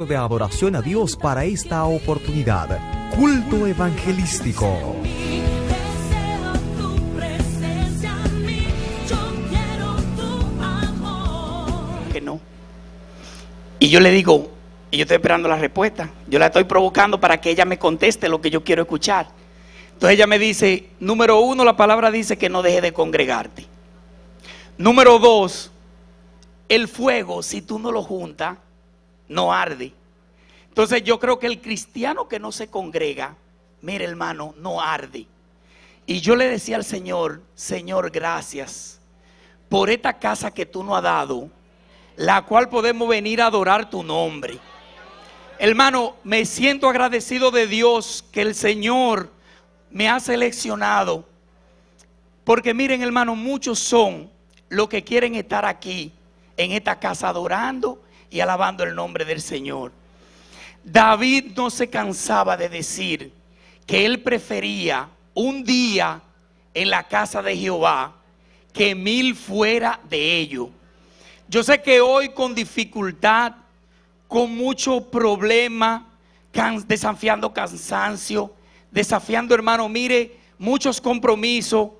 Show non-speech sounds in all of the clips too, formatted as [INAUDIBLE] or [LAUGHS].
de adoración a Dios para esta oportunidad. Culto evangelístico. Que no. Y yo le digo, y yo estoy esperando la respuesta. Yo la estoy provocando para que ella me conteste lo que yo quiero escuchar. Entonces ella me dice, número uno, la palabra dice que no deje de congregarte. Número dos, el fuego, si tú no lo juntas, no arde. Entonces yo creo que el cristiano que no se congrega, mire hermano, no arde. Y yo le decía al Señor, Señor, gracias por esta casa que tú nos has dado, la cual podemos venir a adorar tu nombre. Hermano, me siento agradecido de Dios que el Señor me ha seleccionado. Porque miren, hermano, muchos son los que quieren estar aquí, en esta casa, adorando y alabando el nombre del Señor. David no se cansaba de decir que él prefería un día en la casa de Jehová que mil fuera de ello. Yo sé que hoy con dificultad, con mucho problema, desafiando cansancio, desafiando hermano, mire, muchos compromisos,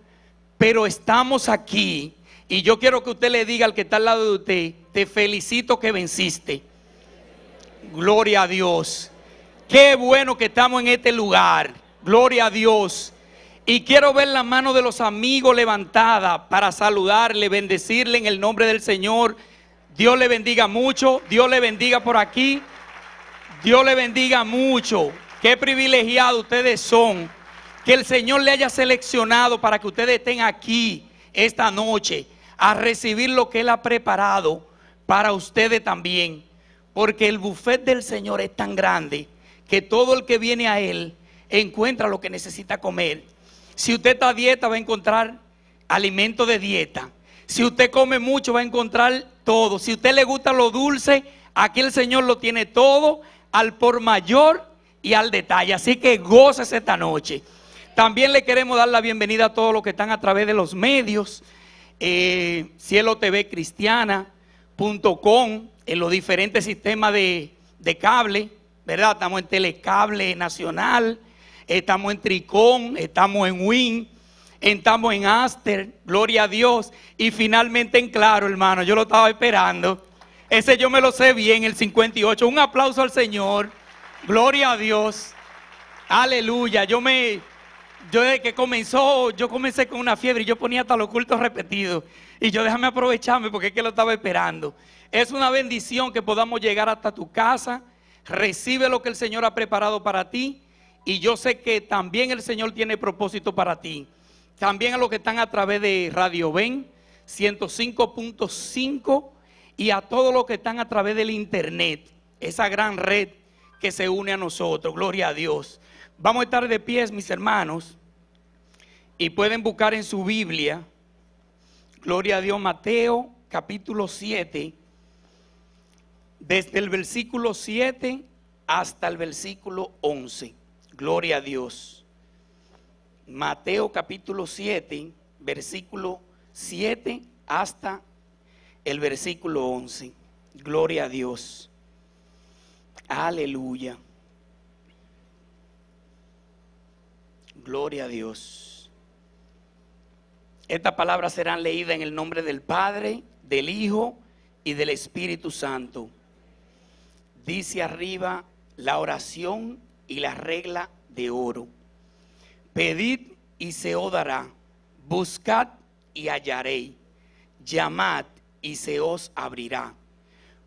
pero estamos aquí y yo quiero que usted le diga al que está al lado de usted, te felicito que venciste. Gloria a Dios. Qué bueno que estamos en este lugar. Gloria a Dios. Y quiero ver la mano de los amigos levantada para saludarle, bendecirle en el nombre del Señor. Dios le bendiga mucho. Dios le bendiga por aquí. Dios le bendiga mucho. Qué privilegiados ustedes son. Que el Señor le haya seleccionado para que ustedes estén aquí esta noche a recibir lo que Él ha preparado para ustedes también. Porque el buffet del Señor es tan grande que todo el que viene a Él encuentra lo que necesita comer. Si usted está a dieta va a encontrar alimento de dieta. Si usted come mucho va a encontrar todo. Si usted le gusta lo dulce, aquí el Señor lo tiene todo al por mayor y al detalle. Así que goces esta noche. También le queremos dar la bienvenida a todos los que están a través de los medios. Eh, Cielo TV Cristiana.com, en los diferentes sistemas de, de cable, ¿verdad? Estamos en Telecable Nacional, estamos en Tricón, estamos en Win, estamos en Aster, gloria a Dios, y finalmente en Claro, hermano, yo lo estaba esperando. Ese yo me lo sé bien, el 58. Un aplauso al Señor, gloria a Dios, aleluya. Yo me, yo desde que comenzó, yo comencé con una fiebre y yo ponía hasta los cultos repetidos. Y yo déjame aprovecharme porque es que lo estaba esperando. Es una bendición que podamos llegar hasta tu casa. Recibe lo que el Señor ha preparado para ti. Y yo sé que también el Señor tiene propósito para ti. También a los que están a través de Radio Ven 105.5 y a todos los que están a través del Internet. Esa gran red que se une a nosotros. Gloria a Dios. Vamos a estar de pies, mis hermanos, y pueden buscar en su Biblia, Gloria a Dios, Mateo capítulo 7, desde el versículo 7 hasta el versículo 11. Gloria a Dios. Mateo capítulo 7, versículo 7 hasta el versículo 11. Gloria a Dios. Aleluya. Gloria a Dios. Estas palabras serán leídas en el nombre del Padre, del Hijo y del Espíritu Santo. Dice arriba la oración y la regla de oro. Pedid y se os dará. Buscad y hallaréis. Llamad y se os abrirá.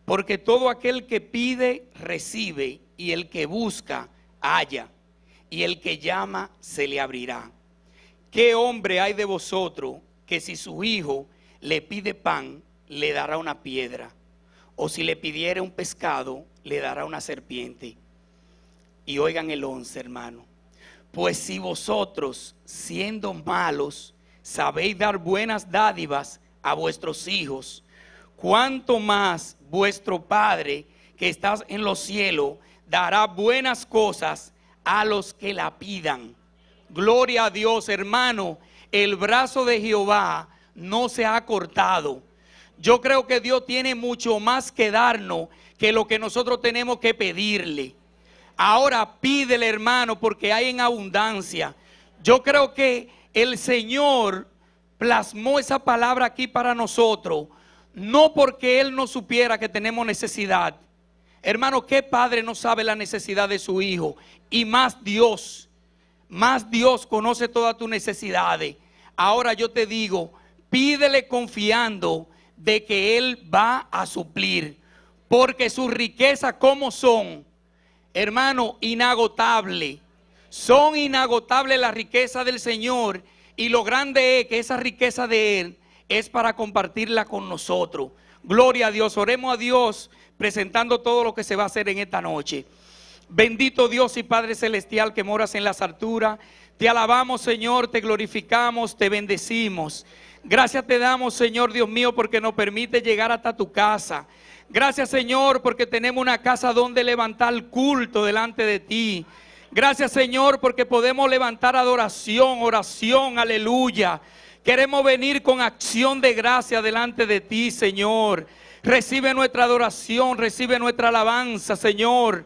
Porque todo aquel que pide, recibe, y el que busca, halla, y el que llama, se le abrirá. ¿Qué hombre hay de vosotros que si su hijo le pide pan, le dará una piedra? O si le pidiera un pescado, le dará una serpiente. Y oigan el once, hermano. Pues si vosotros, siendo malos, sabéis dar buenas dádivas a vuestros hijos, cuánto más vuestro Padre que estás en los cielos dará buenas cosas a los que la pidan. Gloria a Dios, hermano. El brazo de Jehová no se ha cortado. Yo creo que Dios tiene mucho más que darnos que lo que nosotros tenemos que pedirle. Ahora pídele, hermano, porque hay en abundancia. Yo creo que el Señor plasmó esa palabra aquí para nosotros, no porque Él no supiera que tenemos necesidad. Hermano, ¿qué padre no sabe la necesidad de su hijo? Y más Dios, más Dios conoce todas tus necesidades. Ahora yo te digo, pídele confiando de que Él va a suplir, porque sus riquezas, ¿cómo son? hermano, inagotable. Son inagotables las riquezas del Señor y lo grande es que esa riqueza de Él es para compartirla con nosotros. Gloria a Dios. Oremos a Dios presentando todo lo que se va a hacer en esta noche. Bendito Dios y Padre Celestial que moras en las alturas. Te alabamos, Señor, te glorificamos, te bendecimos. Gracias te damos, Señor Dios mío, porque nos permite llegar hasta tu casa. Gracias, Señor, porque tenemos una casa donde levantar culto delante de ti. Gracias, Señor, porque podemos levantar adoración, oración, aleluya. Queremos venir con acción de gracia delante de ti, Señor. Recibe nuestra adoración, recibe nuestra alabanza, Señor.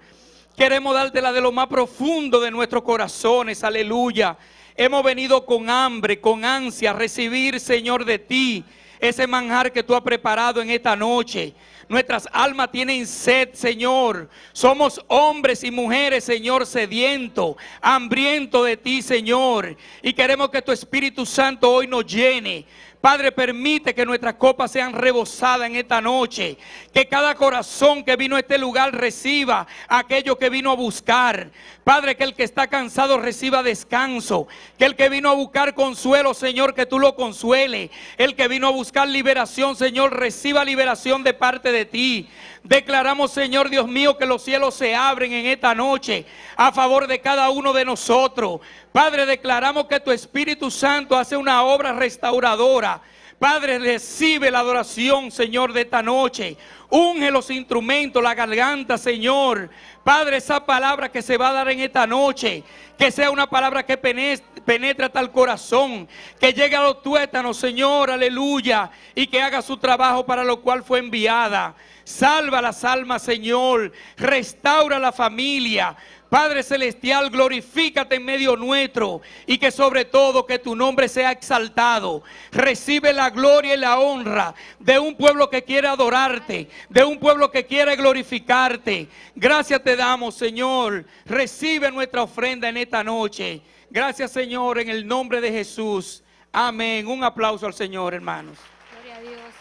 Queremos dártela de lo más profundo de nuestros corazones, aleluya. Hemos venido con hambre, con ansia, a recibir, Señor, de ti ese manjar que tú has preparado en esta noche. Nuestras almas tienen sed, Señor. Somos hombres y mujeres, Señor, sedientos, hambrientos de ti, Señor. Y queremos que tu Espíritu Santo hoy nos llene. Padre, permite que nuestras copas sean rebosadas en esta noche. Que cada corazón que vino a este lugar reciba aquello que vino a buscar. Padre, que el que está cansado reciba descanso. Que el que vino a buscar consuelo, Señor, que tú lo consuele. El que vino a buscar liberación, Señor, reciba liberación de parte de ti. Declaramos, Señor Dios mío, que los cielos se abren en esta noche a favor de cada uno de nosotros. Padre, declaramos que tu Espíritu Santo hace una obra restauradora. Padre, recibe la adoración, Señor, de esta noche. Unge los instrumentos, la garganta, Señor. Padre, esa palabra que se va a dar en esta noche, que sea una palabra que penetre hasta el corazón, que llegue a los tuétanos, Señor, aleluya, y que haga su trabajo para lo cual fue enviada. Salva las almas, Señor. Restaura la familia. Padre Celestial, glorifícate en medio nuestro y que sobre todo que tu nombre sea exaltado. Recibe la gloria y la honra de un pueblo que quiere adorarte, de un pueblo que quiere glorificarte. Gracias te damos, Señor. Recibe nuestra ofrenda en esta noche. Gracias, Señor, en el nombre de Jesús. Amén. Un aplauso al Señor, hermanos. Gloria a Dios.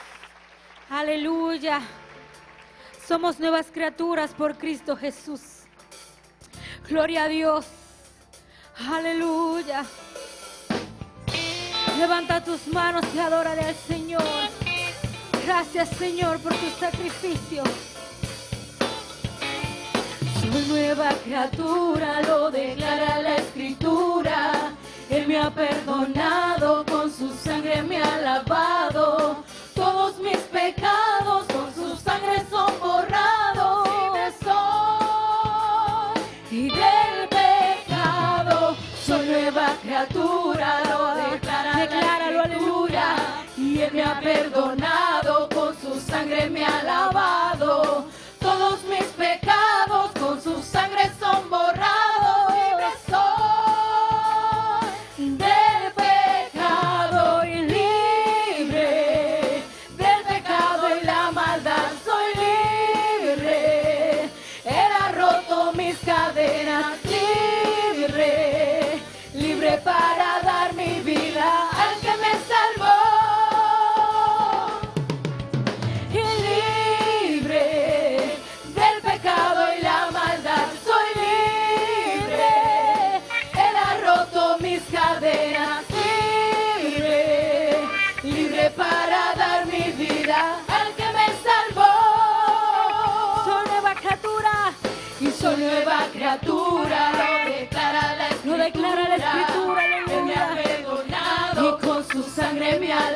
Aleluya. Somos nuevas criaturas por Cristo Jesús. Gloria a Dios. Aleluya. Levanta tus manos y adórale al Señor. Gracias Señor por tu sacrificio. Soy nueva criatura, lo declara la escritura. Él me ha perdonado, con su sangre me ha lavado. Todos mis pecados con su sangre son borrados. Criatura. Lo declara la. Y Él me ha perdonado, con su sangre me ha lavado. Todos mis pecados con su sangre son borrados. Criatura. Lo declara la escritura. Lo declara la escritura. Él me ha perdonado y con su sangre me ha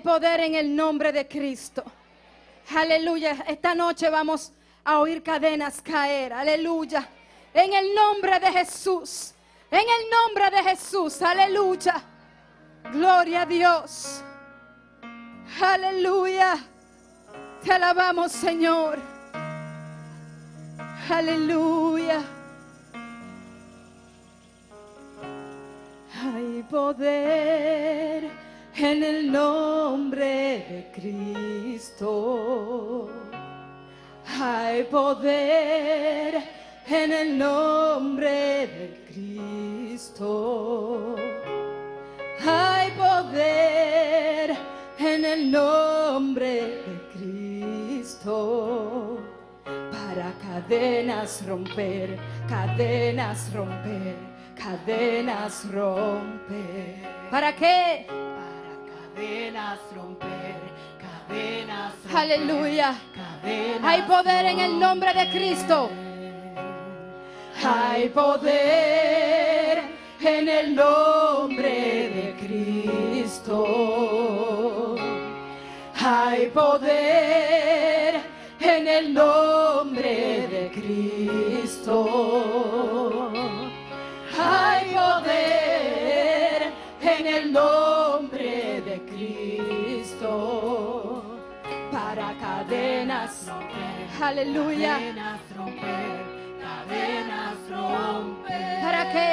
Poder en el nombre de Cristo. Aleluya. Esta noche vamos a oír cadenas caer. Aleluya. En el nombre de Jesús. En el nombre de Jesús. Aleluya. Gloria a Dios. Aleluya. Te alabamos, Señor. Aleluya. Poder en el nombre de Cristo. Hay poder en el nombre de Cristo para cadenas romper, cadenas romper, cadenas romper. ¿Para qué? Para cadenas romper, cadenas romper, Aleluya. Hay poder en el nombre de Cristo. Hay poder en el nombre de Cristo. Hay poder en el nombre de Cristo. Hay poder en el nombre Aleluya. cadenas romper, cadenas romper. ¿Para qué?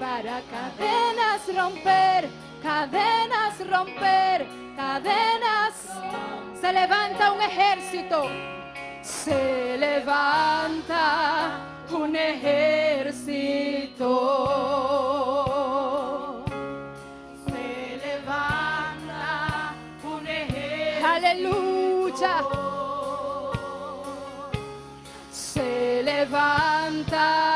Para cadenas romper, cadenas romper, cadenas. Se levanta un ejército, se levanta un ejército. Se levanta un ejército. Aleluya. Se levanta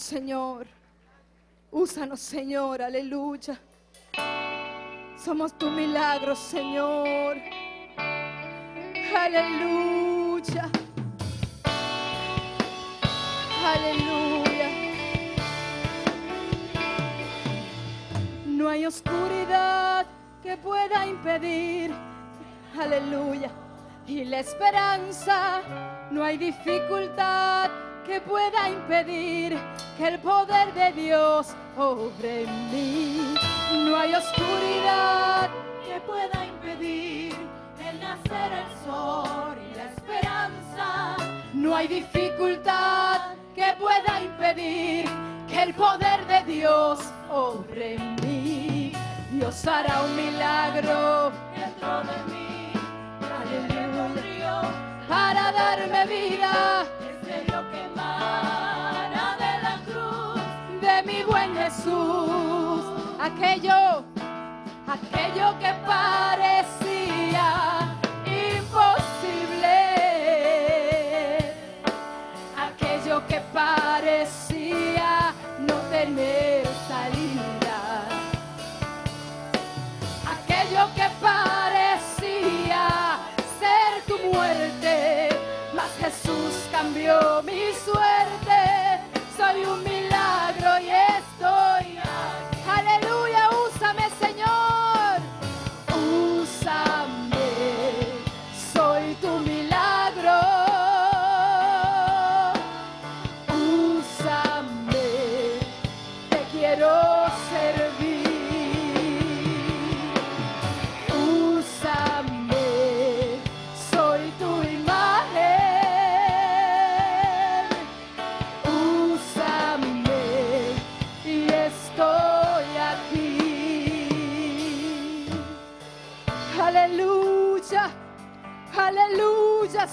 Señor. Úsanos, Señor. Aleluya. Somos tu milagro, Señor. Aleluya. Aleluya. No hay oscuridad que pueda impedir. Aleluya. Y la esperanza, no hay dificultad que pueda impedir que el poder de Dios obre en mí. No hay oscuridad que pueda impedir el nacer el sol y la esperanza. No hay dificultad que pueda impedir que el poder de Dios obre en mí. Dios hará un milagro Dentro de mí, Aleluya. para darme vida Aquello, aquello que parecía imposible. Aquello que parecía no tener salida. Aquello que parecía ser tu muerte, mas Jesús cambió mi suerte.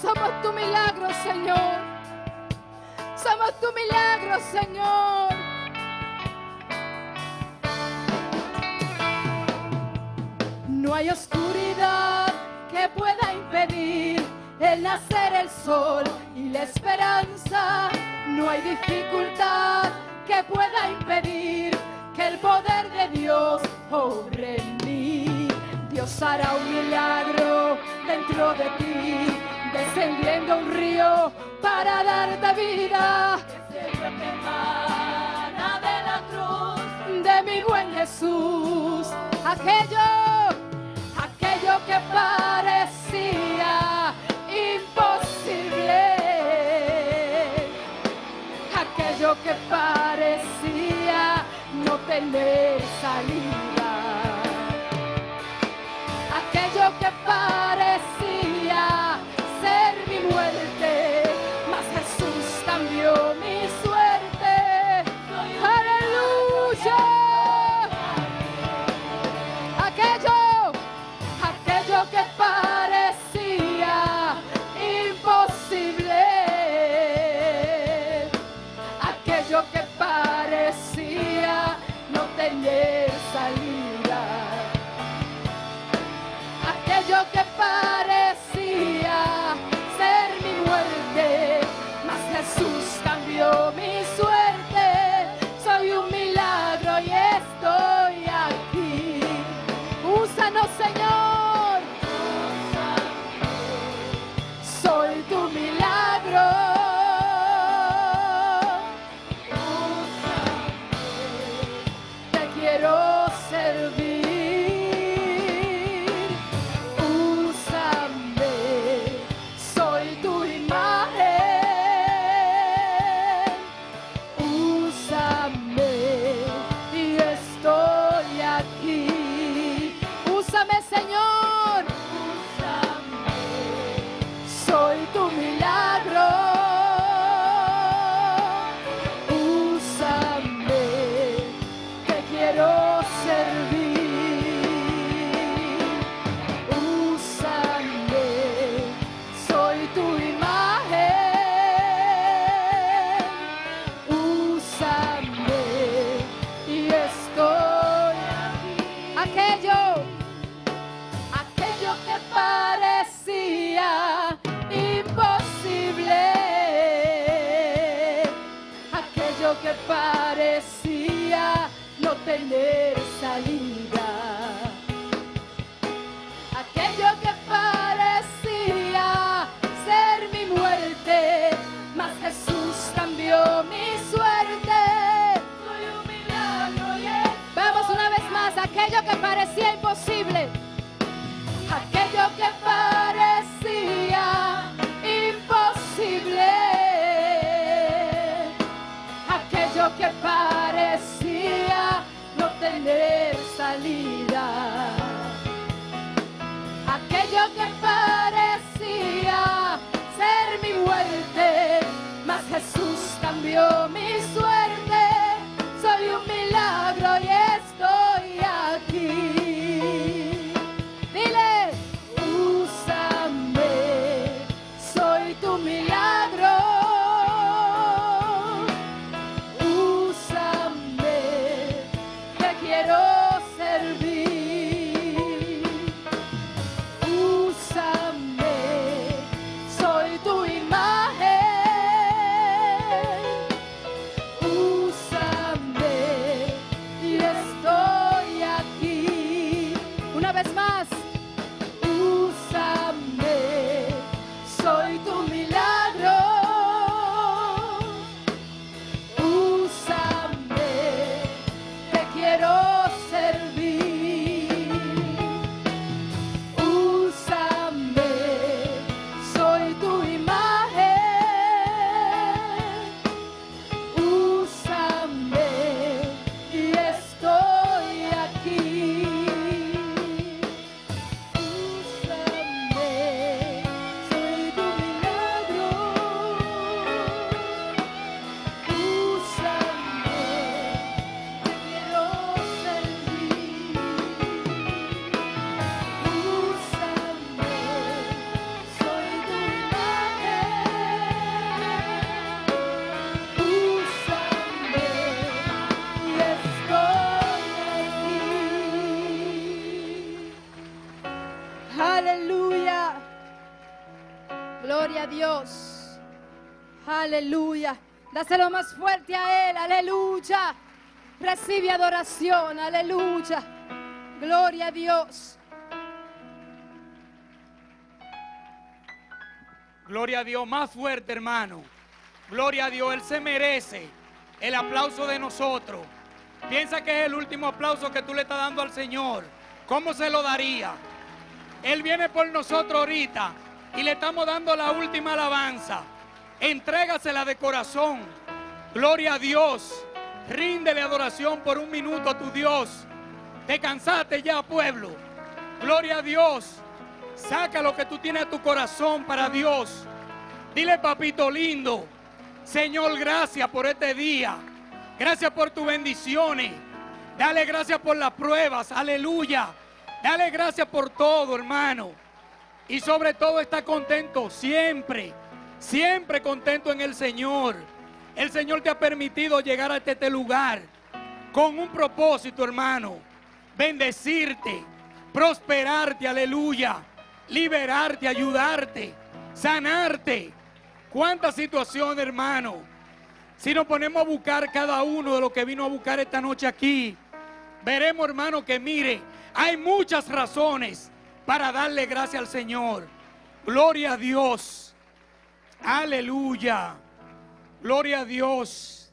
Somos tu milagro, Señor. Somos tu milagro, Señor. No hay oscuridad que pueda impedir el nacer el sol y la esperanza. No hay dificultad que pueda impedir que el poder de Dios obre en mí. Dios hará un milagro dentro de ti, descendiendo un río para darte vida que emana de la cruz. de mi buen Jesús. Aquello, aquello que parecía imposible. Aquello que parecía no tener Dáselo más fuerte a Él. Aleluya. Recibe adoración. Aleluya. Gloria a Dios. Gloria a Dios, más fuerte hermano. Gloria a Dios, Él se merece el aplauso de nosotros. Piensa que es el último aplauso que tú le estás dando al Señor. ¿Cómo se lo daría? Él viene por nosotros ahorita y le estamos dando la última alabanza. Entrégasela de corazón. Gloria a Dios. Ríndele adoración por un minuto a tu Dios. Te cansaste ya, pueblo. Gloria a Dios. Saca lo que tú tienes a tu corazón para Dios. Dile, papito lindo. Señor, gracias por este día. Gracias por tus bendiciones. Dale gracias por las pruebas. Aleluya. Dale gracias por todo, hermano. Y sobre todo está contento siempre. Siempre contento en el Señor. El Señor te ha permitido llegar hasta este lugar con un propósito, hermano. Bendecirte, prosperarte, aleluya. Liberarte, ayudarte, sanarte. ¿Cuánta situación, hermano? Si nos ponemos a buscar cada uno de lo que vino a buscar esta noche aquí, veremos, hermano, que mire, hay muchas razones para darle gracias al Señor. Gloria a Dios. Aleluya. Gloria a Dios.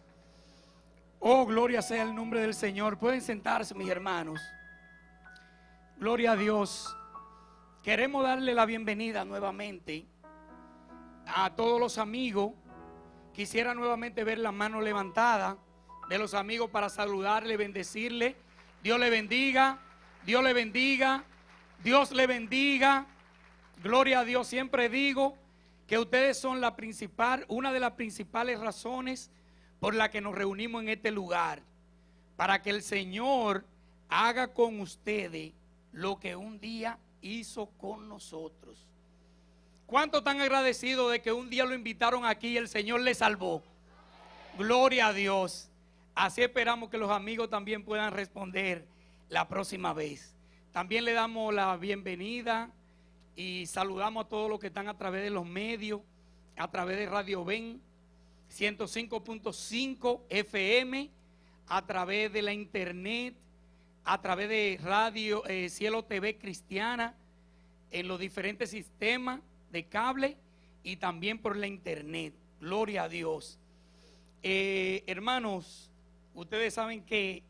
Oh, gloria sea el nombre del Señor. Pueden sentarse, mis hermanos. Gloria a Dios. Queremos darle la bienvenida nuevamente a todos los amigos. Quisiera nuevamente ver la mano levantada de los amigos para saludarle, bendecirle. Dios le bendiga, Dios le bendiga, Dios le bendiga. Gloria a Dios. Siempre digo que ustedes son la principal, una de las principales razones por la que nos reunimos en este lugar. Para que el Señor haga con ustedes lo que un día hizo con nosotros. ¿Cuántos están agradecidos de que un día lo invitaron aquí y el Señor le salvó? Gloria a Dios. Así esperamos que los amigos también puedan responder la próxima vez. También le damos la bienvenida y saludamos a todos los que están a través de los medios, a través de Radio Ben 105.5 FM, a través de la internet, a través de Radio eh, Cielo TV Cristiana, en los diferentes sistemas de cable y también por la internet. Gloria a Dios. Eh, hermanos, ustedes saben que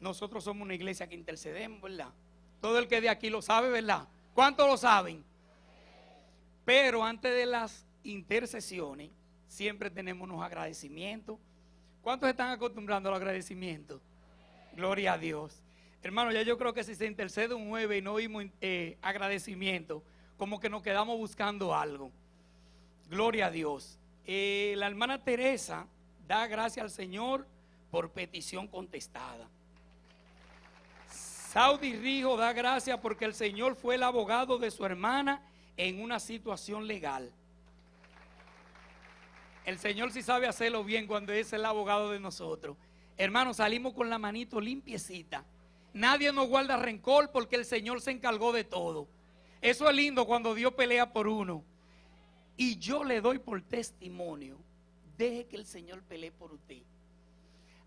nosotros somos una iglesia que intercedemos, ¿verdad? Todo el que de aquí lo sabe, ¿verdad? ¿Cuántos lo saben? Pero antes de las intercesiones, siempre tenemos unos agradecimientos. ¿Cuántos están acostumbrando al agradecimiento? Gloria a Dios. Hermano, ya yo creo que si se intercede un jueves y no oímos eh, agradecimiento, como que nos quedamos buscando algo. Gloria a Dios. Eh, la hermana Teresa da gracias al Señor por petición contestada. Saudi Rijo da gracias porque el Señor fue el abogado de su hermana en una situación legal. El Señor sí sabe hacerlo bien cuando es el abogado de nosotros. Hermanos, salimos con la manito limpiecita. Nadie nos guarda rencor porque el Señor se encargó de todo. Eso es lindo cuando Dios pelea por uno. Y yo le doy por testimonio. Deje que el Señor pelee por usted.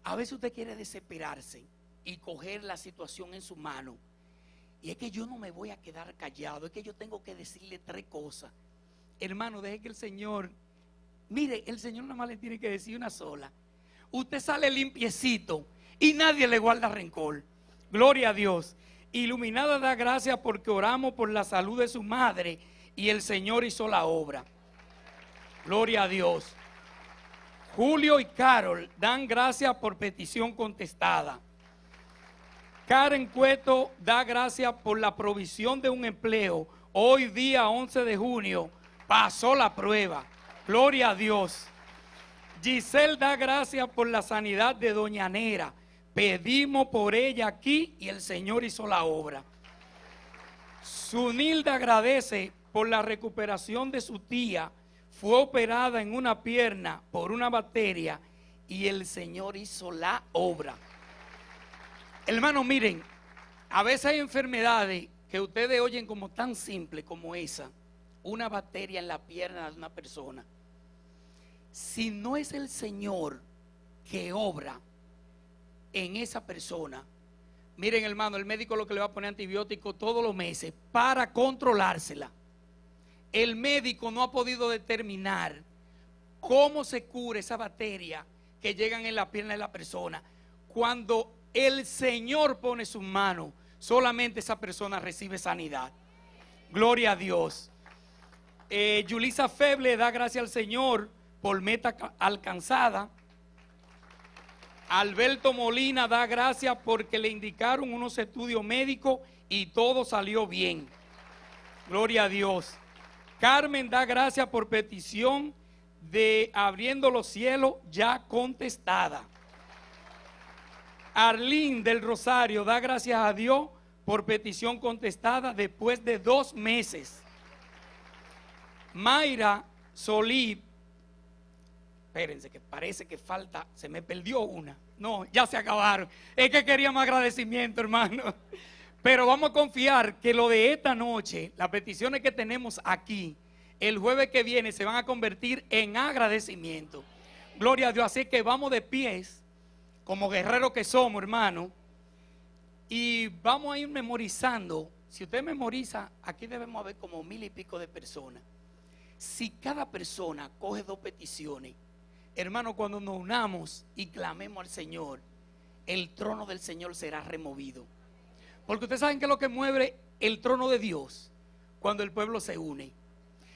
A veces usted quiere desesperarse y coger la situación en su mano. Y es que yo no me voy a quedar callado. Es que yo tengo que decirle tres cosas. Hermano, deje que el Señor Mire, el Señor nada más le tiene que decir una sola. Usted sale limpiecito y nadie le guarda rencor. Gloria a Dios. Iluminada da gracias porque oramos por la salud de su madre y el Señor hizo la obra. Gloria a Dios. Julio y Carol dan gracias por petición contestada. Karen Cueto da gracias por la provisión de un empleo. Hoy día 11 de junio pasó la prueba. Gloria a Dios. Giselle da gracias por la sanidad de Doña Nera. Pedimos por ella aquí y el Señor hizo la obra. Sunilda agradece por la recuperación de su tía. Fue operada en una pierna por una bacteria y el Señor hizo la obra. Hermanos, miren, a veces hay enfermedades que ustedes oyen como tan simple como esa, una bacteria en la pierna de una persona. Si no es el Señor que obra en esa persona, miren hermano, el médico lo que le va a poner antibiótico todos los meses para controlársela. El médico no ha podido determinar cómo se cura esa bacteria que llegan en la pierna de la persona. Cuando el Señor pone sus manos, solamente esa persona recibe sanidad. Gloria a Dios. Eh, Yulisa Feble da gracias al Señor por meta ca- alcanzada. Alberto Molina da gracias porque le indicaron unos estudios médicos y todo salió bien. Gloria a Dios. Carmen da gracias por petición de abriendo los cielos ya contestada. Arlín del Rosario da gracias a Dios por petición contestada después de dos meses. Mayra Solí, espérense que parece que falta, se me perdió una. No, ya se acabaron. Es que queríamos agradecimiento, hermano. Pero vamos a confiar que lo de esta noche, las peticiones que tenemos aquí, el jueves que viene se van a convertir en agradecimiento. Gloria a Dios. Así que vamos de pies, como guerreros que somos, hermano. Y vamos a ir memorizando. Si usted memoriza, aquí debemos haber como mil y pico de personas. Si cada persona coge dos peticiones, hermano, cuando nos unamos y clamemos al Señor, el trono del Señor será removido. Porque ustedes saben que es lo que mueve el trono de Dios cuando el pueblo se une.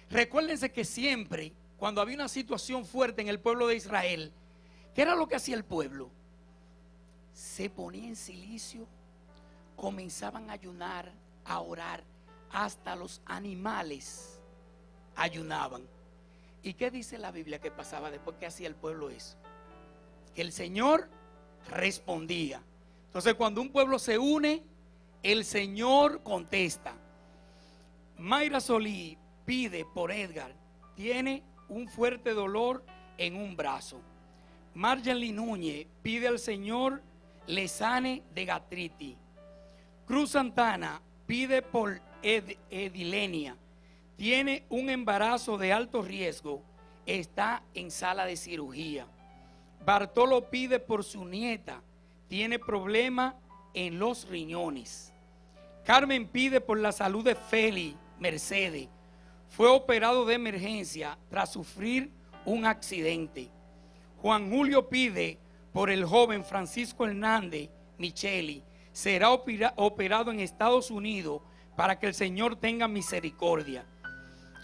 Recuérdense que siempre, cuando había una situación fuerte en el pueblo de Israel, ¿qué era lo que hacía el pueblo? Se ponía en silicio, comenzaban a ayunar, a orar, hasta los animales ayunaban. ¿Y qué dice la Biblia que pasaba después que hacía el pueblo eso? Que el Señor respondía. Entonces cuando un pueblo se une, el Señor contesta. Mayra Solí pide por Edgar, tiene un fuerte dolor en un brazo. Marjorie Núñez pide al Señor le sane de gastritis. Cruz Santana pide por Ed- Edilenia, tiene un embarazo de alto riesgo, está en sala de cirugía. Bartolo pide por su nieta, tiene problema en los riñones. Carmen pide por la salud de Feli Mercedes. Fue operado de emergencia tras sufrir un accidente. Juan Julio pide por el joven Francisco Hernández Micheli. Será opera- operado en Estados Unidos para que el Señor tenga misericordia.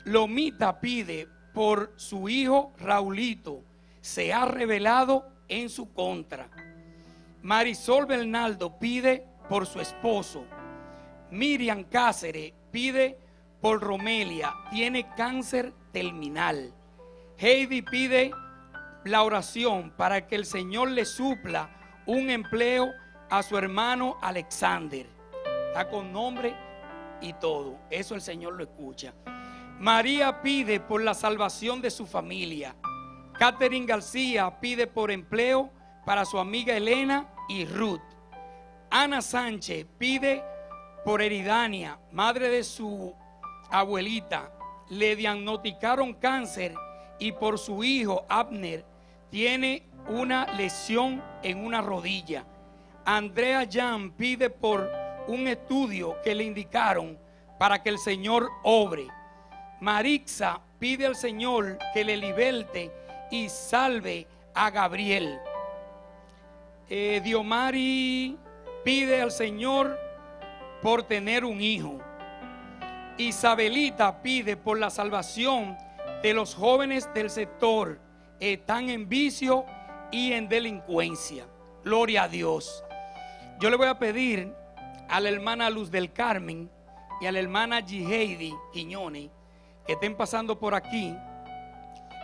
Lomita pide por su hijo Raulito. Se ha revelado en su contra. Marisol Bernaldo pide por su esposo. Miriam Cáceres pide por Romelia, tiene cáncer terminal. Heidi pide la oración para que el Señor le supla un empleo a su hermano Alexander. Está con nombre y todo. Eso el Señor lo escucha. María pide por la salvación de su familia. Catherine García pide por empleo para su amiga Elena y Ruth. Ana Sánchez pide por Eridania, madre de su abuelita. Le diagnosticaron cáncer y por su hijo Abner tiene una lesión en una rodilla. Andrea Jan pide por un estudio que le indicaron para que el Señor obre. Marixa pide al Señor que le liberte y salve a Gabriel. Eh, Diomari pide al Señor por tener un hijo. Isabelita pide por la salvación de los jóvenes del sector. Están en vicio y en delincuencia. Gloria a Dios. Yo le voy a pedir a la hermana Luz del Carmen y a la hermana Giheidi Quiñones que estén pasando por aquí.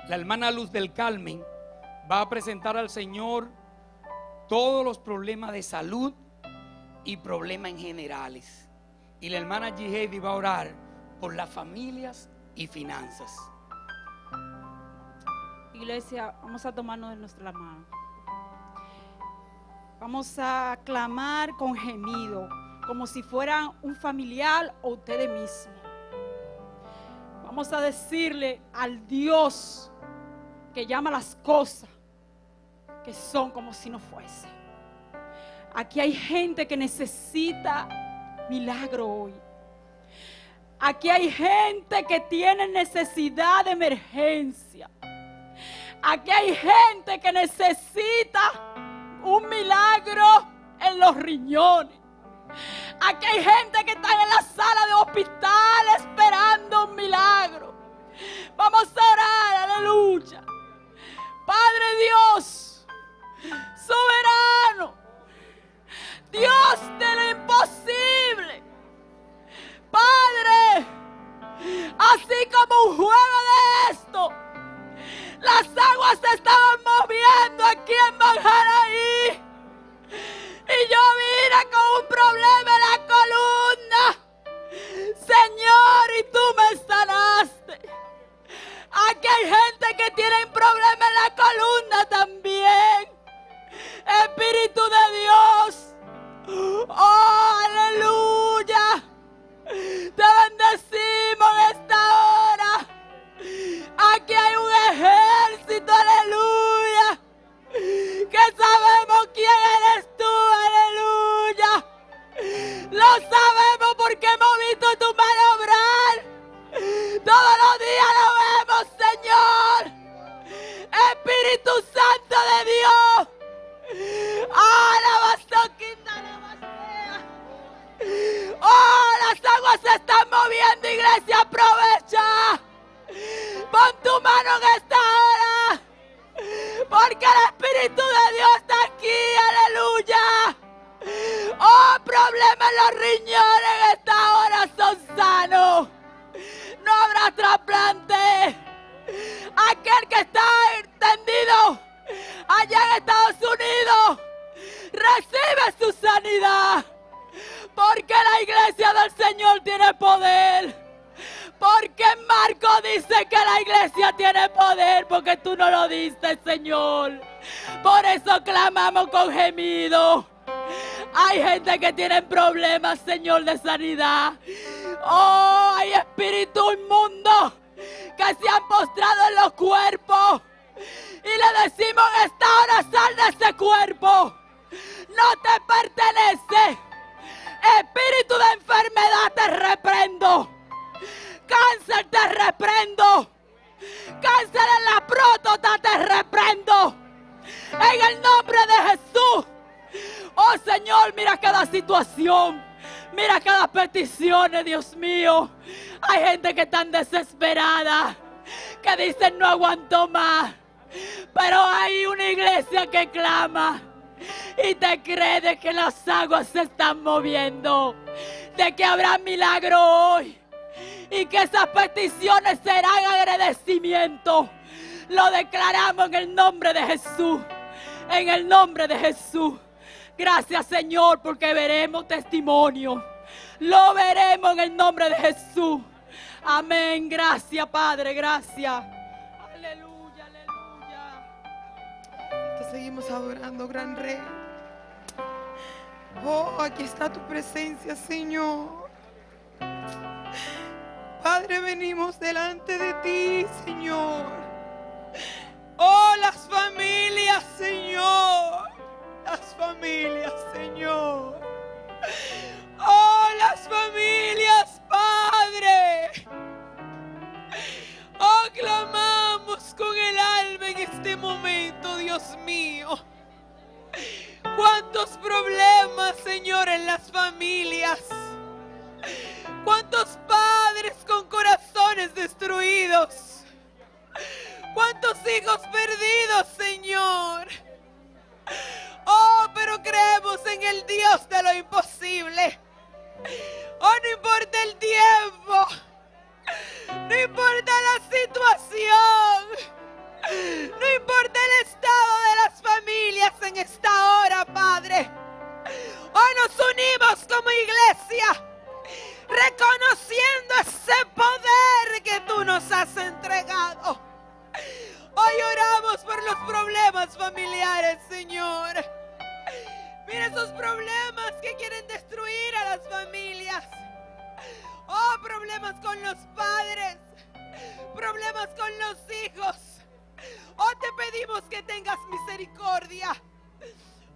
La hermana Luz del Carmen va a presentar al Señor todos los problemas de salud y problemas en generales. Y la hermana Giheidi va a orar por las familias y finanzas. Iglesia, vamos a tomarnos de nuestra mano. Vamos a clamar con gemido, como si fueran un familiar o ustedes mismos. Vamos a decirle al Dios que llama las cosas que son como si no fuese. Aquí hay gente que necesita milagro hoy. Aquí hay gente que tiene necesidad de emergencia. Aquí hay gente que necesita un milagro en los riñones. Aquí hay gente que está en la sala de hospital esperando un milagro. Vamos a orar, aleluya. Padre Dios, soberano, Dios de lo imposible. Padre, así como un juego de esto, las aguas se estaban moviendo aquí en Manjaraí. Y yo vine con un problema en la columna. Señor, y tú me sanaste. Aquí hay gente que tiene problema en la columna también. Espíritu de Dios. Oh, aleluya. Te bendecimos en esta hora. Aquí hay un ejército, aleluya. Que sabemos quién eres tú, aleluya. Lo sabemos porque hemos visto tu mano obrar. Todos los días lo vemos, Señor. Espíritu Santo de Dios. Alabastea. Oh, las aguas se están moviendo, iglesia. Aprovecha. Pon tu mano en esta hora. Porque el Espíritu de Dios está aquí. Aleluya. Oh, problemas en los riñones en esta hora son sanos. No habrá trasplante. Aquel que está extendido allá en Estados Unidos recibe su sanidad. Porque la iglesia del Señor tiene poder. Porque Marco dice que la iglesia tiene poder, porque tú no lo diste, Señor. Por eso clamamos con gemido. Hay gente que tiene problemas, Señor, de sanidad. Oh, hay espíritu inmundo que se han postrado en los cuerpos. Y le decimos en esta hora, sal de ese cuerpo. No te pertenece. Espíritu de enfermedad te reprendo. Cáncer te reprendo. Cáncer en la próstata te reprendo. En el nombre de Jesús. Oh Señor, mira cada situación. Mira cada petición, Dios mío. Hay gente que está desesperada. Que dicen no aguanto más. Pero hay una iglesia que clama. Y te cree de que las aguas se están moviendo. De que habrá milagro hoy. Y que esas peticiones serán agradecimiento. Lo declaramos en el nombre de Jesús. En el nombre de Jesús. Gracias Señor porque veremos testimonio. Lo veremos en el nombre de Jesús. Amén. Gracias Padre. Gracias. Aleluya, aleluya. Te seguimos adorando, gran rey. Oh, aquí está tu presencia, Señor. Padre, venimos delante de ti, Señor. Oh, las familias, Señor. Las familias, Señor. Oh, las familias, Padre. Oh, clamamos con el alma en este momento, Dios mío. Cuántos problemas, Señor, en las familias. Cuántos padres con corazones destruidos. Cuántos hijos perdidos, Señor. Oh, pero creemos en el Dios de lo imposible. Oh, no importa el tiempo. No importa la situación. No importa el estado de las familias en esta hora, Padre. Hoy nos unimos como iglesia, reconociendo ese poder que tú nos has entregado. Hoy oramos por los problemas familiares, Señor. Mira esos problemas que quieren destruir a las familias. Oh, problemas con los padres. Problemas con los hijos. Oh, te pedimos que tengas misericordia.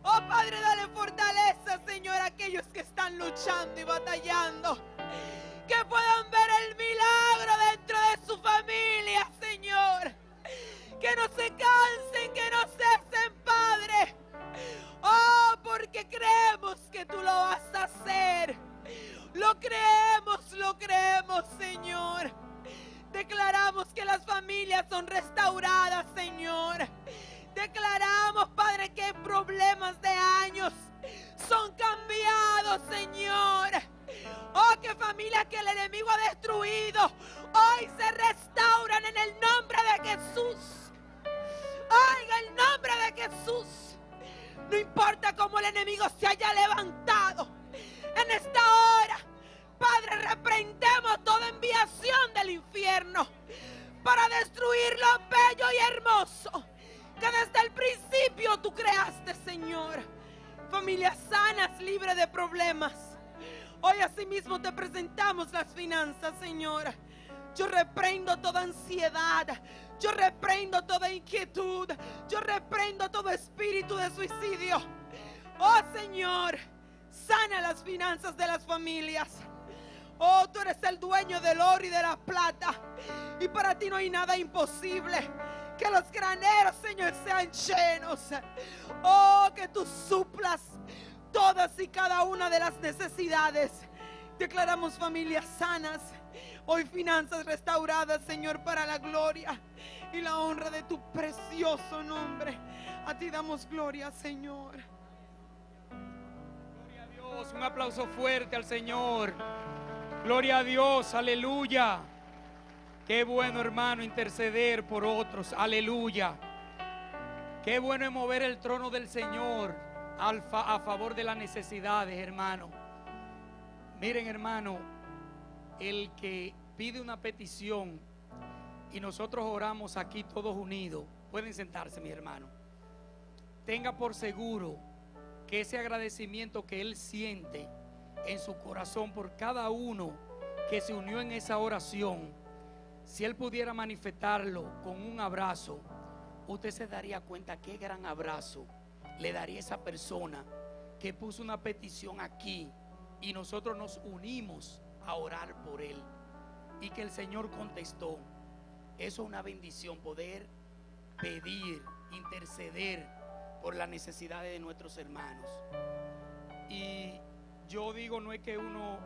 Oh, Padre, dale fortaleza, Señor, a aquellos que están luchando y batallando. Que puedan ver el milagro dentro de su familia, Señor. Que no se cansen, que no cesen, Padre. Oh, porque creemos que tú lo vas a hacer. Lo creemos, lo creemos, Señor. Declaramos que las familias son restauradas, Señor. Declaramos, Padre, que problemas de años son cambiados, Señor. Oh, que familias que el enemigo ha destruido hoy se restauran en el nombre de Jesús. Oh, en el nombre de Jesús. No importa cómo el enemigo se haya levantado. En esta hora, Padre, reprendemos toda enviación del infierno para destruir lo bello y hermoso que desde el principio tú creaste, Señor. Familias sanas, libres de problemas. Hoy asimismo te presentamos las finanzas, Señor. Yo reprendo toda ansiedad. Yo reprendo toda inquietud. Yo reprendo todo espíritu de suicidio. Oh Señor, sana las finanzas de las familias. Oh, tú eres el dueño del oro y de la plata. Y para ti no hay nada imposible. Que los graneros, Señor, sean llenos. Oh, que tú suplas todas y cada una de las necesidades. Declaramos familias sanas. Hoy finanzas restauradas, Señor, para la gloria y la honra de tu precioso nombre. A ti damos gloria, Señor. Gloria a Dios, un aplauso fuerte al Señor. Gloria a Dios, aleluya. Qué bueno, hermano, interceder por otros, aleluya. Qué bueno es mover el trono del Señor. Al fa- a favor de las necesidades, hermano. Miren, hermano, el que pide una petición y nosotros oramos aquí todos unidos, pueden sentarse, mi hermano. Tenga por seguro que ese agradecimiento que él siente en su corazón por cada uno que se unió en esa oración, si él pudiera manifestarlo con un abrazo, usted se daría cuenta qué gran abrazo le daría esa persona que puso una petición aquí y nosotros nos unimos a orar por él y que el Señor contestó. Eso es una bendición, poder pedir, interceder por las necesidades de nuestros hermanos. Y yo digo, no es que uno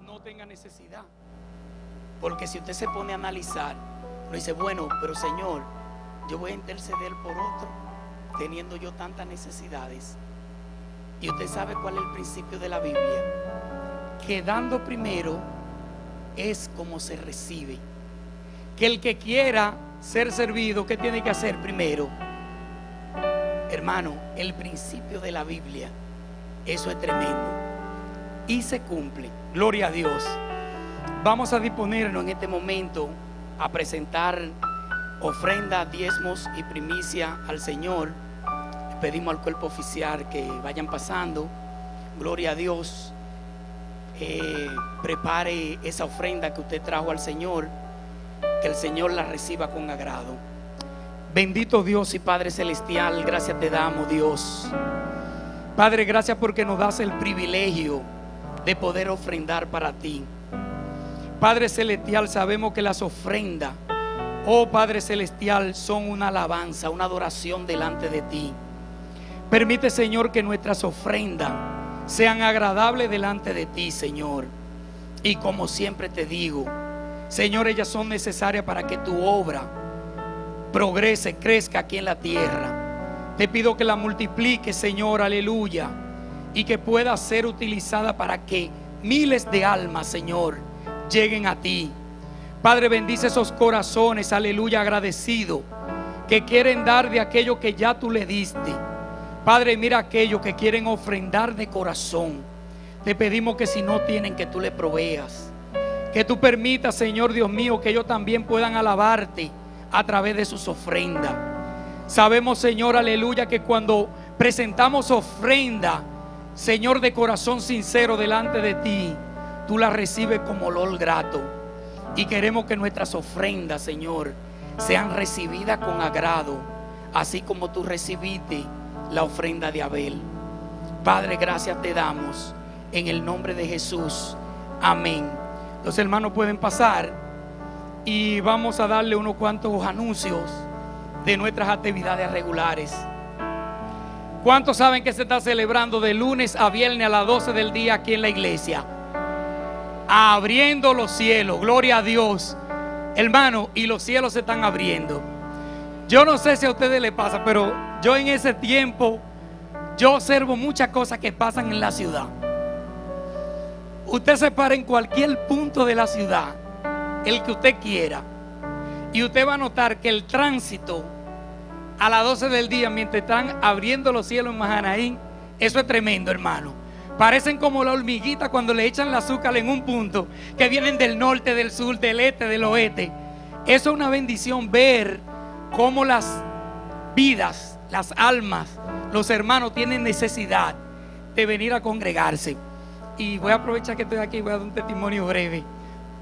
no tenga necesidad. Porque si usted se pone a analizar, uno dice, bueno, pero Señor, yo voy a interceder por otro, teniendo yo tantas necesidades. Y usted sabe cuál es el principio de la Biblia. Que dando primero es como se recibe. Que el que quiera ser servido, ¿qué tiene que hacer primero? Hermano, el principio de la Biblia, eso es tremendo. Y se cumple. Gloria a Dios. Vamos a disponernos en este momento a presentar ofrenda, diezmos y primicia al Señor. Le pedimos al cuerpo oficial que vayan pasando. Gloria a Dios. Eh, prepare esa ofrenda que usted trajo al Señor. Que el Señor la reciba con agrado. Bendito Dios y Padre Celestial, gracias te damos Dios. Padre, gracias porque nos das el privilegio de poder ofrendar para ti. Padre Celestial, sabemos que las ofrendas, oh Padre Celestial, son una alabanza, una adoración delante de ti. Permite, Señor, que nuestras ofrendas sean agradables delante de ti, Señor. Y como siempre te digo, Señor, ellas son necesarias para que tu obra progrese, crezca aquí en la tierra. Te pido que la multiplique, Señor, aleluya, y que pueda ser utilizada para que miles de almas, Señor, lleguen a ti. Padre, bendice esos corazones, aleluya, agradecidos, que quieren dar de aquello que ya tú le diste. Padre, mira aquellos que quieren ofrendar de corazón. Te pedimos que si no tienen, que tú le proveas. Que tú permitas, Señor Dios mío, que ellos también puedan alabarte a través de sus ofrendas. Sabemos, Señor, aleluya, que cuando presentamos ofrenda, Señor, de corazón sincero delante de ti, tú la recibes como olor grato. Y queremos que nuestras ofrendas, Señor, sean recibidas con agrado, así como tú recibiste la ofrenda de Abel. Padre, gracias te damos en el nombre de Jesús. Amén. Los hermanos pueden pasar y vamos a darle unos cuantos anuncios de nuestras actividades regulares. ¿Cuántos saben que se está celebrando de lunes a viernes a las 12 del día aquí en la iglesia? Abriendo los cielos, gloria a Dios. Hermano, y los cielos se están abriendo. Yo no sé si a ustedes les pasa, pero yo en ese tiempo, yo observo muchas cosas que pasan en la ciudad. Usted se para en cualquier punto de la ciudad, el que usted quiera, y usted va a notar que el tránsito a las 12 del día, mientras están abriendo los cielos en Mahanaín, eso es tremendo, hermano. Parecen como la hormiguita cuando le echan el azúcar en un punto, que vienen del norte, del sur, del este, del oeste. Eso es una bendición ver cómo las vidas, las almas, los hermanos tienen necesidad de venir a congregarse. Y voy a aprovechar que estoy aquí y voy a dar un testimonio breve,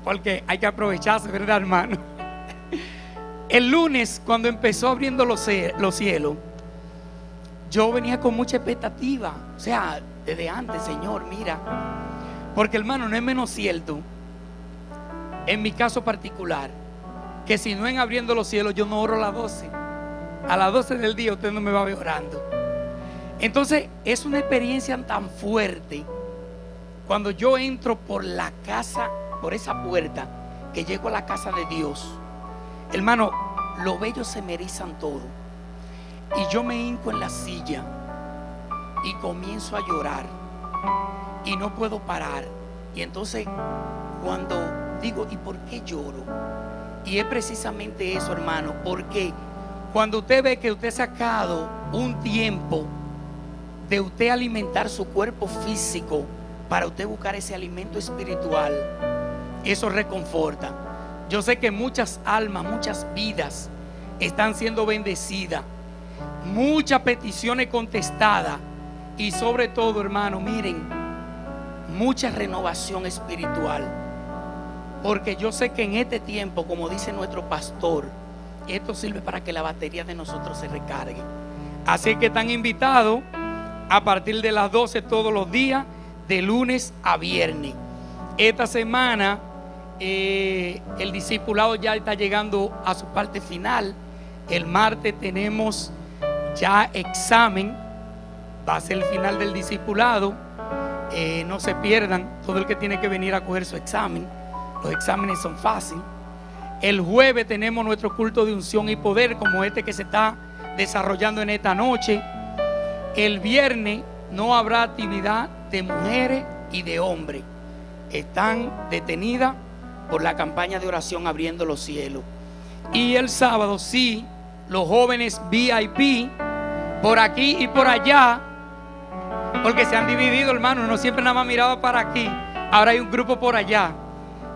porque hay que aprovecharse, ¿verdad, hermano? [LAUGHS] El lunes, cuando empezó abriendo los, los cielos, yo venía con mucha expectativa. O sea, desde antes, Señor, mira. Porque hermano, no es menos cierto, en mi caso particular, que si no en abriendo los cielos, yo no oro a las 12. A las 12 del día usted no me va a ver orando. Entonces, es una experiencia tan fuerte cuando yo entro por la casa, por esa puerta, que llego a la casa de Dios. Hermano, los bellos se me todo. Y yo me hinco en la silla y comienzo a llorar. Y no puedo parar. Y entonces, cuando digo, ¿y por qué lloro? Y es precisamente eso, hermano. Porque cuando usted ve que usted ha sacado un tiempo de usted alimentar su cuerpo físico para usted buscar ese alimento espiritual, eso reconforta. Yo sé que muchas almas, muchas vidas están siendo bendecidas, muchas peticiones contestadas y sobre todo, hermano, miren, mucha renovación espiritual. Porque yo sé que en este tiempo, como dice nuestro pastor, esto sirve para que la batería de nosotros se recargue. Así que están invitados a partir de las 12 todos los días, de lunes a viernes. Esta semana eh, el discipulado ya está llegando a su parte final. El martes tenemos ya examen. Ser el final del discipulado. Eh, no se pierdan todo el que tiene que venir a coger su examen. Los exámenes son fáciles. El jueves tenemos nuestro culto de unción y poder, como este que se está desarrollando en esta noche. El viernes no habrá actividad de mujeres y de hombres. Están detenidas por la campaña de oración abriendo los cielos. Y el sábado sí, los jóvenes VIP, por aquí y por allá, porque se han dividido, hermano, no siempre nada más miraba para aquí. Ahora hay un grupo por allá.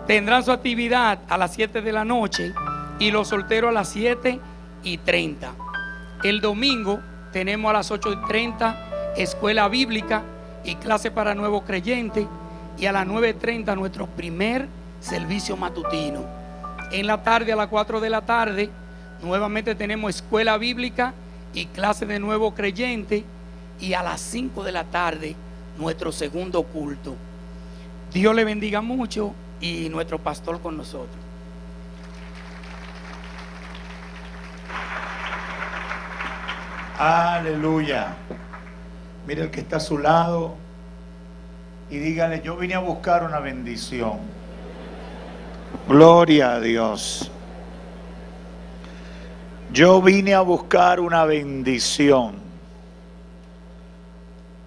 Tendrán su actividad a las 7 de la noche y los solteros a las 7 y 30. El domingo tenemos a las 8 y 30 escuela bíblica y clase para nuevos creyentes. Y a las 9.30 nuestro primer servicio matutino. En la tarde, a las 4 de la tarde, nuevamente tenemos escuela bíblica y clase de nuevos creyentes. Y a las 5 de la tarde, nuestro segundo culto. Dios le bendiga mucho y nuestro pastor con nosotros. Aleluya. Mire el que está a su lado y dígale, yo vine a buscar una bendición. Gloria a Dios. Yo vine a buscar una bendición.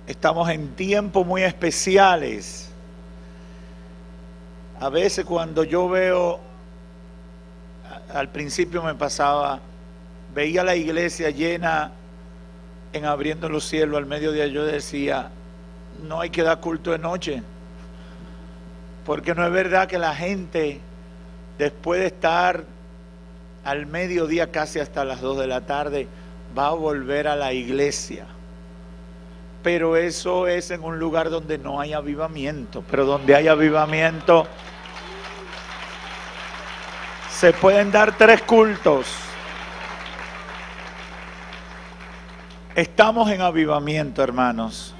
Estamos en tiempos muy especiales. A veces cuando yo veo, al principio me pasaba, veía la iglesia llena en abriendo los cielos al mediodía, yo decía, no hay que dar culto de noche, porque no es verdad que la gente, después de estar al mediodía casi hasta las 2 de la tarde, va a volver a la iglesia. Pero eso es en un lugar donde no hay avivamiento, pero donde hay avivamiento se pueden dar tres cultos. Estamos en avivamiento, hermanos.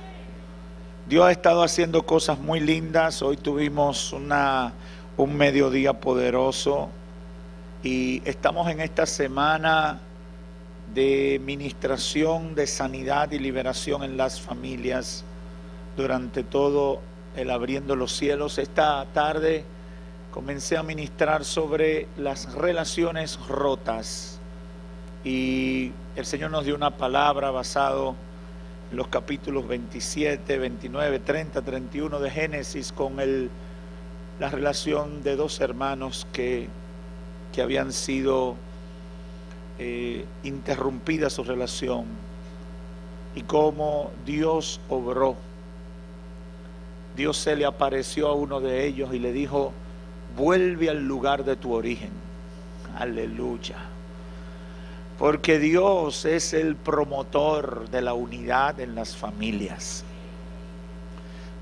Dios ha estado haciendo cosas muy lindas. Hoy tuvimos una, un mediodía poderoso y estamos en esta semana de ministración, de sanidad y liberación en las familias durante todo el abriendo los cielos. Esta tarde comencé a ministrar sobre las relaciones rotas y el Señor nos dio una palabra basado en los capítulos 27, 29, 30, 31 de Génesis con el, la relación de dos hermanos que, que habían sido eh, interrumpida su relación y cómo Dios obró. Dios se le apareció a uno de ellos y le dijo, vuelve al lugar de tu origen. Aleluya. Porque Dios es el promotor de la unidad en las familias.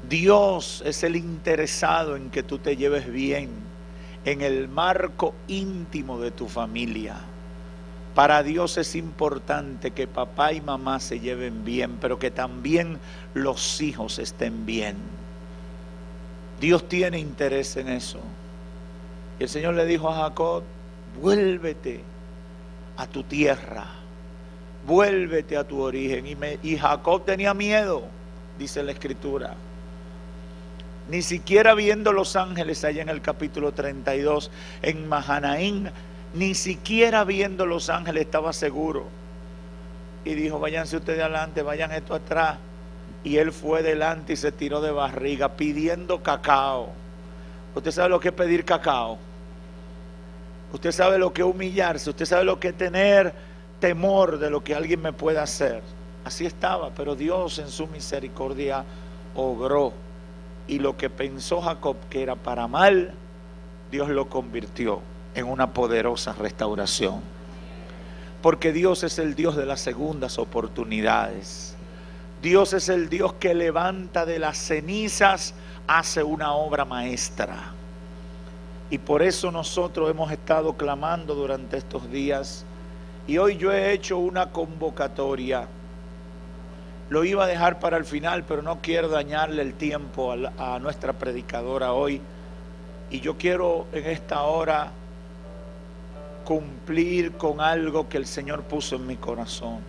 Dios es el interesado en que tú te lleves bien en el marco íntimo de tu familia. Para Dios es importante que papá y mamá se lleven bien, pero que también los hijos estén bien. Dios tiene interés en eso. Y el Señor le dijo a Jacob, vuélvete a tu tierra, vuélvete a tu origen. Y, Jacob tenía miedo, dice la escritura. Ni siquiera viendo los ángeles allá en el capítulo 32, en Mahanaín, ni siquiera viendo los ángeles estaba seguro. Y dijo, váyanse ustedes adelante, vayan esto atrás. Y él fue delante y se tiró de barriga pidiendo cacao. ¿Usted sabe lo que es pedir cacao? Usted sabe lo que es humillarse, usted sabe lo que es tener temor de lo que alguien me pueda hacer. Así estaba, pero Dios en su misericordia obró. Y lo que pensó Jacob que era para mal, Dios lo convirtió en una poderosa restauración. Porque Dios es el Dios de las segundas oportunidades. Dios es el Dios que levanta de las cenizas, hace una obra maestra. Y por eso nosotros hemos estado clamando durante estos días. Y hoy yo he hecho una convocatoria. Lo iba a dejar para el final, pero no quiero dañarle el tiempo a, a nuestra predicadora hoy. Y yo quiero en esta hora cumplir con algo que el Señor puso en mi corazón.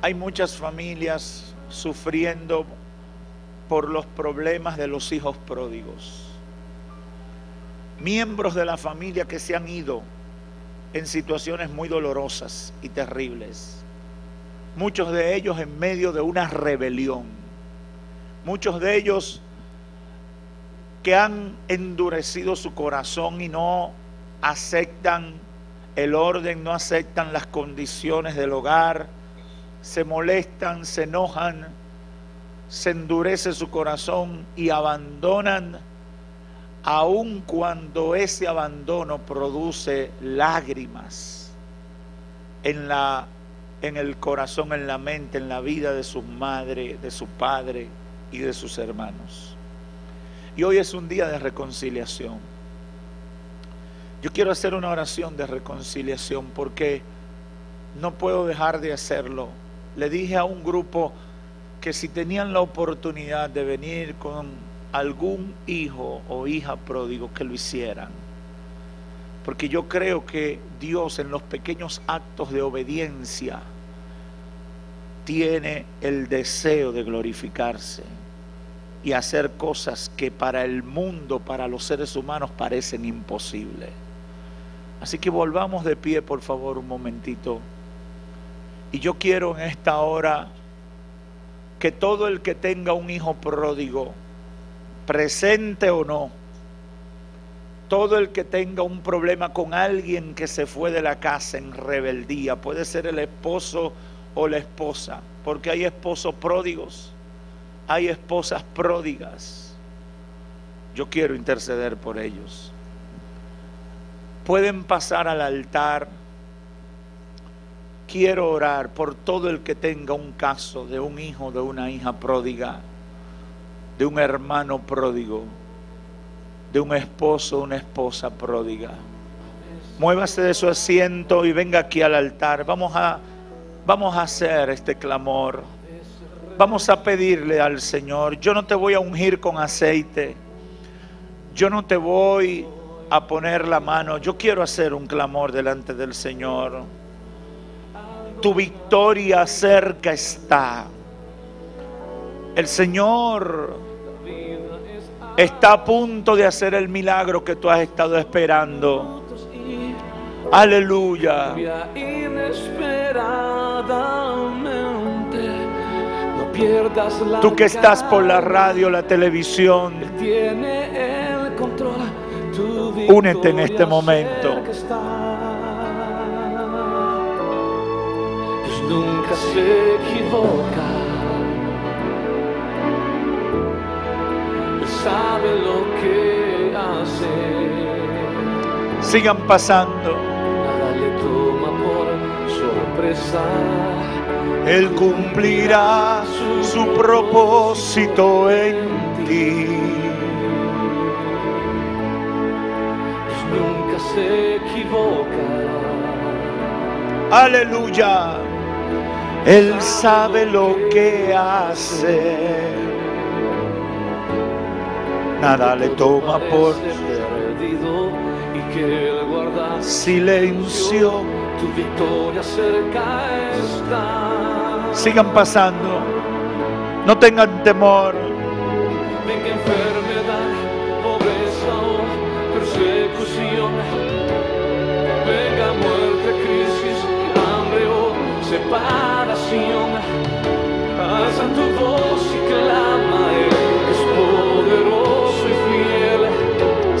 Hay muchas familias sufriendo por los problemas de los hijos pródigos. Miembros de la familia que se han ido en situaciones muy dolorosas y terribles. Muchos de ellos en medio de una rebelión. Muchos de ellos que han endurecido su corazón y no aceptan el orden, no aceptan las condiciones del hogar, se molestan, se enojan, se endurece su corazón y abandonan, aun cuando ese abandono produce lágrimas en la en el corazón, en la mente, en la vida de su madre, de su padre y de sus hermanos. Y hoy es un día de reconciliación. Yo quiero hacer una oración de reconciliación porque no puedo dejar de hacerlo. Le dije a un grupo que si tenían la oportunidad de venir con algún hijo o hija pródigo, que lo hicieran. Porque yo creo que Dios en los pequeños actos de obediencia tiene el deseo de glorificarse y hacer cosas que para el mundo, para los seres humanos parecen imposibles. Así que volvamos de pie, por favor, un momentito. Y yo quiero en esta hora que todo el que tenga un hijo pródigo, presente o no, todo el que tenga un problema con alguien que se fue de la casa en rebeldía, puede ser el esposo o la esposa, porque hay esposos pródigos, hay esposas pródigas. Yo quiero interceder por ellos. Pueden pasar al altar. Quiero orar por todo el que tenga un caso de un hijo, de una hija pródiga, de un hermano pródigo, de un esposo, una esposa pródiga. Muévase de su asiento y venga aquí al altar. Vamos a, vamos a hacer este clamor. Vamos a pedirle al Señor. Yo no te voy a ungir con aceite. Yo no te voy a poner la mano. Yo quiero hacer un clamor delante del Señor. Tu victoria cerca está. El Señor está a punto de hacer el milagro que tú has estado esperando. Aleluya. Tú que estás por la radio, la televisión, tiene el control. Únete en este momento. Dios nunca se equivoca. Él sabe lo que hace. sigan pasando. Nada le toma por sorpresa. Él cumplirá su propósito en ti. Se equivoca. Aleluya. Él sabe lo que hace. Nada le toma por perdido y que él guarda silencio. tu victoria cerca está. Sigan pasando. No tengan temor. Venga enfermedad,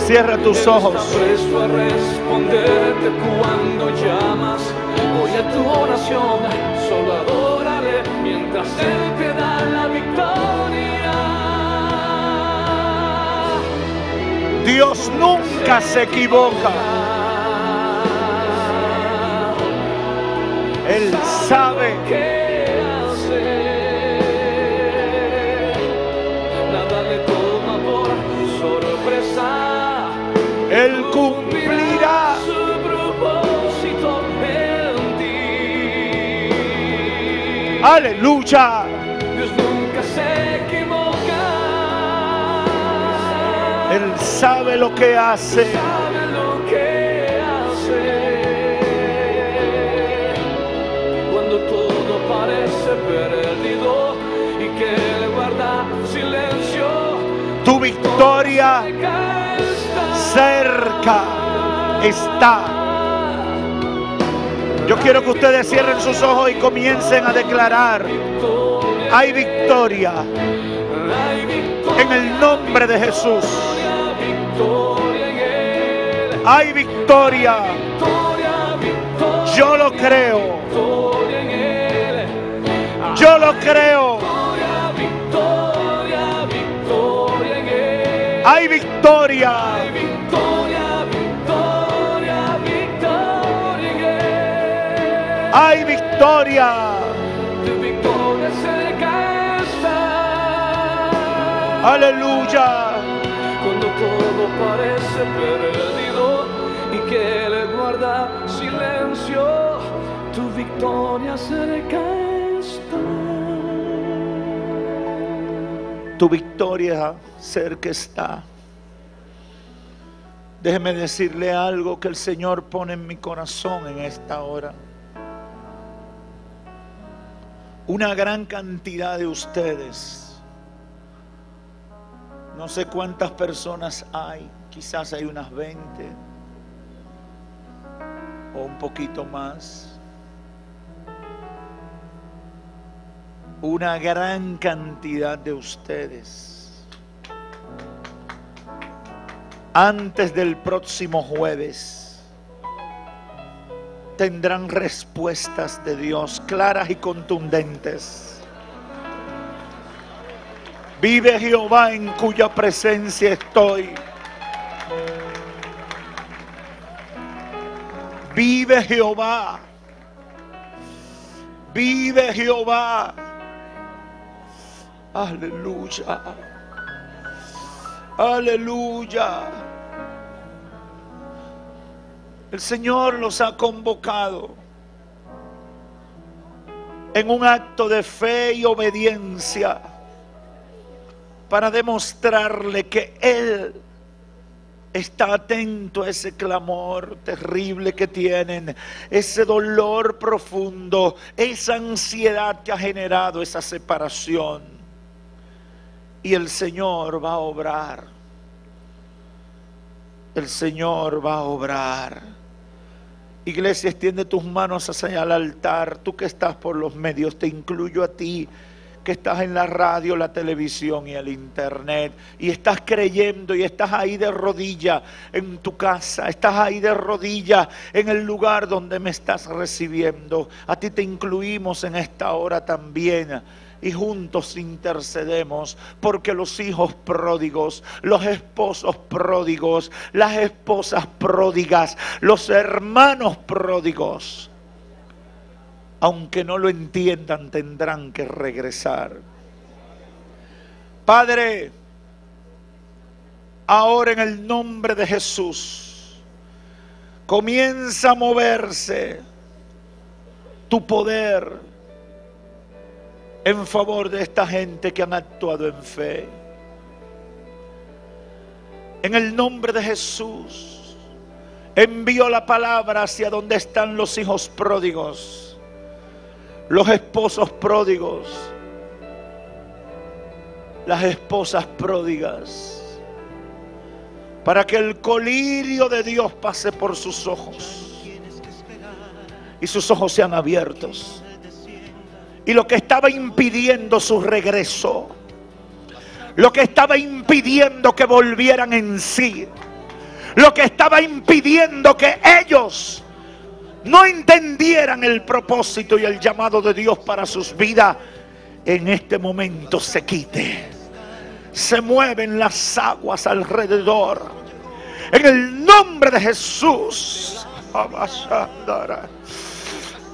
Cierra tus ojos. Presto a responderte cuando llamas. Voy a tu oración, solo adoraré mientras Él te da la victoria. Dios nunca se equivoca. Él sabe ¿Qué cumplirá. su propósito en ti. Aleluya. Dios nunca se equivoca. Él sabe lo que hace. sabe lo que hace. Cuando todo parece perdido y que Él guarda silencio. Tu victoria cerca está. Yo quiero que ustedes cierren sus ojos y comiencen a declarar, hay victoria en el nombre de Jesús. Hay victoria. Yo lo creo. Yo lo creo. Hay. Victoria, Hay victoria. Tu victoria cerca está. Aleluya. Cuando todo parece perdido y que Él guarda silencio, tu victoria cerca está. Tu victoria cerca está. Déjeme decirle algo que el Señor pone en mi corazón en esta hora. Una gran cantidad de ustedes, no sé cuántas personas hay, quizás hay unas 20 o un poquito más. Una gran cantidad de ustedes antes del próximo jueves tendrán respuestas de Dios claras y contundentes. Vive Jehová en cuya presencia estoy. Vive Jehová. Vive Jehová. Aleluya. Aleluya. El Señor los ha convocado en un acto de fe y obediencia para demostrarle que Él está atento a ese clamor terrible que tienen, ese dolor profundo, esa ansiedad que ha generado esa separación. Y el Señor va a obrar. El Señor va a obrar. Iglesia, extiende tus manos hacia el altar. Tú que estás por los medios, te incluyo a ti que estás en la radio, la televisión y el internet y estás creyendo y estás ahí de rodilla en tu casa, estás ahí de rodilla en el lugar donde me estás recibiendo. A ti te incluimos en esta hora también y juntos intercedemos porque los hijos pródigos, los esposos pródigos, las esposas pródigas, los hermanos pródigos, aunque no lo entiendan, tendrán que regresar. Padre, ahora en el nombre de Jesús, comienza a moverse tu poder en favor de esta gente que han actuado en fe. En el nombre de Jesús, envío la palabra hacia donde están los hijos pródigos, los esposos pródigos, las esposas pródigas, para que el colirio de Dios pase por sus ojos y sus ojos sean abiertos y lo que estaba impidiendo su regreso, lo que estaba impidiendo que volvieran en sí, lo que estaba impidiendo que ellos no entendieran el propósito y el llamado de Dios para sus vidas, en este momento se quite. Se mueven las aguas alrededor. En el nombre de Jesús.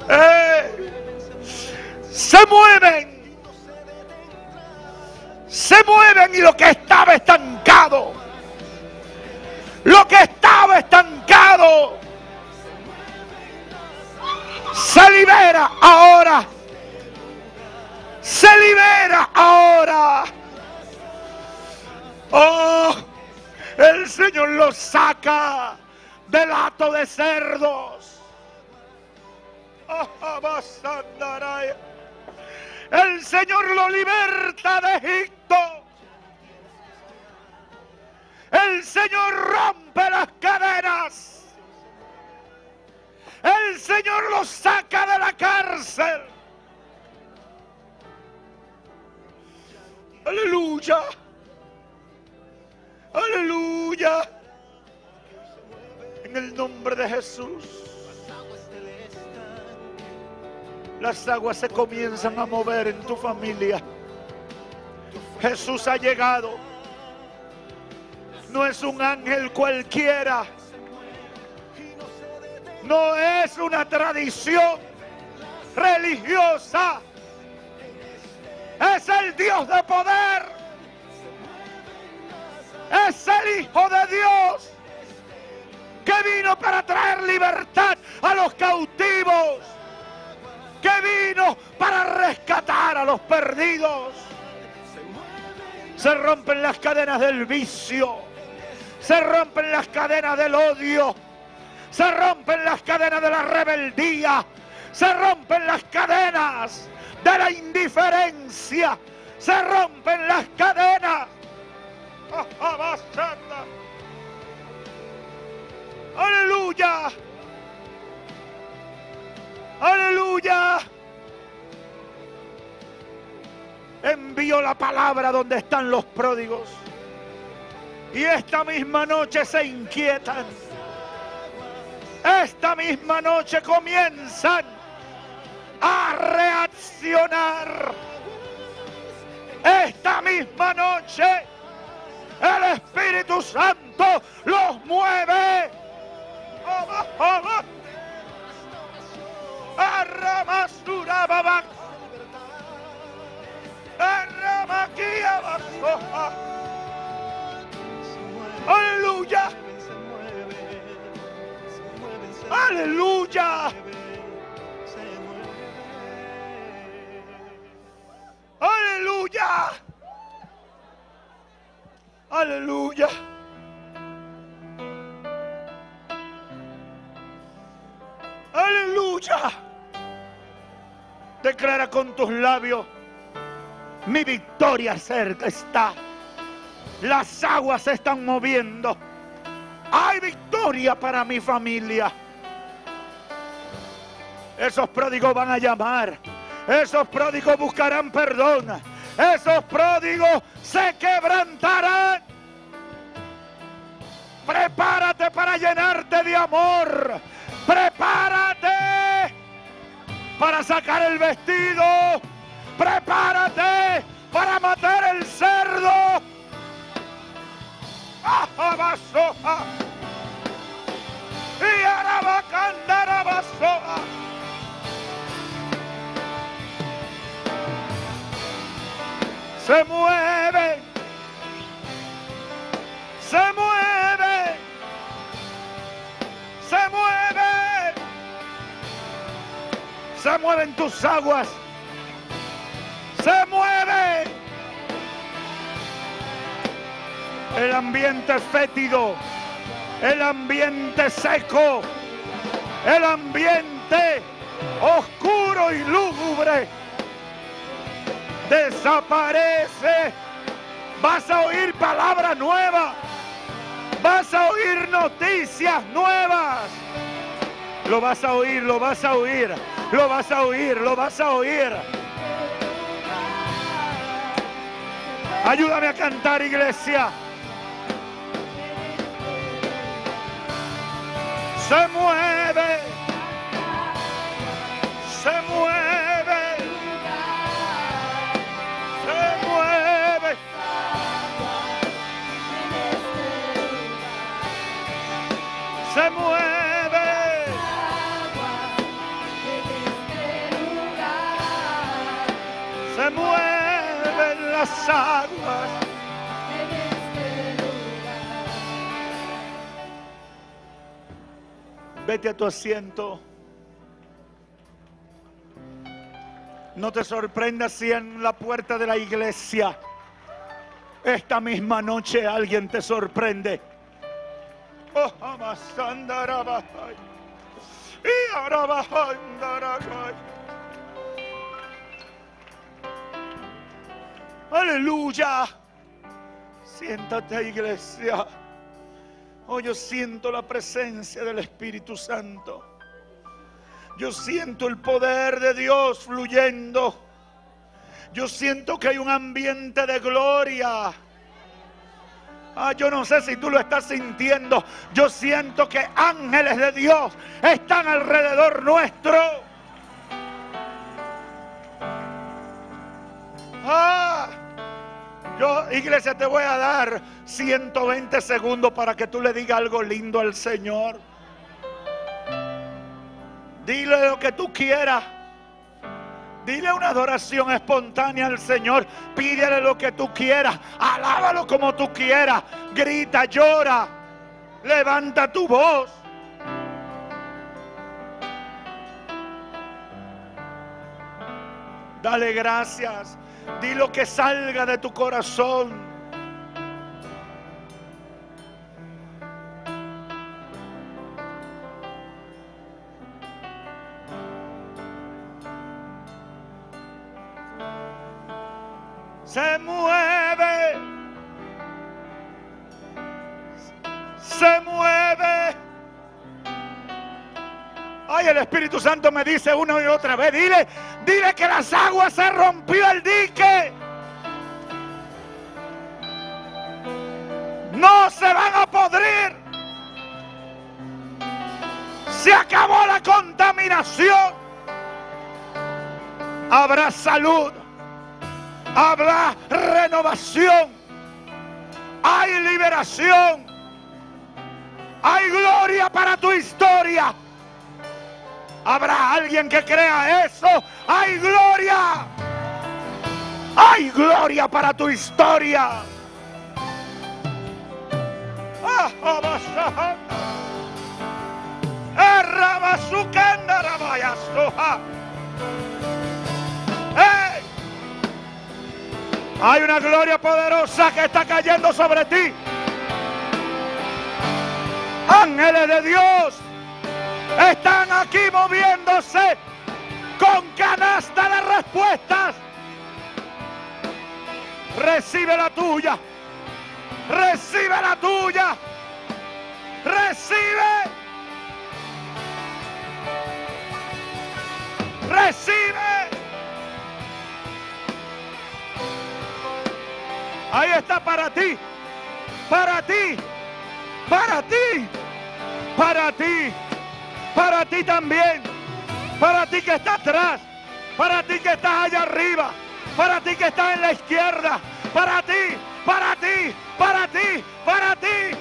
¡Eh! Se mueven. Se mueven y lo que estaba estancado. Lo que estaba estancado. Se libera ahora. Se libera ahora. Oh, el Señor lo saca del hato de cerdos. Oh. El Señor lo liberta de Egipto. El Señor rompe las cadenas. El Señor lo saca de la cárcel. Aleluya. Aleluya. En el nombre de Jesús. Las aguas se comienzan a mover en tu familia. Jesús ha llegado. No es un ángel cualquiera. No es una tradición religiosa. Es el Dios de poder. Es el Hijo de Dios que vino para traer libertad a los cautivos. Que vino para rescatar a los perdidos. Se rompen las cadenas del vicio. Se rompen las cadenas del odio. Se rompen las cadenas de la rebeldía. Se rompen las cadenas de la indiferencia. Se rompen las cadenas. Aleluya. Aleluya. Envío la palabra donde están los pródigos. Y esta misma noche se inquietan. Esta misma noche comienzan a reaccionar. Esta misma noche el Espíritu Santo los mueve. Arramasura babak. Arramaquia basoja. Aleluya. Aleluya. Aleluya. Aleluya. Aleluya. Declara con tus labios, mi victoria cerca está. Las aguas se están moviendo. Hay victoria para mi familia. Esos pródigos van a llamar. Esos pródigos buscarán perdón. Esos pródigos se quebrantarán. Prepárate para llenarte de amor. Prepárate para sacar el vestido. Prepárate para matar el cerdo. Ajabasoa. Y arabacandarabasoa. Se mueve. Se mueve. Se mueve. Se mueven tus aguas. Se mueve. El ambiente fétido. El ambiente seco. El ambiente oscuro y lúgubre desaparece. Vas a oír palabras nuevas. Vas a oír noticias nuevas. Lo vas a oír, lo vas a oír, lo vas a oír, lo vas a oír. Ayúdame a cantar, iglesia. Se mueve, se mueve, se mueve. Se mueve. Vete a tu asiento. No te sorprendas si en la puerta de la iglesia esta misma noche alguien te sorprende. Oh. Y. Aleluya. Siéntate, iglesia. Oh, yo siento la presencia del Espíritu Santo. Yo siento el poder de Dios fluyendo. Yo siento que hay un ambiente de gloria. Ah, yo no sé si tú lo estás sintiendo. Yo siento que ángeles de Dios están alrededor nuestro. Ah, yo, iglesia, te voy a dar 120 segundos para que tú le digas algo lindo al Señor. Dile lo que tú quieras. Dile una adoración espontánea al Señor. Pídele lo que tú quieras. Alábalo como tú quieras. Grita, llora. Levanta tu voz. Dale gracias. Di lo que salga de tu corazón. Se mueve. Se mueve. Ay, el Espíritu Santo me dice una y otra vez, dile, dile que las aguas se rompió el dique. No se van a podrir. Se acabó la contaminación. Habrá salud. Habrá renovación. Hay liberación. Hay gloria para tu historia. Habrá alguien que crea eso. Hay gloria. Hay gloria para tu historia. Ah, abasajanda. Errabasukendaramayasoja. ¡Ey! Hay una gloria poderosa que está cayendo sobre ti. Ángeles de Dios están aquí moviéndose con canasta de respuestas. Recibe la tuya. Recibe la tuya. Recibe. Recibe. Ahí está para ti. Para ti. Para ti. Para ti. Para ti también. Para ti que estás atrás. Para ti que estás allá arriba. Para ti que estás en la izquierda. Para ti. Para ti. Para ti. Para ti.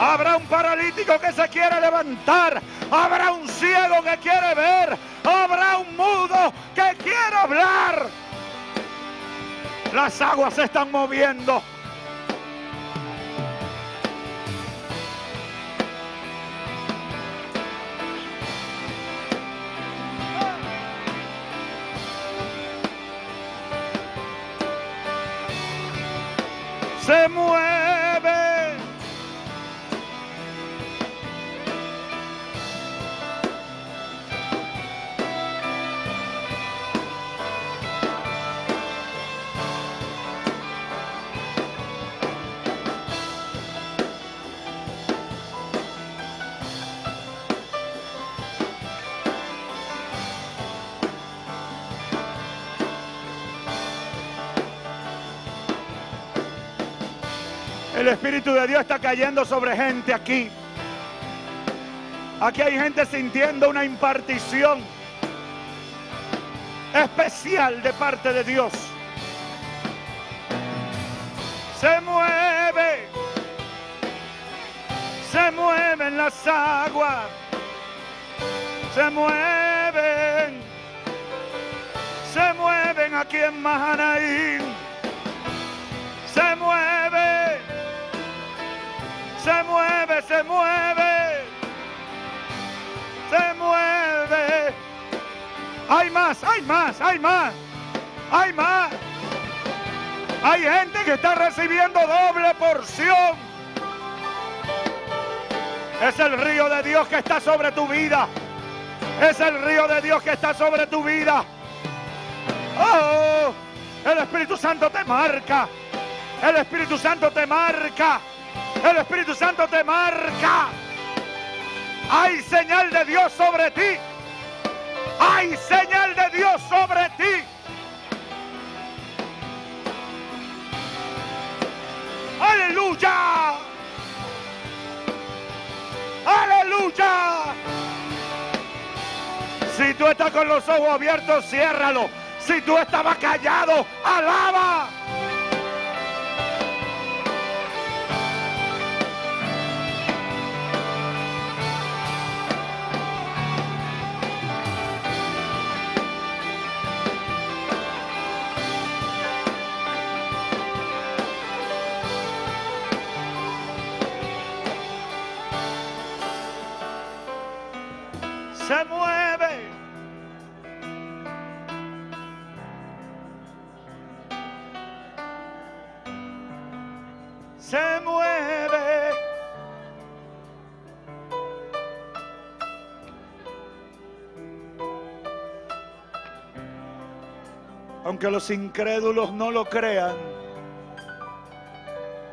Habrá un paralítico que se quiere levantar. Habrá un ciego que quiere ver. Habrá un mudo que quiere hablar. Las aguas se están moviendo. Se El Espíritu de Dios está cayendo sobre gente aquí. Aquí hay gente sintiendo una impartición especial de parte de Dios. Se mueve. las aguas se mueven, se mueven aquí en Mahanaim, se mueve, se mueve, se mueve, se mueve. Hay más, hay más, hay más, hay más. Hay gente que está recibiendo doble porción. Es el río de Dios que está sobre tu vida. Es el río de Dios que está sobre tu vida. Oh, el Espíritu Santo te marca. El Espíritu Santo te marca. El Espíritu Santo te marca. Hay señal de Dios sobre ti. Hay señal de Dios sobre ti. Aleluya. Aleluya. Si tú estás con los ojos abiertos, ciérralo. Si tú estabas callado, alaba. Aunque los incrédulos no lo crean,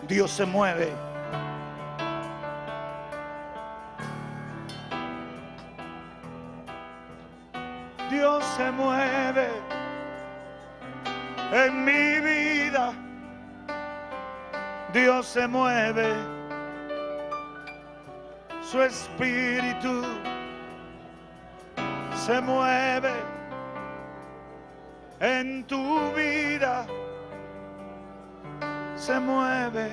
Dios se mueve. Dios se mueve en mi vida. Dios se mueve. Su espíritu se mueve Se mueve.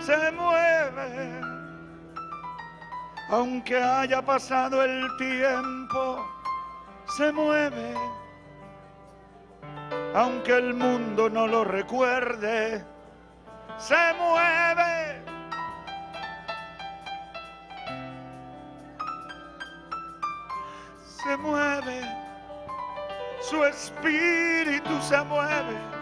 Se mueve. Aunque haya pasado el tiempo, se mueve. Aunque el mundo no lo recuerde, se mueve. Se mueve. Su espíritu se mueve.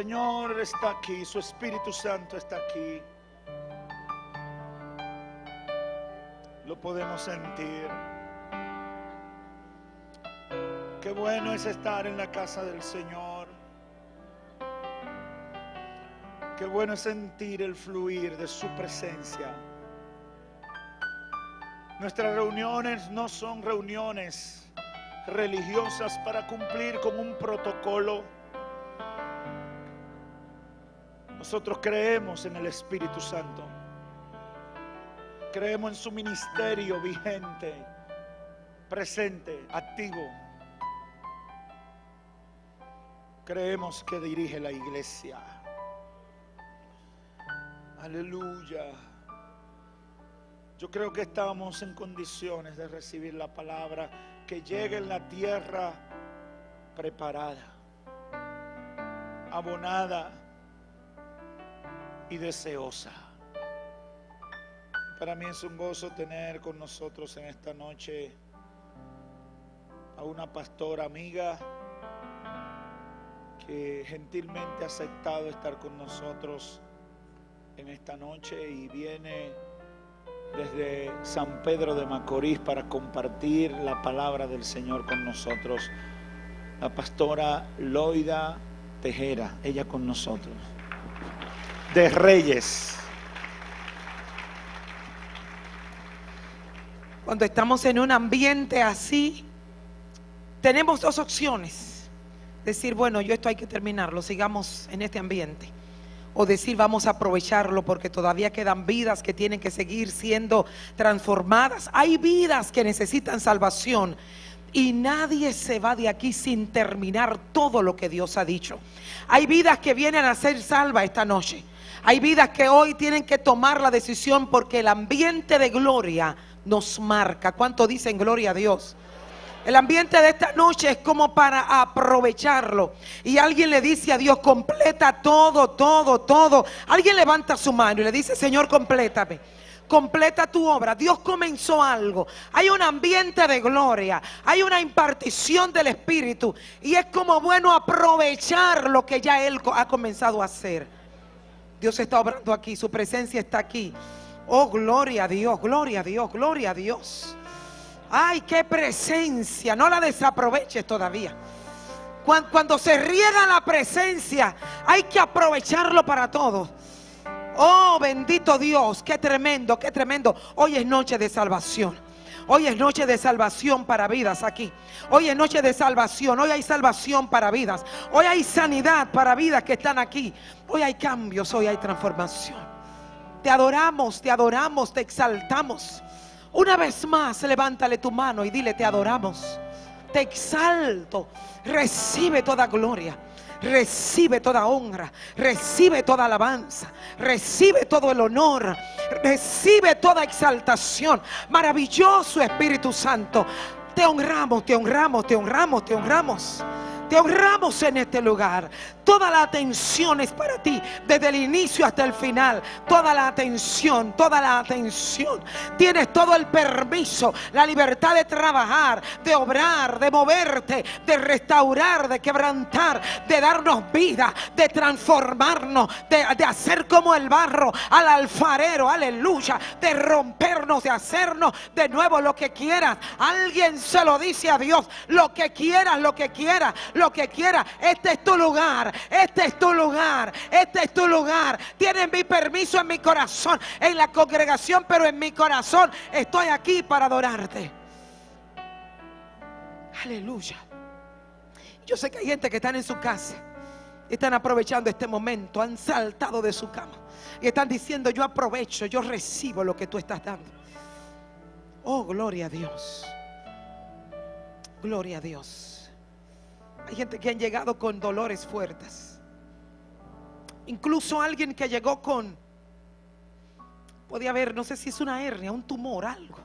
Señor está aquí, su Espíritu Santo está aquí. Lo podemos sentir. Qué bueno es estar en la casa del Señor. Qué bueno es sentir el fluir de su presencia. Nuestras reuniones no son reuniones religiosas para cumplir con un protocolo. Nosotros creemos en el Espíritu Santo. Creemos en su ministerio vigente, presente, activo. Creemos que dirige la iglesia. Aleluya. Yo creo que estamos en condiciones de recibir la palabra que llegue en la tierra preparada, abonada y deseosa. Para mí es un gozo tener con nosotros en esta noche a una pastora amiga que gentilmente ha aceptado estar con nosotros en esta noche y viene desde San Pedro de Macorís para compartir la palabra del Señor con nosotros. la pastora Loida Tejera, ella con nosotros. De Reyes. Cuando estamos en un ambiente así, tenemos dos opciones. Decir, bueno, yo esto hay que terminarlo, sigamos en este ambiente. O decir, vamos a aprovecharlo porque todavía quedan vidas que tienen que seguir siendo transformadas. Hay vidas que necesitan salvación. Y nadie se va de aquí sin terminar todo lo que Dios ha dicho. Hay vidas que vienen a ser salvas esta noche. Hay vidas que hoy tienen que tomar la decisión porque el ambiente de gloria nos marca. ¿Cuánto dicen gloria a Dios? El ambiente de esta noche es como para aprovecharlo. Y alguien le dice a Dios, completa todo, todo, todo. Alguien levanta su mano y le dice, Señor, complétame. Completa tu obra. Dios comenzó algo. Hay un ambiente de gloria. Hay una impartición del Espíritu. Y es como bueno aprovechar lo que ya Él ha comenzado a hacer. Dios está obrando aquí. Su presencia está aquí. Oh, gloria a Dios, gloria a Dios, gloria a Dios. Ay, qué presencia. No la desaproveches todavía. Cuan- Cuando, se riega la presencia, hay que aprovecharlo para todo. Oh, bendito Dios, qué tremendo, qué tremendo. Hoy es noche de salvación. Hoy es noche de salvación para vidas aquí. Hoy es noche de salvación. Hoy hay salvación para vidas. Hoy hay sanidad para vidas que están aquí. Hoy hay cambios, hoy hay transformación. Te adoramos, te adoramos, te exaltamos. Una vez más, levántale tu mano y dile, te adoramos. Te exalto. Recibe toda gloria. Recibe toda honra, recibe toda alabanza, recibe todo el honor, recibe toda exaltación. Maravilloso Espíritu Santo. Te honramos, te honramos, te honramos, te honramos. Te honramos en este lugar. Toda la atención es para ti, desde el inicio hasta el final. Toda la atención, toda la atención. Tienes todo el permiso, la libertad de trabajar, de obrar, de moverte, de restaurar, de quebrantar, de darnos vida, de transformarnos, de, de hacer como el barro al alfarero, aleluya, de rompernos, de hacernos de nuevo lo que quieras. Alguien se lo dice a Dios, lo que quieras, lo que quieras, lo que quieras. Este es tu lugar, este es tu lugar, este es tu lugar. Tienes mi permiso en mi corazón, en la congregación, pero en mi corazón estoy aquí para adorarte. Aleluya. Yo sé que hay gente que están en su casa y están aprovechando este momento, han saltado de su cama y están diciendo, yo aprovecho, yo recibo lo que tú estás dando. Oh, gloria a Dios. Gloria a Dios. Hay gente que han llegado con dolores fuertes. Incluso alguien que llegó con, podía haber, no sé si es una hernia, un tumor, algo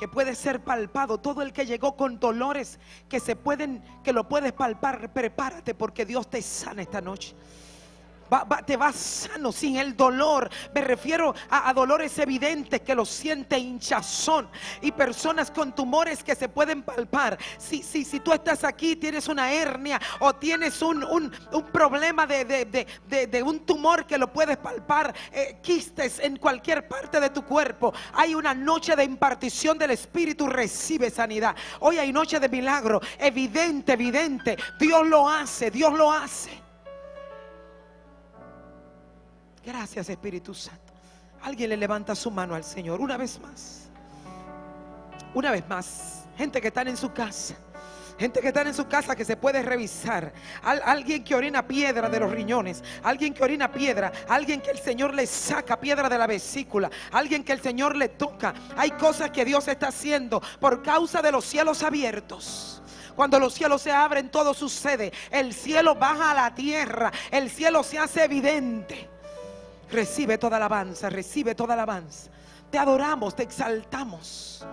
que puede ser palpado. Todo el que llegó con dolores que se pueden, que lo puedes palpar, prepárate porque Dios te sana esta noche. Te vas sano sin el dolor. Me refiero a, dolores evidentes que lo siente hinchazón y personas con tumores que se pueden palpar. Si, si, si tú estás aquí, tienes una hernia o tienes un, un- problema de, de- de- de- de un tumor que lo puedes palpar, eh, quistes en cualquier parte de tu cuerpo, hay una noche de impartición del Espíritu, recibe sanidad. Hoy hay noche de milagro, evidente, evidente. Dios lo hace, Dios lo hace. Gracias Espíritu Santo. Alguien le levanta su mano al Señor una vez más. Una vez más. Gente que están en su casa. Gente que están en su casa que se puede revisar. Al- alguien que orina piedra de los riñones. Alguien que orina piedra. Alguien que el Señor le saca piedra de la vesícula. Alguien que el Señor le toca. Hay cosas que Dios está haciendo por causa de los cielos abiertos. Cuando los cielos se abren, todo sucede. El cielo baja a la tierra. El cielo se hace evidente. Recibe toda alabanza, recibe toda alabanza. Te adoramos, te exaltamos.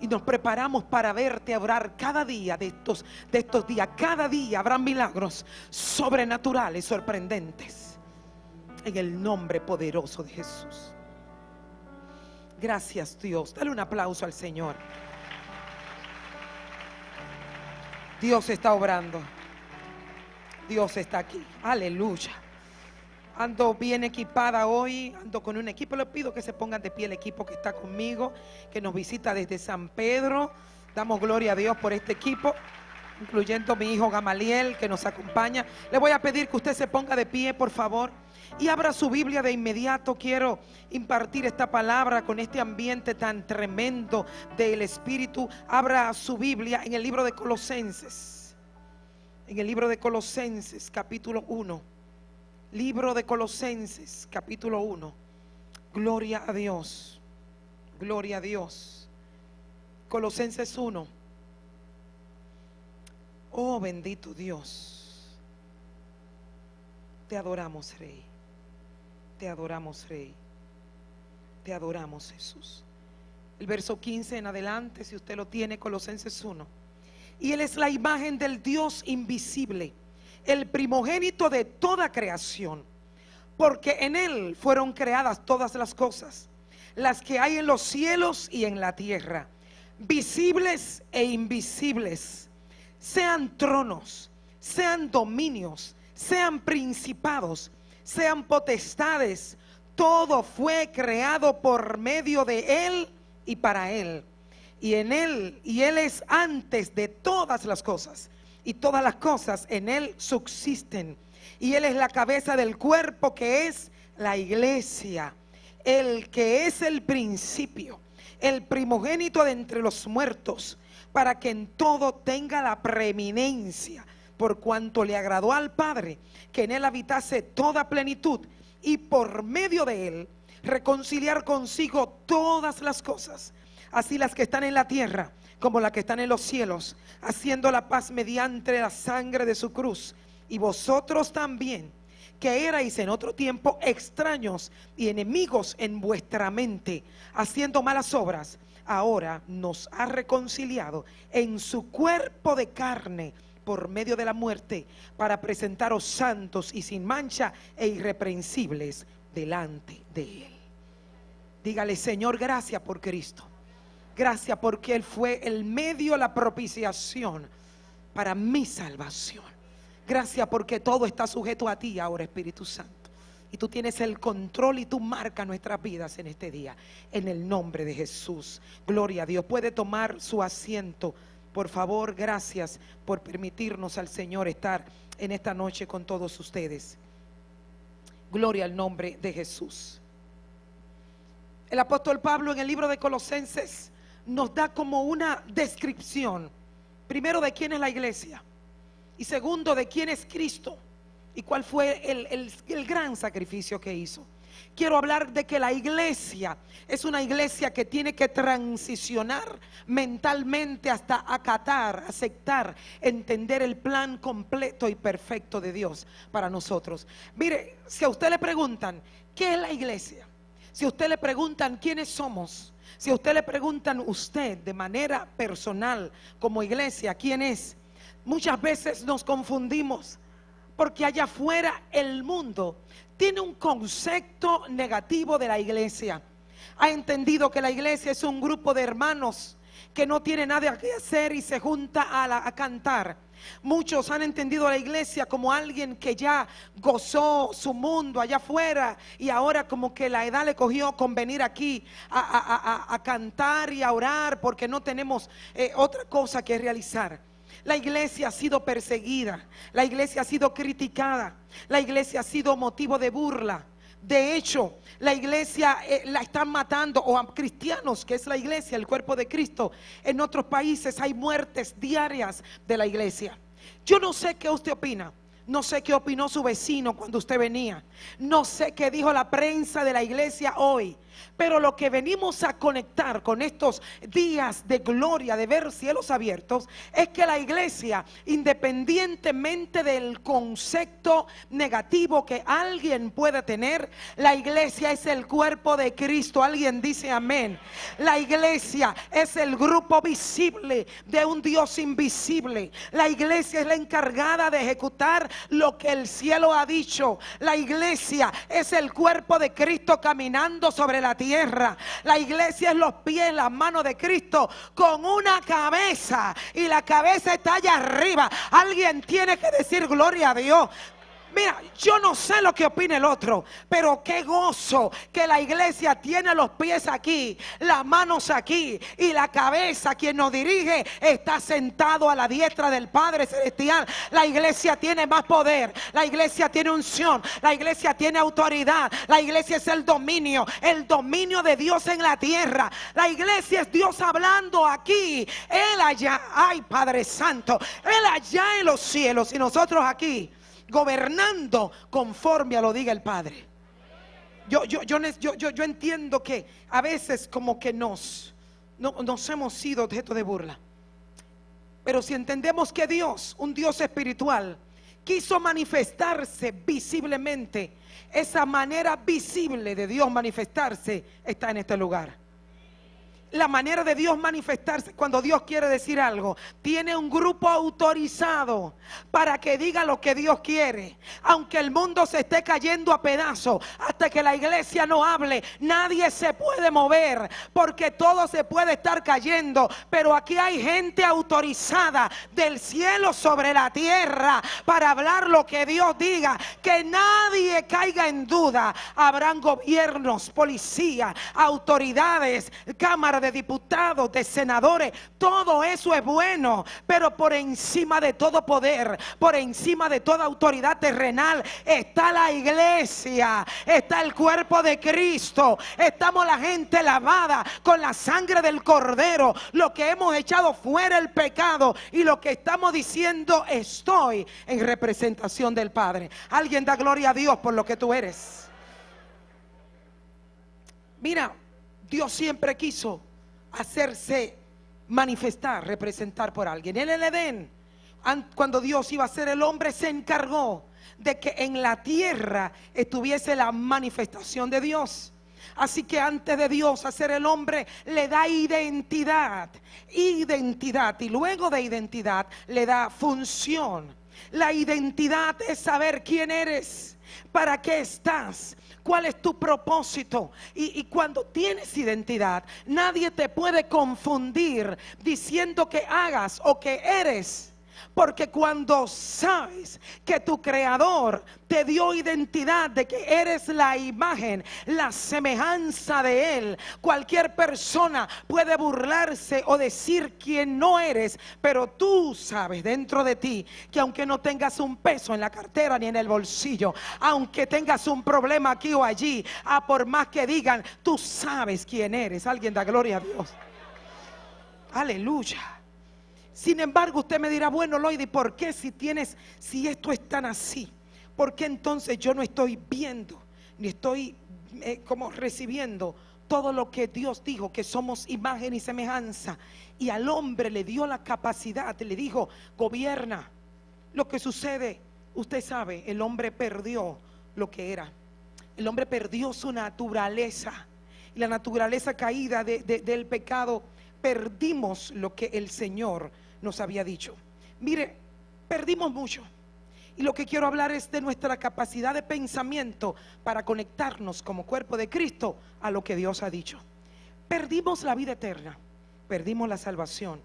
Y nos preparamos para verte obrar cada día de estos, de estos días. Cada día habrá milagros sobrenaturales, sorprendentes. En el nombre poderoso de Jesús. Gracias Dios. Dale un aplauso al Señor. Dios está obrando. Dios está aquí. Aleluya. Ando bien equipada hoy, ando con un equipo. Les pido que se pongan de pie el equipo que está conmigo, que nos visita desde San Pedro. Damos gloria a Dios por este equipo. incluyendo mi hijo Gamaliel que nos acompaña. Le voy a pedir que usted se ponga de pie, por favor, y abra su Biblia de inmediato. Quiero impartir esta palabra con este ambiente tan tremendo del Espíritu. Abra su Biblia en el libro de Colosenses. En el libro de Colosenses, capítulo 1. Libro de Colosenses, capítulo 1. Gloria a Dios. Gloria a Dios. Colosenses 1. Oh bendito Dios. Te adoramos, Rey. Te adoramos, Rey. Te adoramos, Jesús. El verso 15 en adelante, si usted lo tiene, Colosenses 1. Y Él es la imagen del Dios invisible, el primogénito de toda creación, porque en Él fueron creadas todas las cosas, las que hay en los cielos y en la tierra, visibles e invisibles, sean tronos, sean dominios, sean principados, sean potestades, todo fue creado por medio de Él y para Él. Y en Él, y Él es antes de todas las cosas. Y todas las cosas en Él subsisten. Y Él es la cabeza del cuerpo que es la iglesia. El que es el principio, el primogénito de entre los muertos, para que en todo tenga la preeminencia, por cuanto le agradó al Padre que en Él habitase toda plenitud y por medio de Él reconciliar consigo todas las cosas, así las que están en la tierra como las que están en los cielos, haciendo la paz mediante la sangre de su cruz. Y vosotros también, que erais en otro tiempo extraños y enemigos en vuestra mente, haciendo malas obras, ahora nos ha reconciliado en su cuerpo de carne por medio de la muerte, para presentaros santos y sin mancha e irreprensibles delante de Él. Dígale, Señor, gracias por Cristo. Gracias porque Él fue el medio, la propiciación para mi salvación. Gracias porque todo está sujeto a ti ahora, Espíritu Santo. Y tú tienes el control y tú marcas nuestras vidas en este día. En el nombre de Jesús. Gloria a Dios. Puede tomar su asiento. Por favor, gracias por permitirnos al Señor estar en esta noche con todos ustedes. Gloria al nombre de Jesús. El apóstol Pablo en el libro de Colosenses nos da como una descripción, primero de quién es la iglesia y segundo de quién es Cristo y cuál fue el, el- gran sacrificio que hizo. Quiero hablar de que la iglesia es una iglesia que tiene que transicionar mentalmente hasta acatar, aceptar, entender el plan completo y perfecto de Dios para nosotros. Mire, si a usted le preguntan, ¿qué es la iglesia? Si usted le preguntan quiénes somos, si usted le preguntan usted de manera personal como iglesia, ¿quién es? Muchas veces nos confundimos porque allá afuera el mundo tiene un concepto negativo de la iglesia. Ha entendido que la iglesia es un grupo de hermanos que no tiene nada que hacer y se junta a, la- a cantar. Muchos han entendido a la iglesia como alguien que ya gozó su mundo allá afuera y ahora como que la edad le cogió con venir aquí a, a- a- a- cantar y a orar porque no tenemos eh, otra cosa que realizar. La iglesia ha sido perseguida, la iglesia ha sido criticada, la iglesia ha sido motivo de burla. De hecho, la iglesia eh, la están matando, o a cristianos, que es la iglesia, el cuerpo de Cristo. En otros países hay muertes diarias de la iglesia. Yo no sé qué usted opina. No sé qué opinó su vecino cuando usted venía. No sé qué dijo la prensa de la iglesia hoy. Pero lo que venimos a conectar con estos días de gloria, de ver cielos abiertos, es que la iglesia, independientemente del concepto negativo que alguien pueda tener, la iglesia es el cuerpo de Cristo. Alguien dice amén. La iglesia es el grupo visible de un Dios invisible. La iglesia es la encargada de ejecutar lo que el cielo ha dicho. La iglesia es el cuerpo de Cristo caminando sobre la tierra. La iglesia es los pies, las manos de Cristo con una cabeza y la cabeza está allá arriba. Alguien tiene que decir gloria a Dios. Mira, yo no sé lo que opina el otro, pero qué gozo que la iglesia tiene los pies aquí, las manos aquí y la cabeza, quien nos dirige, está sentado a la diestra del Padre Celestial. La iglesia tiene más poder, la iglesia tiene unción, la iglesia tiene autoridad, la iglesia es el dominio, el dominio de Dios en la tierra. La iglesia es Dios hablando aquí, Él allá, ay Padre Santo, Él allá en los cielos y nosotros aquí gobernando conforme a lo diga el Padre. Yo, yo, yo, yo- yo entiendo que a veces como que nos, no- nos hemos sido objeto de burla. Pero si entendemos que Dios, un Dios espiritual, quiso manifestarse visiblemente, esa manera visible de Dios manifestarse está en este lugar. La manera de Dios manifestarse cuando Dios quiere decir algo, tiene un grupo autorizado para que diga lo que Dios quiere. Aunque el mundo se esté cayendo a pedazos, hasta que la iglesia no hable, nadie se puede mover, porque todo se puede estar cayendo. Pero aquí hay gente autorizada del cielo sobre la tierra para hablar lo que Dios diga, que nadie caiga en duda. Habrán gobiernos, policía, autoridades, cámara de diputados, de senadores, todo eso es bueno, pero por encima de todo poder, por encima de toda autoridad terrenal, está la iglesia, está el cuerpo de Cristo, estamos la gente lavada con la sangre del cordero, lo que hemos echado fuera el pecado y lo que estamos diciendo estoy en representación del Padre. Alguien da gloria a Dios por lo que tú eres. Mira, Dios siempre quiso hacerse manifestar, representar por alguien. En el Edén, an- cuando Dios iba a ser el hombre, se encargó de que en la tierra estuviese la manifestación de Dios. Así que antes de Dios hacer el hombre, le da identidad, identidad, y luego de identidad le da función. La identidad es saber quién eres, para qué estás, cuál es tu propósito. Y, cuando tienes identidad, nadie te puede confundir diciendo que hagas o que eres. Porque cuando sabes que tu creador te dio identidad de que eres la imagen, la semejanza de Él, cualquier persona puede burlarse o decir quién no eres, pero tú sabes dentro de ti que aunque no tengas un peso en la cartera ni en el bolsillo, aunque tengas un problema aquí o allí, a por más que digan, tú sabes quién eres. Alguien da gloria a Dios. Aleluya. Sin embargo, usted me dirá, bueno, Loidi, ¿por qué si tienes, si esto es tan así? ¿Por qué entonces yo no estoy viendo, ni estoy eh, como recibiendo todo lo que Dios dijo, que somos imagen y semejanza? Y al hombre le dio la capacidad, le dijo, gobierna. Lo que sucede, usted sabe, el hombre perdió lo que era. El hombre perdió su naturaleza. Y la naturaleza caída de- del pecado, perdimos lo que el Señor nos había dicho. Mire, perdimos mucho. Y lo que quiero hablar es de nuestra capacidad de pensamiento para conectarnos como cuerpo de Cristo a lo que Dios ha dicho. Perdimos la vida eterna, perdimos la salvación.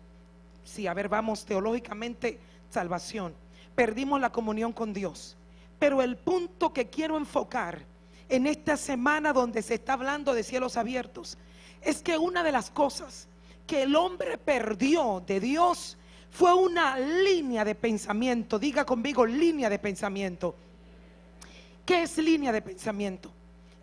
Si, a ver, vamos teológicamente, salvación. Perdimos la comunión con Dios. Pero el punto que quiero enfocar en esta semana donde se está hablando de cielos abiertos es que una de las cosas que el hombre perdió de Dios fue una línea de pensamiento. Diga conmigo, línea de pensamiento. ¿Qué es línea de pensamiento?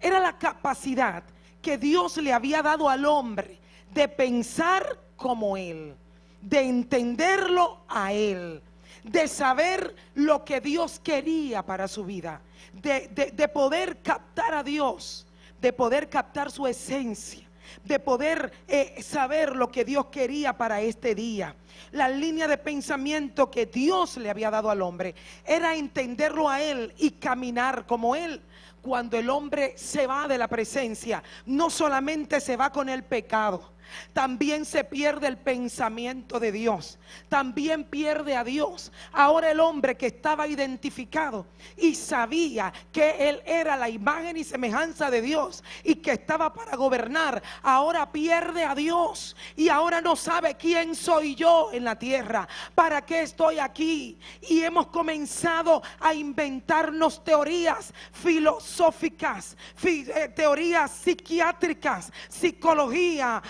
Era la capacidad que Dios le había dado al hombre de pensar como Él, de entenderlo a Él, de saber lo que Dios quería para su vida, de, de- de poder captar a Dios, de poder captar su esencia de poder eh, saber lo que Dios quería para este día. La línea de pensamiento que Dios le había dado al hombre era entenderlo a Él y caminar como Él. Cuando el hombre se va de la presencia, no solamente se va con el pecado, también se pierde el pensamiento de Dios, también pierde a Dios. Ahora el hombre que estaba identificado y sabía que él era la imagen y semejanza de Dios y que estaba para gobernar, ahora pierde a Dios y ahora no sabe quién soy yo en la tierra, para qué estoy aquí. Y hemos comenzado a inventarnos teorías filosóficas, fi- eh, teorías psiquiátricas, psicología,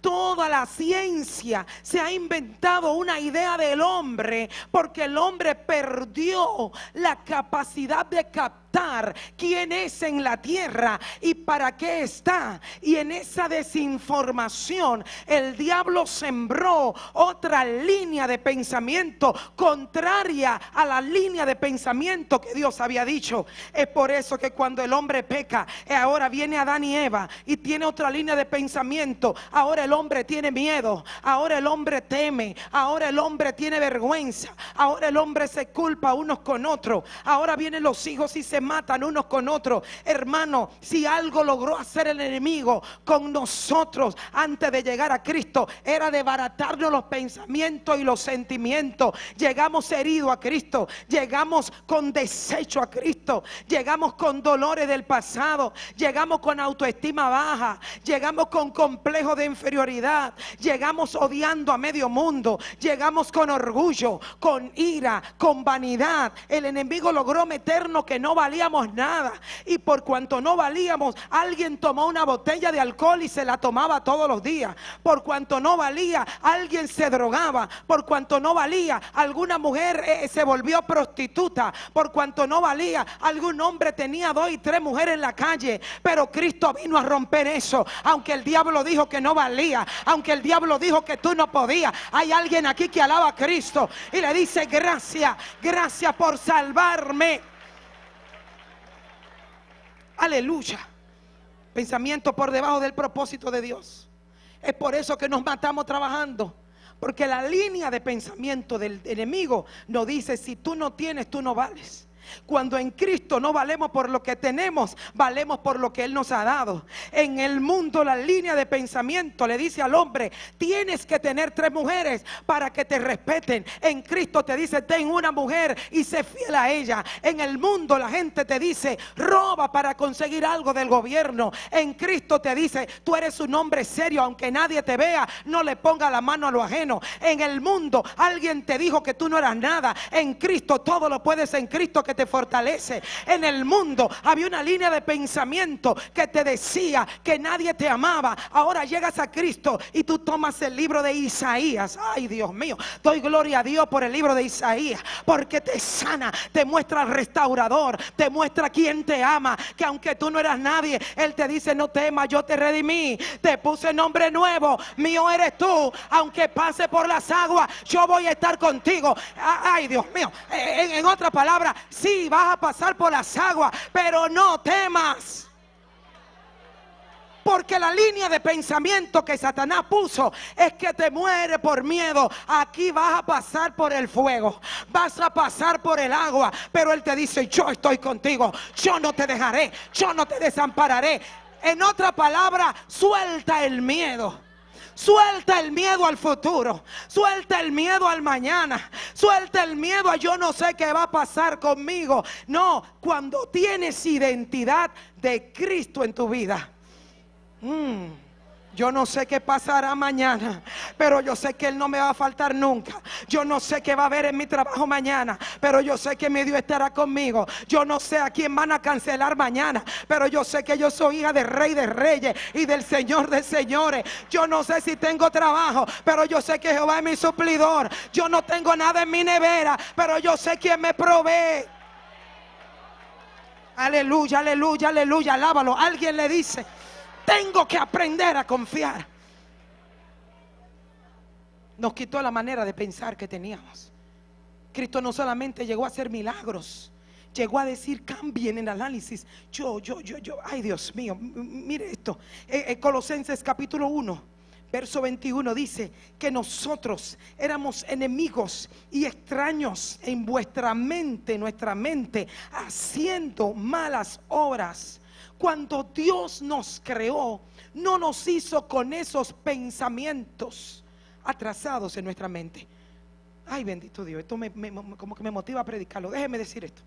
toda la ciencia se ha inventado una idea del hombre porque el hombre perdió la capacidad de captar quién es en la tierra y para qué está. Y en esa desinformación el diablo sembró otra línea de pensamiento contraria a la línea de pensamiento que Dios había dicho. Es por eso que cuando el hombre peca, eh, ahora viene Adán y Eva y tiene otra línea de pensamiento. Ahora el hombre tiene miedo, ahora el hombre teme, ahora el hombre tiene vergüenza, ahora el hombre se culpa unos con otros. Ahora vienen los hijos y se matan unos con otros. Hermano, si algo logró hacer el enemigo con nosotros antes de llegar a Cristo, era desbaratarnos los pensamientos y los sentimientos. Llegamos heridos a Cristo, llegamos con desecho a Cristo, llegamos con dolores del pasado, llegamos con autoestima baja, llegamos con complejo de inferioridad, llegamos odiando a medio mundo, llegamos con orgullo, con ira, con vanidad. El enemigo logró meternos que no valíamos nada y por cuanto no valíamos, alguien tomó una botella de alcohol y se la tomaba todos los días. Por cuanto no valía, alguien se drogaba. Por cuanto no valía, alguna mujer eh, se volvió prostituta. Por cuanto no valía, algún hombre tenía dos y tres mujeres en la calle. Pero Cristo vino a romper eso. Aunque el diablo dijo que no valía, aunque el diablo dijo que tú no podías, hay alguien aquí que alaba a Cristo y le dice gracias, gracias por salvarme. Aleluya. Pensamiento por debajo del propósito de Dios. Es por eso que nos matamos trabajando. Porque la línea de pensamiento del enemigo nos dice, si tú no tienes, tú no vales. Cuando en Cristo no valemos por lo que tenemos, valemos por lo que Él nos ha dado. En el mundo la línea de pensamiento le dice al hombre, tienes que tener tres mujeres para que te respeten. En Cristo te dice, ten una mujer y sé fiel a ella. En el mundo la gente te dice, roba para conseguir algo del gobierno. En Cristo te dice, tú eres un hombre serio, aunque nadie te vea, no le ponga la mano a lo ajeno. En el mundo alguien te dijo que tú no eras nada. En Cristo todo lo puedes en Cristo que te fortalece. En el mundo había una línea de pensamiento que te decía que nadie te amaba. Ahora llegas a Cristo y tú tomas el libro de Isaías. Ay, Dios mío, doy gloria a Dios por el libro de Isaías, porque te sana, te muestra restaurador, te muestra quién te ama, que aunque tú no eras nadie, Él te dice, no temas, yo te redimí, te puse nombre nuevo, mío eres tú, aunque pase por las aguas, yo voy a estar contigo. Ay, Dios mío, en, en otra palabra, sí vas a pasar por las aguas, pero no temas. Porque la línea de pensamiento que Satanás puso es que te muere por miedo. Aquí vas a pasar por el fuego, vas a pasar por el agua, pero Él te dice, yo estoy contigo, yo no te dejaré, yo no te desampararé. En otra palabra, suelta el miedo. Suelta el miedo al futuro. Suelta el miedo al mañana. Suelta el miedo a yo no sé qué va a pasar conmigo. No, cuando tienes identidad de Cristo en tu vida. mm, yo no sé qué pasará mañana, pero yo sé que Él no me va a faltar nunca. Yo no sé qué va a haber en mi trabajo mañana, pero yo sé que mi Dios estará conmigo. Yo no sé a quién van a cancelar mañana, pero yo sé que yo soy hija del Rey de Reyes y del Señor de Señores. Yo no sé si tengo trabajo, pero yo sé que Jehová es mi suplidor. Yo no tengo nada en mi nevera, pero yo sé quién me provee. Aleluya, aleluya, aleluya, alábalo. Alguien le dice, tengo que aprender a confiar. Nos quitó la manera de pensar que teníamos. Cristo no solamente llegó a hacer milagros, llegó a decir cambien el análisis. Yo, yo, yo, yo, ay Dios mío, mire esto. Eh, eh, Colosenses capítulo 1, verso 21 dice que nosotros éramos enemigos y extraños en vuestra mente, nuestra mente, haciendo malas obras. Cuando Dios nos creó, no nos hizo con esos pensamientos atrasados en nuestra mente. Ay, bendito Dios, esto me, como que me motiva a predicarlo. Déjeme decir esto.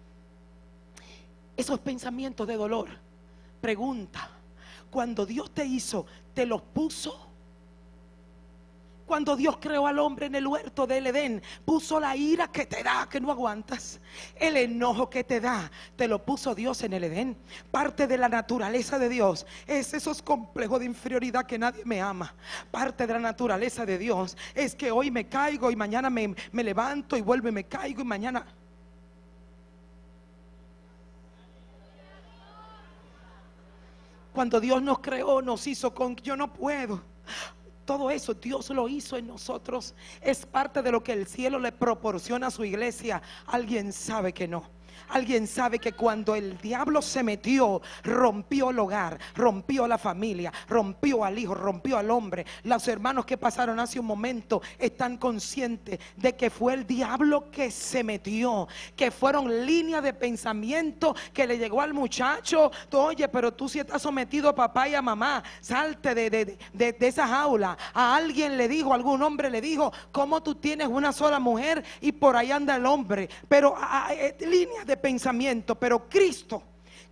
Esos pensamientos de dolor, pregunta, cuando Dios te hizo, ¿te los puso? Cuando Dios creó al hombre en el huerto del Edén, puso la ira que te da, que no aguantas. El enojo que te da, te lo puso Dios en el Edén. Parte de la naturaleza de Dios es esos complejos de inferioridad que nadie me ama. Parte de la naturaleza de Dios es que hoy me caigo y mañana me, me levanto y vuelvo y me caigo y mañana... Cuando Dios nos creó, nos hizo con yo no puedo. Todo eso Dios lo hizo en nosotros. Es parte de lo que el cielo le proporciona a su iglesia. Alguien sabe que no. Alguien sabe que cuando el diablo se metió, rompió el hogar, rompió la familia, rompió al hijo, rompió al hombre. Los hermanos que pasaron hace un momento están conscientes de que fue el diablo que se metió, que fueron líneas de pensamiento que le llegó al muchacho. Oye, pero tú si estás sometido a papá y a mamá, salte de, de- de- de esa jaula. A alguien le dijo, algún hombre le dijo, ¿cómo tú tienes una sola mujer y por ahí anda el hombre? Pero a- a- eh, líneas de pensamiento, pero Cristo,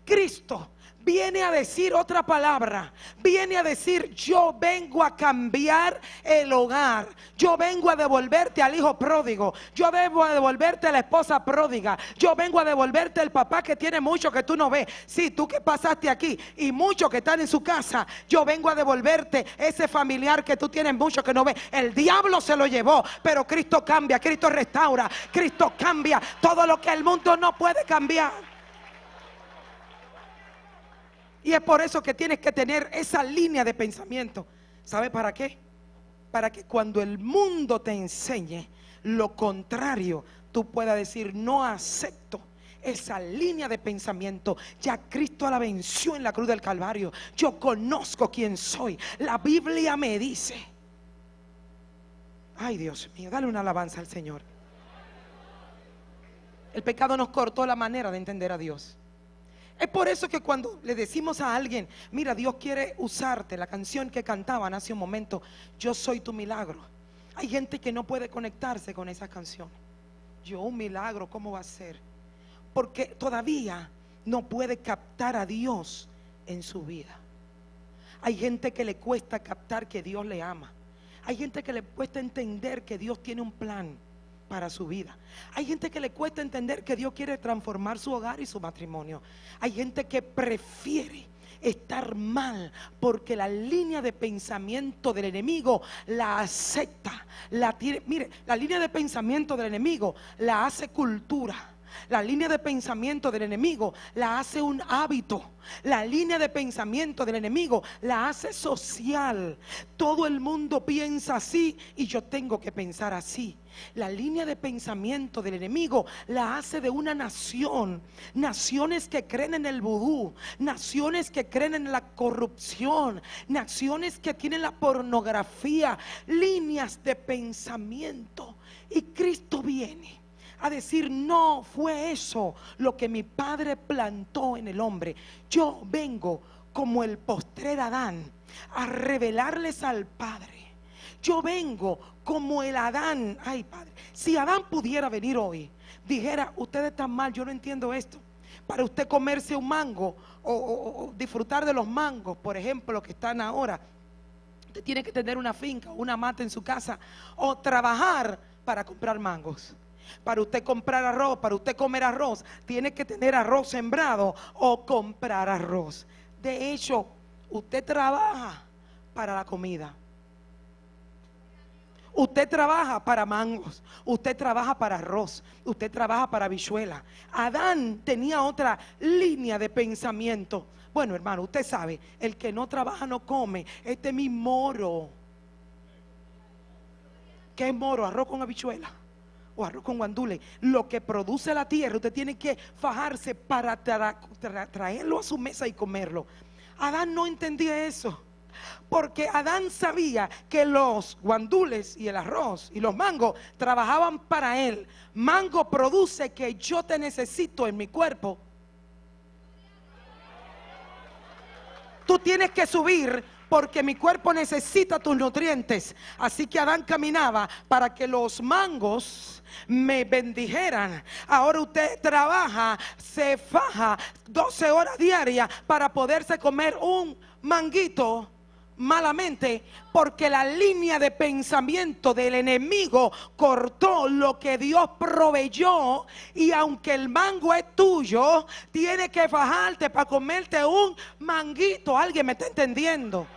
Cristo viene a decir otra palabra, viene a decir, yo vengo a cambiar el hogar, yo vengo a devolverte al hijo pródigo, yo debo a devolverte a la esposa pródiga, yo vengo a devolverte al papá que tiene mucho que tú no ves, sí, tú que pasaste aquí y muchos que están en su casa, yo vengo a devolverte ese familiar que tú tienes mucho que no ves, el diablo se lo llevó, pero Cristo cambia, Cristo restaura, Cristo cambia todo lo que el mundo no puede cambiar. Y es por eso que tienes que tener esa línea de pensamiento. ¿Sabe para qué? Para que cuando el mundo te enseñe lo contrario, tú puedas decir, no acepto esa línea de pensamiento. Ya Cristo la venció en la cruz del Calvario. Yo conozco quién soy. La Biblia me dice. Ay, Dios mío, dale una alabanza al Señor. El pecado nos cortó la manera de entender a Dios. Es por eso que cuando le decimos a alguien, mira, Dios quiere usarte, la canción que cantaban hace un momento, yo soy tu milagro. Hay gente que no puede conectarse con esas canciones. Yo un milagro, ¿cómo va a ser? Porque todavía no puede captar a Dios en su vida. Hay gente que le cuesta captar que Dios le ama. Hay gente que le cuesta entender que Dios tiene un plan para su vida. Hay gente que le cuesta entender que Dios quiere transformar su hogar y su matrimonio. Hay gente que prefiere estar mal porque la línea de pensamiento del enemigo la acepta. La tiene, mire, la línea de pensamiento del enemigo la hace cultura. La línea de pensamiento del enemigo la hace un hábito. La línea de pensamiento del enemigo la hace social. Todo el mundo piensa así y yo tengo que pensar así. La línea de pensamiento del enemigo la hace de una nación. Naciones que creen en el vudú. Naciones que creen en la corrupción. Naciones que tienen la pornografía. Líneas de pensamiento. Y Cristo viene a decir, no fue eso lo que mi padre plantó en el hombre. Yo vengo como el postrer Adán a revelarles al Padre. Yo vengo como el Adán. Ay, Padre, si Adán pudiera venir hoy, dijera, ustedes están mal, yo no entiendo esto. Para usted comerse un mango o disfrutar de los mangos, por ejemplo, que están ahora, usted tiene que tener una finca, una mata en su casa o trabajar para comprar mangos. Para usted comprar arroz, para usted comer arroz, tiene que tener arroz sembrado o comprar arroz. De hecho, usted trabaja para la comida. Usted trabaja para mangos, usted trabaja para arroz, usted trabaja para habichuela. Adán tenía otra línea de pensamiento. Bueno, hermano, usted sabe, el que no trabaja no come. Este es mi moro. ¿Qué es moro? Arroz con habichuela arroz con guandule. Lo que produce la tierra, usted tiene que fajarse para tra- tra- traerlo a su mesa y comerlo. Adán no entendía eso. Porque Adán sabía que los guandules y el arroz y los mangos trabajaban para él. Mango produce que yo te necesito en mi cuerpo. Tú tienes que subir porque mi cuerpo necesita tus nutrientes. Así que Adán caminaba para que los mangos me bendijeran. Ahora usted trabaja, se faja 12 horas diarias para poderse comer un manguito malamente porque la línea de pensamiento del enemigo cortó lo que Dios proveyó y aunque el mango es tuyo, tiene que fajarte para comerte un manguito. ¿Alguien me está entendiendo?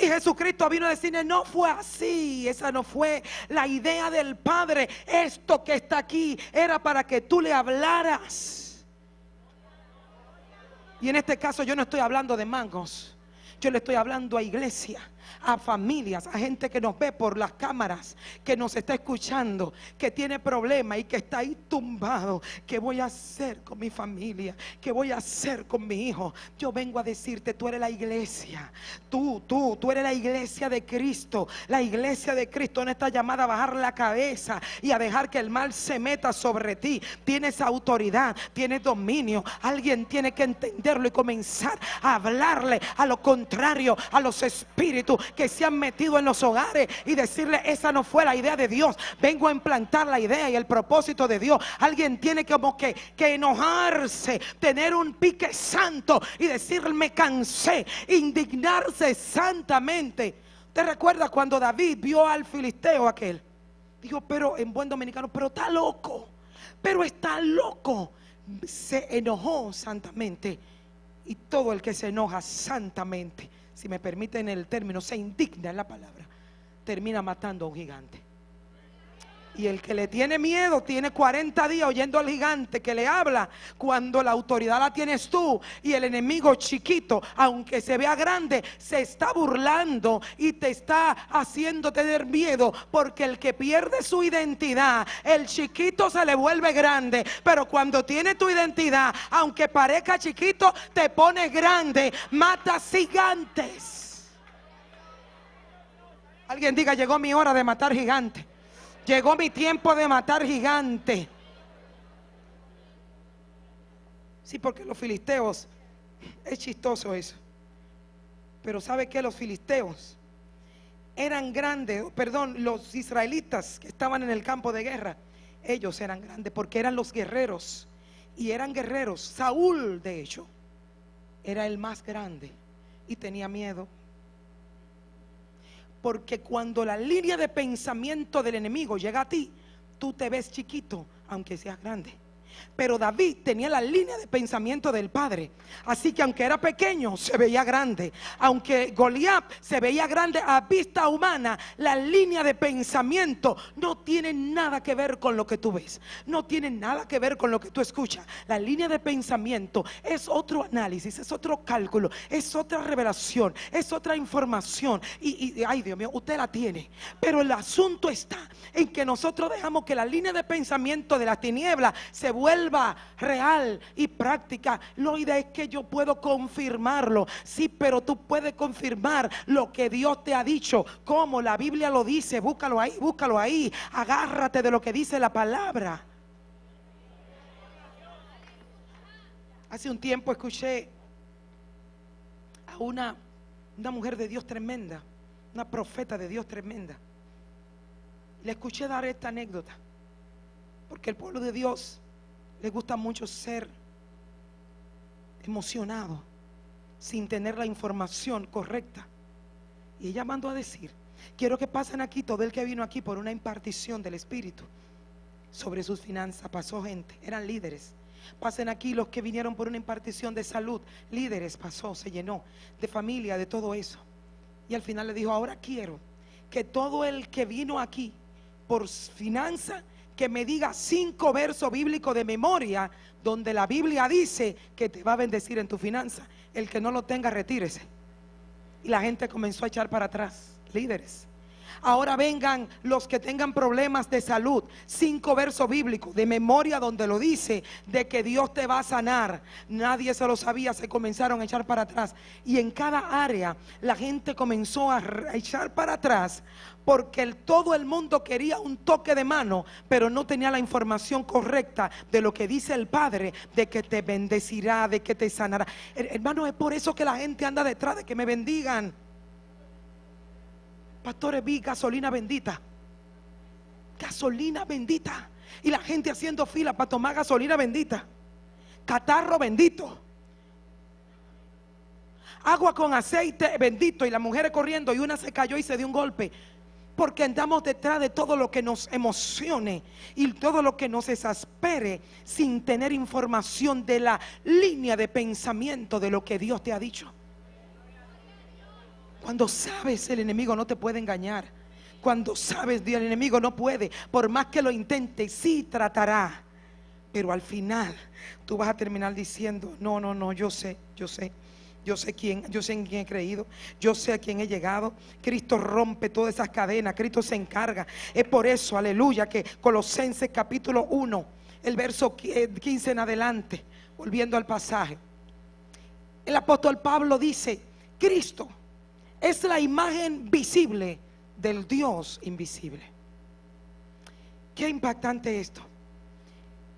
Y Jesucristo vino a decirle, no fue así, esa no fue la idea del Padre. Esto que está aquí era para que tú le hablaras. Y en este caso yo no estoy hablando de mangos. Yo le estoy hablando a iglesia, a familias, a gente que nos ve por las cámaras, que nos está escuchando, que tiene problemas y que está ahí tumbado. ¿Qué voy a hacer con mi familia? ¿Qué voy a hacer con mi hijo? Yo vengo a decirte, tú eres la iglesia. Tú, tú, tú eres la iglesia de Cristo. La iglesia de Cristo no está llamada a bajar la cabeza y a dejar que el mal se meta sobre ti. Tienes autoridad, tienes dominio. Alguien tiene que entenderlo y comenzar a hablarle a lo contrario, a los espíritus que se han metido en los hogares y decirle, esa no fue la idea de Dios. Vengo a implantar la idea y el propósito de Dios. Alguien tiene como que, enojarse, tener un pique santo y decir, me cansé, indignarse santamente. ¿Te recuerda cuando David vio al filisteo aquel? Dijo, pero en buen dominicano, pero está loco, pero está loco. Se enojó santamente. Y todo el que se enoja santamente, si me permiten el término, se indigna en la palabra, termina matando a un gigante. Y el que le tiene miedo tiene 40 días oyendo al gigante que le habla cuando la autoridad la tienes tú y el enemigo chiquito, aunque se vea grande, se está burlando y te está haciendo tener miedo porque el que pierde su identidad, el chiquito se le vuelve grande, pero cuando tiene tu identidad, aunque parezca chiquito, te pone grande, matas gigantes. Alguien diga, llegó mi hora de matar gigantes. Llegó mi tiempo de matar gigante. Sí, porque los filisteos, es chistoso eso. Pero ¿sabe qué? Los filisteos eran grandes, perdón, los israelitas que estaban en el campo de guerra, ellos eran grandes porque eran los guerreros. Y eran guerreros. Saúl, de hecho, era el más grande y tenía miedo. Porque cuando la línea de pensamiento del enemigo llega a ti, tú te ves chiquito, aunque seas grande. Pero David tenía la línea de pensamiento del padre. Así que aunque era pequeño, se veía grande. Aunque Goliat se veía grande a vista humana, la línea de pensamiento no tiene nada que ver con lo que tú ves. No tiene nada que ver con lo que tú escuchas. La línea de pensamiento es otro análisis, es otro cálculo, es otra revelación, es otra información. Y, y ay Dios mío, usted la tiene. Pero el asunto está en que nosotros dejamos que la línea de pensamiento de la tiniebla se vuelva real y práctica. La idea es que yo puedo confirmarlo. Sí, pero tú puedes confirmar lo que Dios te ha dicho. Como la Biblia lo dice, búscalo ahí, búscalo ahí. Agárrate de lo que dice la palabra. Hace un tiempo escuché a una, una mujer de Dios tremenda, una profeta de Dios tremenda. Le escuché dar esta anécdota, porque el pueblo de Dios le gusta mucho ser emocionado sin tener la información correcta. Y ella mandó a decir, quiero que pasen aquí todo el que vino aquí por una impartición del Espíritu sobre sus finanzas. Pasó gente, eran líderes. Pasen aquí los que vinieron por una impartición de salud, líderes, pasó, se llenó, de familia, de todo eso. Y al final le dijo, ahora quiero que todo el que vino aquí por finanza, que me diga cinco versos bíblicos de memoria, donde la Biblia dice que te va a bendecir en tu finanza. El que no lo tenga, retírese. Y la gente comenzó a echar para atrás, líderes. Ahora vengan los que tengan problemas de salud. Cinco versos bíblicos de memoria donde lo dice de que Dios te va a sanar. Nadie se lo sabía, se comenzaron a echar para atrás. Y en cada área la gente comenzó a echar para atrás porque todo el mundo quería un toque de mano, pero no tenía la información correcta de lo que dice el Padre, de que te bendecirá, de que te sanará. Her- Hermano, es por eso que la gente anda detrás de que me bendigan. Pastores, vi gasolina bendita. Gasolina bendita. Y la gente haciendo fila para tomar gasolina bendita. Catarro bendito. Agua con aceite bendito. Y las mujeres corriendo y una se cayó y se dio un golpe. Porque andamos detrás de todo lo que nos emocione y todo lo que nos exaspere sin tener información de la línea de pensamiento de lo que Dios te ha dicho. Cuando sabes el enemigo no te puede engañar. Cuando sabes el enemigo no puede. Por más que lo intente, sí tratará. Pero al final tú vas a terminar diciendo, no, no, no, yo sé, yo sé. Yo sé quién, yo sé en quién he creído, yo sé a quién he llegado. Cristo rompe todas esas cadenas, Cristo se encarga. Es por eso, aleluya, que Colosenses capítulo 1, el verso qui- eh, 15 en adelante, volviendo al pasaje. El apóstol Pablo dice, Cristo es la imagen visible del Dios invisible. Qué impactante esto.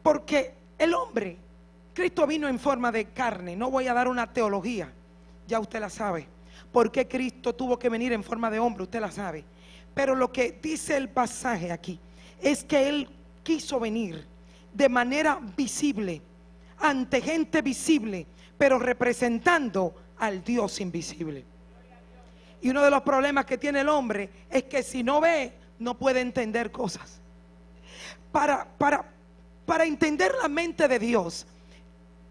Porque el hombre, Cristo vino en forma de carne. No voy a dar una teología, ya usted la sabe. ¿Por qué Cristo tuvo que venir en forma de hombre? Usted la sabe. Pero lo que dice el pasaje aquí es que Él quiso venir de manera visible, ante gente visible, pero representando al Dios invisible. Y uno de los problemas que tiene el hombre es que si no ve, no puede entender cosas. Para, para, para entender la mente de Dios,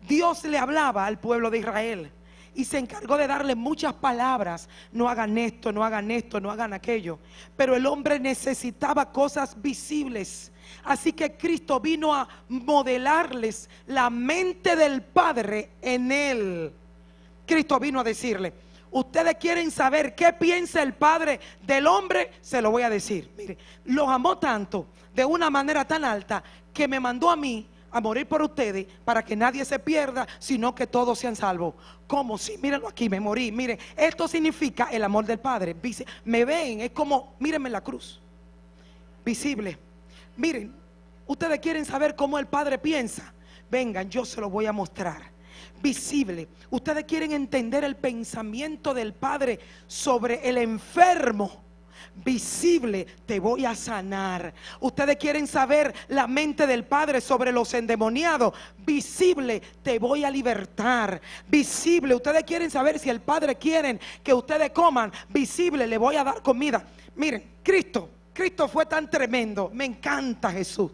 Dios le hablaba al pueblo de Israel y se encargó de darle muchas palabras. No hagan esto, no hagan esto, no hagan aquello. Pero el hombre necesitaba cosas visibles. Así que Cristo vino a modelarles la mente del Padre en él. Cristo vino a decirle, ustedes quieren saber qué piensa el Padre del hombre, se lo voy a decir. Mire, los amó tanto, de una manera tan alta, que me mandó a mí a morir por ustedes para que nadie se pierda, sino que todos sean salvos. Como si, mírenlo aquí, me morí. Mire, esto significa el amor del Padre. Me ven, es como, mírenme la cruz, visible. Miren, ustedes quieren saber cómo el Padre piensa. Vengan, yo se lo voy a mostrar. Visible. Ustedes quieren entender el pensamiento del Padre sobre el enfermo. Visible, te voy a sanar. Ustedes quieren saber la mente del Padre sobre los endemoniados. Visible, te voy a libertar. Visible, ustedes quieren saber si el Padre quieren que ustedes coman. Visible, le voy a dar comida. Miren, Cristo, Cristo fue tan tremendo. Me encanta Jesús.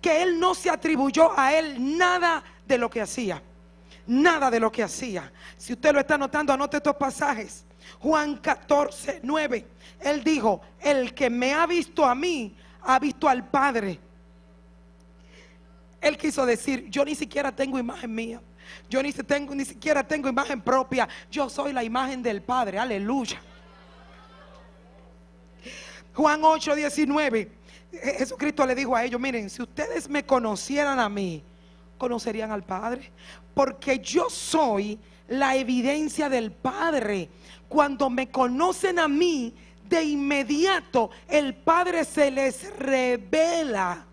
Que Él no se atribuyó a Él nada de lo que hacía. Nada de lo que hacía. Si usted lo está notando, anote estos pasajes. Juan 14, 9. Él dijo, el que me ha visto a mí, ha visto al Padre. Él quiso decir, yo ni siquiera tengo imagen mía. Yo ni, tengo, ni siquiera tengo imagen propia. Yo soy la imagen del Padre. Aleluya. Juan 8, 19. Je- Jesucristo le dijo a ellos, miren, si ustedes me conocieran a mí, conocerían al Padre. Porque yo soy la evidencia del Padre. Cuando me conocen a mí, de inmediato el Padre se les revela.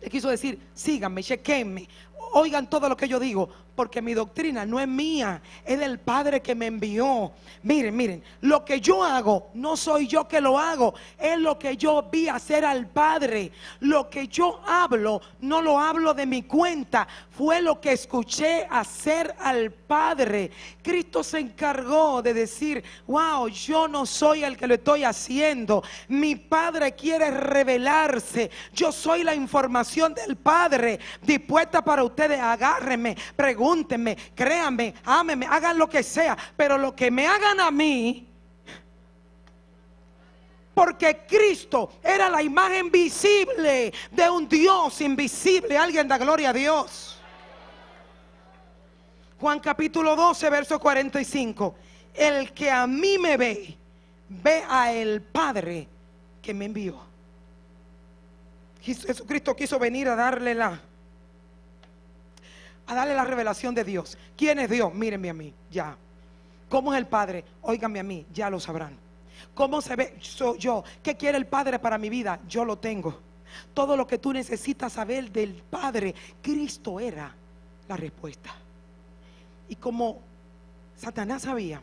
Le quiso decir, síganme, chequenme, oigan todo lo que yo digo, porque mi doctrina no es mía, es del Padre que me envió. Miren, miren, lo que yo hago no soy yo que lo hago, es lo que yo vi hacer al Padre. Lo que yo hablo, no lo hablo de mi cuenta, fue lo que escuché hacer al Padre. Cristo se encargó de decir, wow, yo no soy el que lo estoy haciendo, mi Padre quiere revelarse, yo soy la información del Padre dispuesta para ustedes, agárrenme, pregúntenme, créanme, ámenme, hagan lo que sea, pero lo que me hagan a mí, porque Cristo era la imagen visible de un Dios invisible. Alguien da gloria a Dios. Juan capítulo 12, verso 45. El que a mí me ve, ve a el Padre que me envió. Jes- Jesucristo quiso venir a darle la a darle la revelación de Dios. ¿Quién es Dios? Mírenme a mí, ya. ¿Cómo es el Padre? Óiganme a mí, ya lo sabrán. ¿Cómo se ve? Soy yo. ¿Qué quiere el Padre para mi vida? Yo lo tengo. Todo lo que tú necesitas saber del Padre, Cristo era la respuesta. Y como Satanás sabía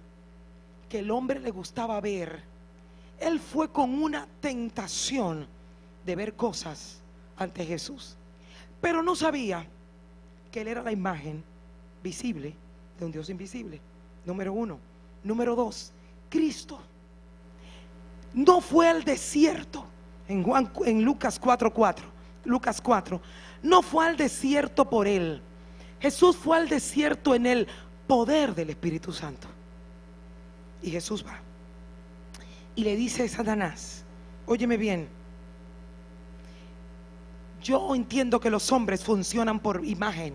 que el hombre le gustaba ver, él fue con una tentación de ver cosas ante Jesús. Pero no sabía que él era la imagen visible de un Dios invisible. Número uno. Número dos, Cristo no fue al desierto. En, en Lucas 4:4. Lucas 4. No fue al desierto por él. Jesús fue al desierto en el poder del Espíritu Santo. Y Jesús va. Y le dice a Satanás, óyeme bien, yo entiendo que los hombres funcionan por imagen.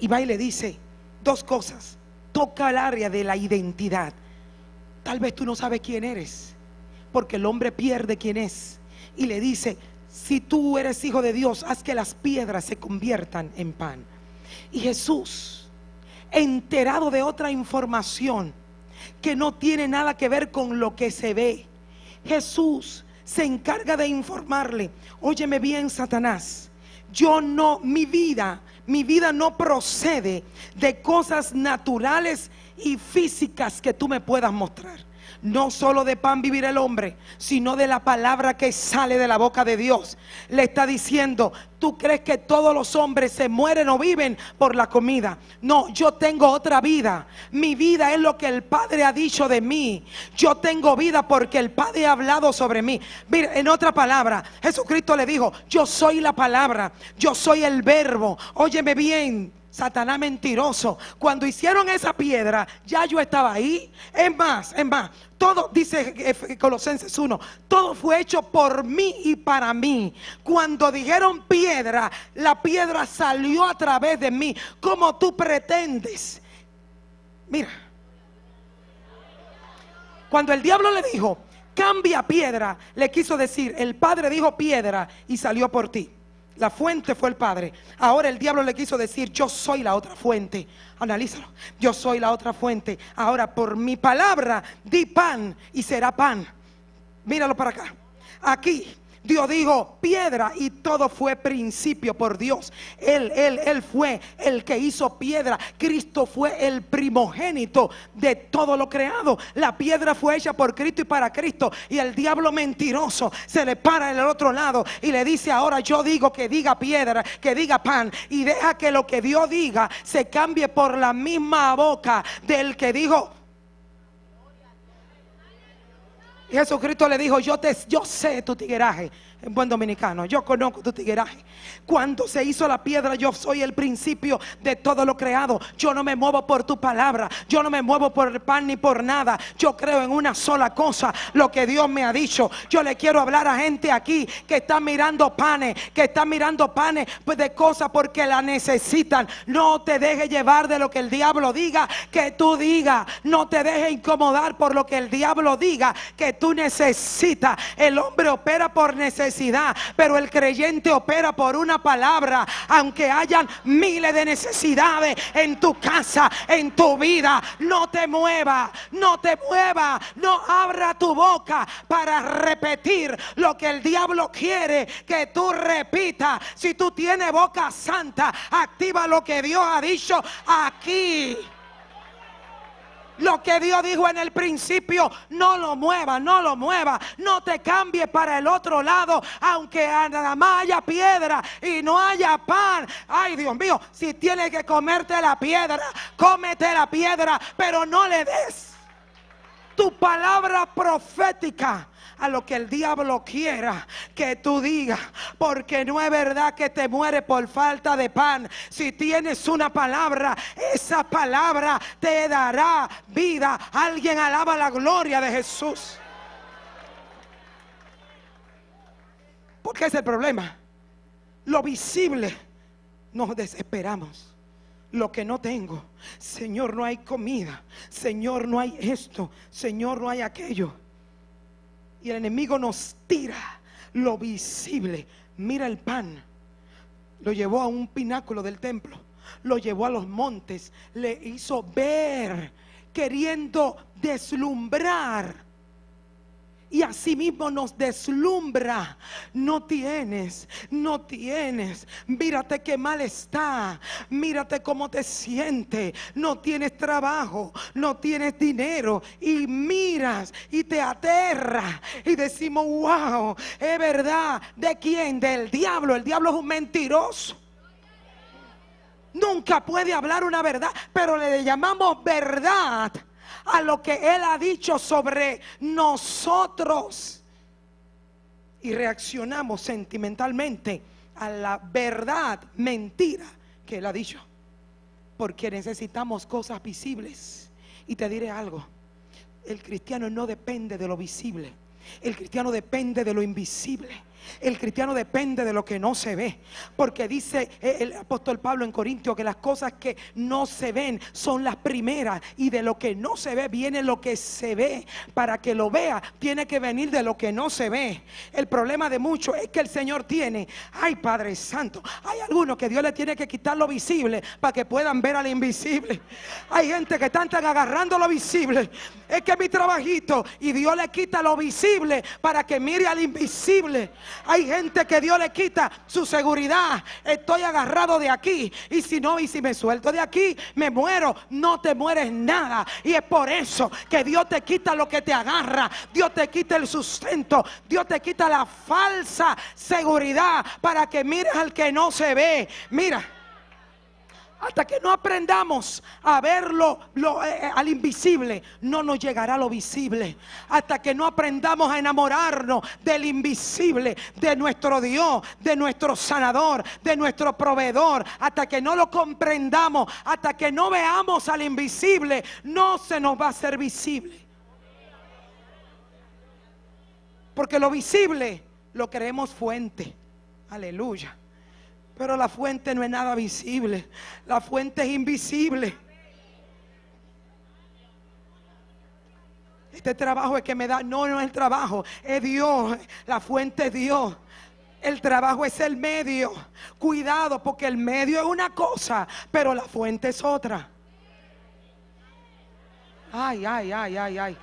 Y va y le dice dos cosas. Toca el área de la identidad. Tal vez tú no sabes quién eres, porque el hombre pierde quién es. Y le dice, si tú eres hijo de Dios, haz que las piedras se conviertan en pan. Y Jesús, enterado de otra información que no tiene nada que ver con lo que se ve, Jesús se encarga de informarle, óyeme bien, Satanás, yo no, mi vida, mi vida no procede de cosas naturales y físicas que tú me puedas mostrar. No solo de pan vivir el hombre, sino de la palabra que sale de la boca de Dios. Le está diciendo, tú crees que todos los hombres se mueren o viven por la comida. No, yo tengo otra vida. Mi vida es lo que el Padre ha dicho de mí. Yo tengo vida porque el Padre ha hablado sobre mí. Mira, en otra palabra, Jesucristo le dijo, yo soy la palabra, yo soy el verbo. Óyeme bien, Satanás mentiroso. Cuando hicieron esa piedra, ya yo estaba ahí. Es más, es más, todo, dice Colosenses 1, todo fue hecho por mí y para mí. Cuando dijeron piedra, la piedra salió a través de mí. Como tú pretendes. Mira, cuando el diablo le dijo, cambia piedra, le quiso decir, el Padre dijo piedra y salió por ti. La fuente fue el Padre. Ahora el diablo le quiso decir, yo soy la otra fuente. Analízalo. Yo soy la otra fuente. Ahora por mi palabra di pan y será pan. Míralo para acá. Aquí Dios dijo piedra y todo fue principio por Dios. Él, él, él fue el que hizo piedra. Cristo fue el primogénito de todo lo creado. La piedra fue hecha por Cristo y para Cristo. Y el diablo mentiroso se le para en el otro lado y le dice ahora yo digo que diga piedra, que diga pan. Y deja que lo que Dios diga se cambie por la misma boca del que dijo Y Jesucristo le dijo, yo, te, yo sé tu tigueraje, en buen dominicano, yo conozco tu tigueraje. Cuando se hizo la piedra, yo soy el principio de todo lo creado. Yo no me muevo por tu palabra, yo no me muevo por el pan ni por nada. Yo creo en una sola cosa, lo que Dios me ha dicho. Yo le quiero hablar a gente aquí que está mirando panes, que está mirando panes pues, de cosas porque la necesitan. No te dejes llevar de lo que el diablo diga, que tú digas. No te dejes incomodar por lo que el diablo diga, que tú necesitas. El hombre opera por necesidad, pero el creyente opera por una palabra. Aunque hayan miles de necesidades en tu casa, en tu vida, no te muevas, no te muevas, no abra tu boca para repetir lo que el diablo quiere que tú repitas. Si tú tienes boca santa, activa lo que Dios ha dicho aquí. Lo que Dios dijo en el principio, no lo mueva, no lo mueva, no te cambies para el otro lado, aunque nada más haya piedra y no haya pan. Ay, Dios mío, si tienes que comerte la piedra, cómete la piedra, pero no le des tu palabra profética a lo que el diablo quiera que tú digas, porque no es verdad que te muere por falta de pan. Si tienes una palabra, esa palabra te dará vida. Alguien alaba la gloria de Jesús. Porque es el problema. Lo visible nos desesperamos. lo que no tengo. Señor, no hay comida. Señor, no hay esto. Señor, no hay aquello. Y el enemigo nos tira lo visible. Mira el pan. Lo llevó a un pináculo del templo. Lo llevó a los montes. Le hizo ver, queriendo deslumbrar. Y asimismo nos deslumbra. No tienes, no tienes. Mírate qué mal está. Mírate cómo te sientes. No tienes trabajo, no tienes dinero. Y miras y te aterra. Y decimos, wow, es verdad. ¿De quién? Del diablo. El diablo es un mentiroso. Nunca puede hablar una verdad, pero le llamamos verdad a lo que Él ha dicho sobre nosotros. Y reaccionamos sentimentalmente a la verdad, mentira que Él ha dicho. Porque necesitamos cosas visibles. Y te diré algo, el cristiano no depende de lo visible. El cristiano depende de lo invisible. El cristiano depende de lo que no se ve. Porque dice el apóstol Pablo en Corintios que las cosas que no se ven son las primeras. Y de lo que no se ve viene lo que se ve. Para que lo vea tiene que venir de lo que no se ve. El problema de muchos es que el Señor tiene, ay Padre Santo, hay algunos que Dios le tiene que quitar lo visible para que puedan ver al invisible. Hay gente que están agarrando lo visible. Es que mi trabajito y Dios le quita lo visible para que mire al invisible. Hay gente que Dios le quita su seguridad. Estoy agarrado de aquí. Y si no, y si me suelto de aquí, me muero. No te mueres nada. Y es por eso que Dios te quita lo que te agarra. Dios te quita el sustento. Dios te quita la falsa seguridad para que mires al que no se ve. Mira. Hasta que no aprendamos a verlo lo, eh, eh, al invisible, no nos llegará lo visible. Hasta que no aprendamos a enamorarnos del invisible, de nuestro Dios, de nuestro sanador, de nuestro proveedor. Hasta que no lo comprendamos, hasta que no veamos al invisible, no se nos va a hacer visible. Porque lo visible lo creemos fuente. Aleluya. Pero la fuente no es nada visible. La fuente es invisible. Este trabajo es que me da. No, no es el trabajo. Es Dios. La fuente es Dios. El trabajo es el medio. Cuidado, porque el medio es una cosa, pero la fuente es otra. Ay, ay, ay, ay, ay.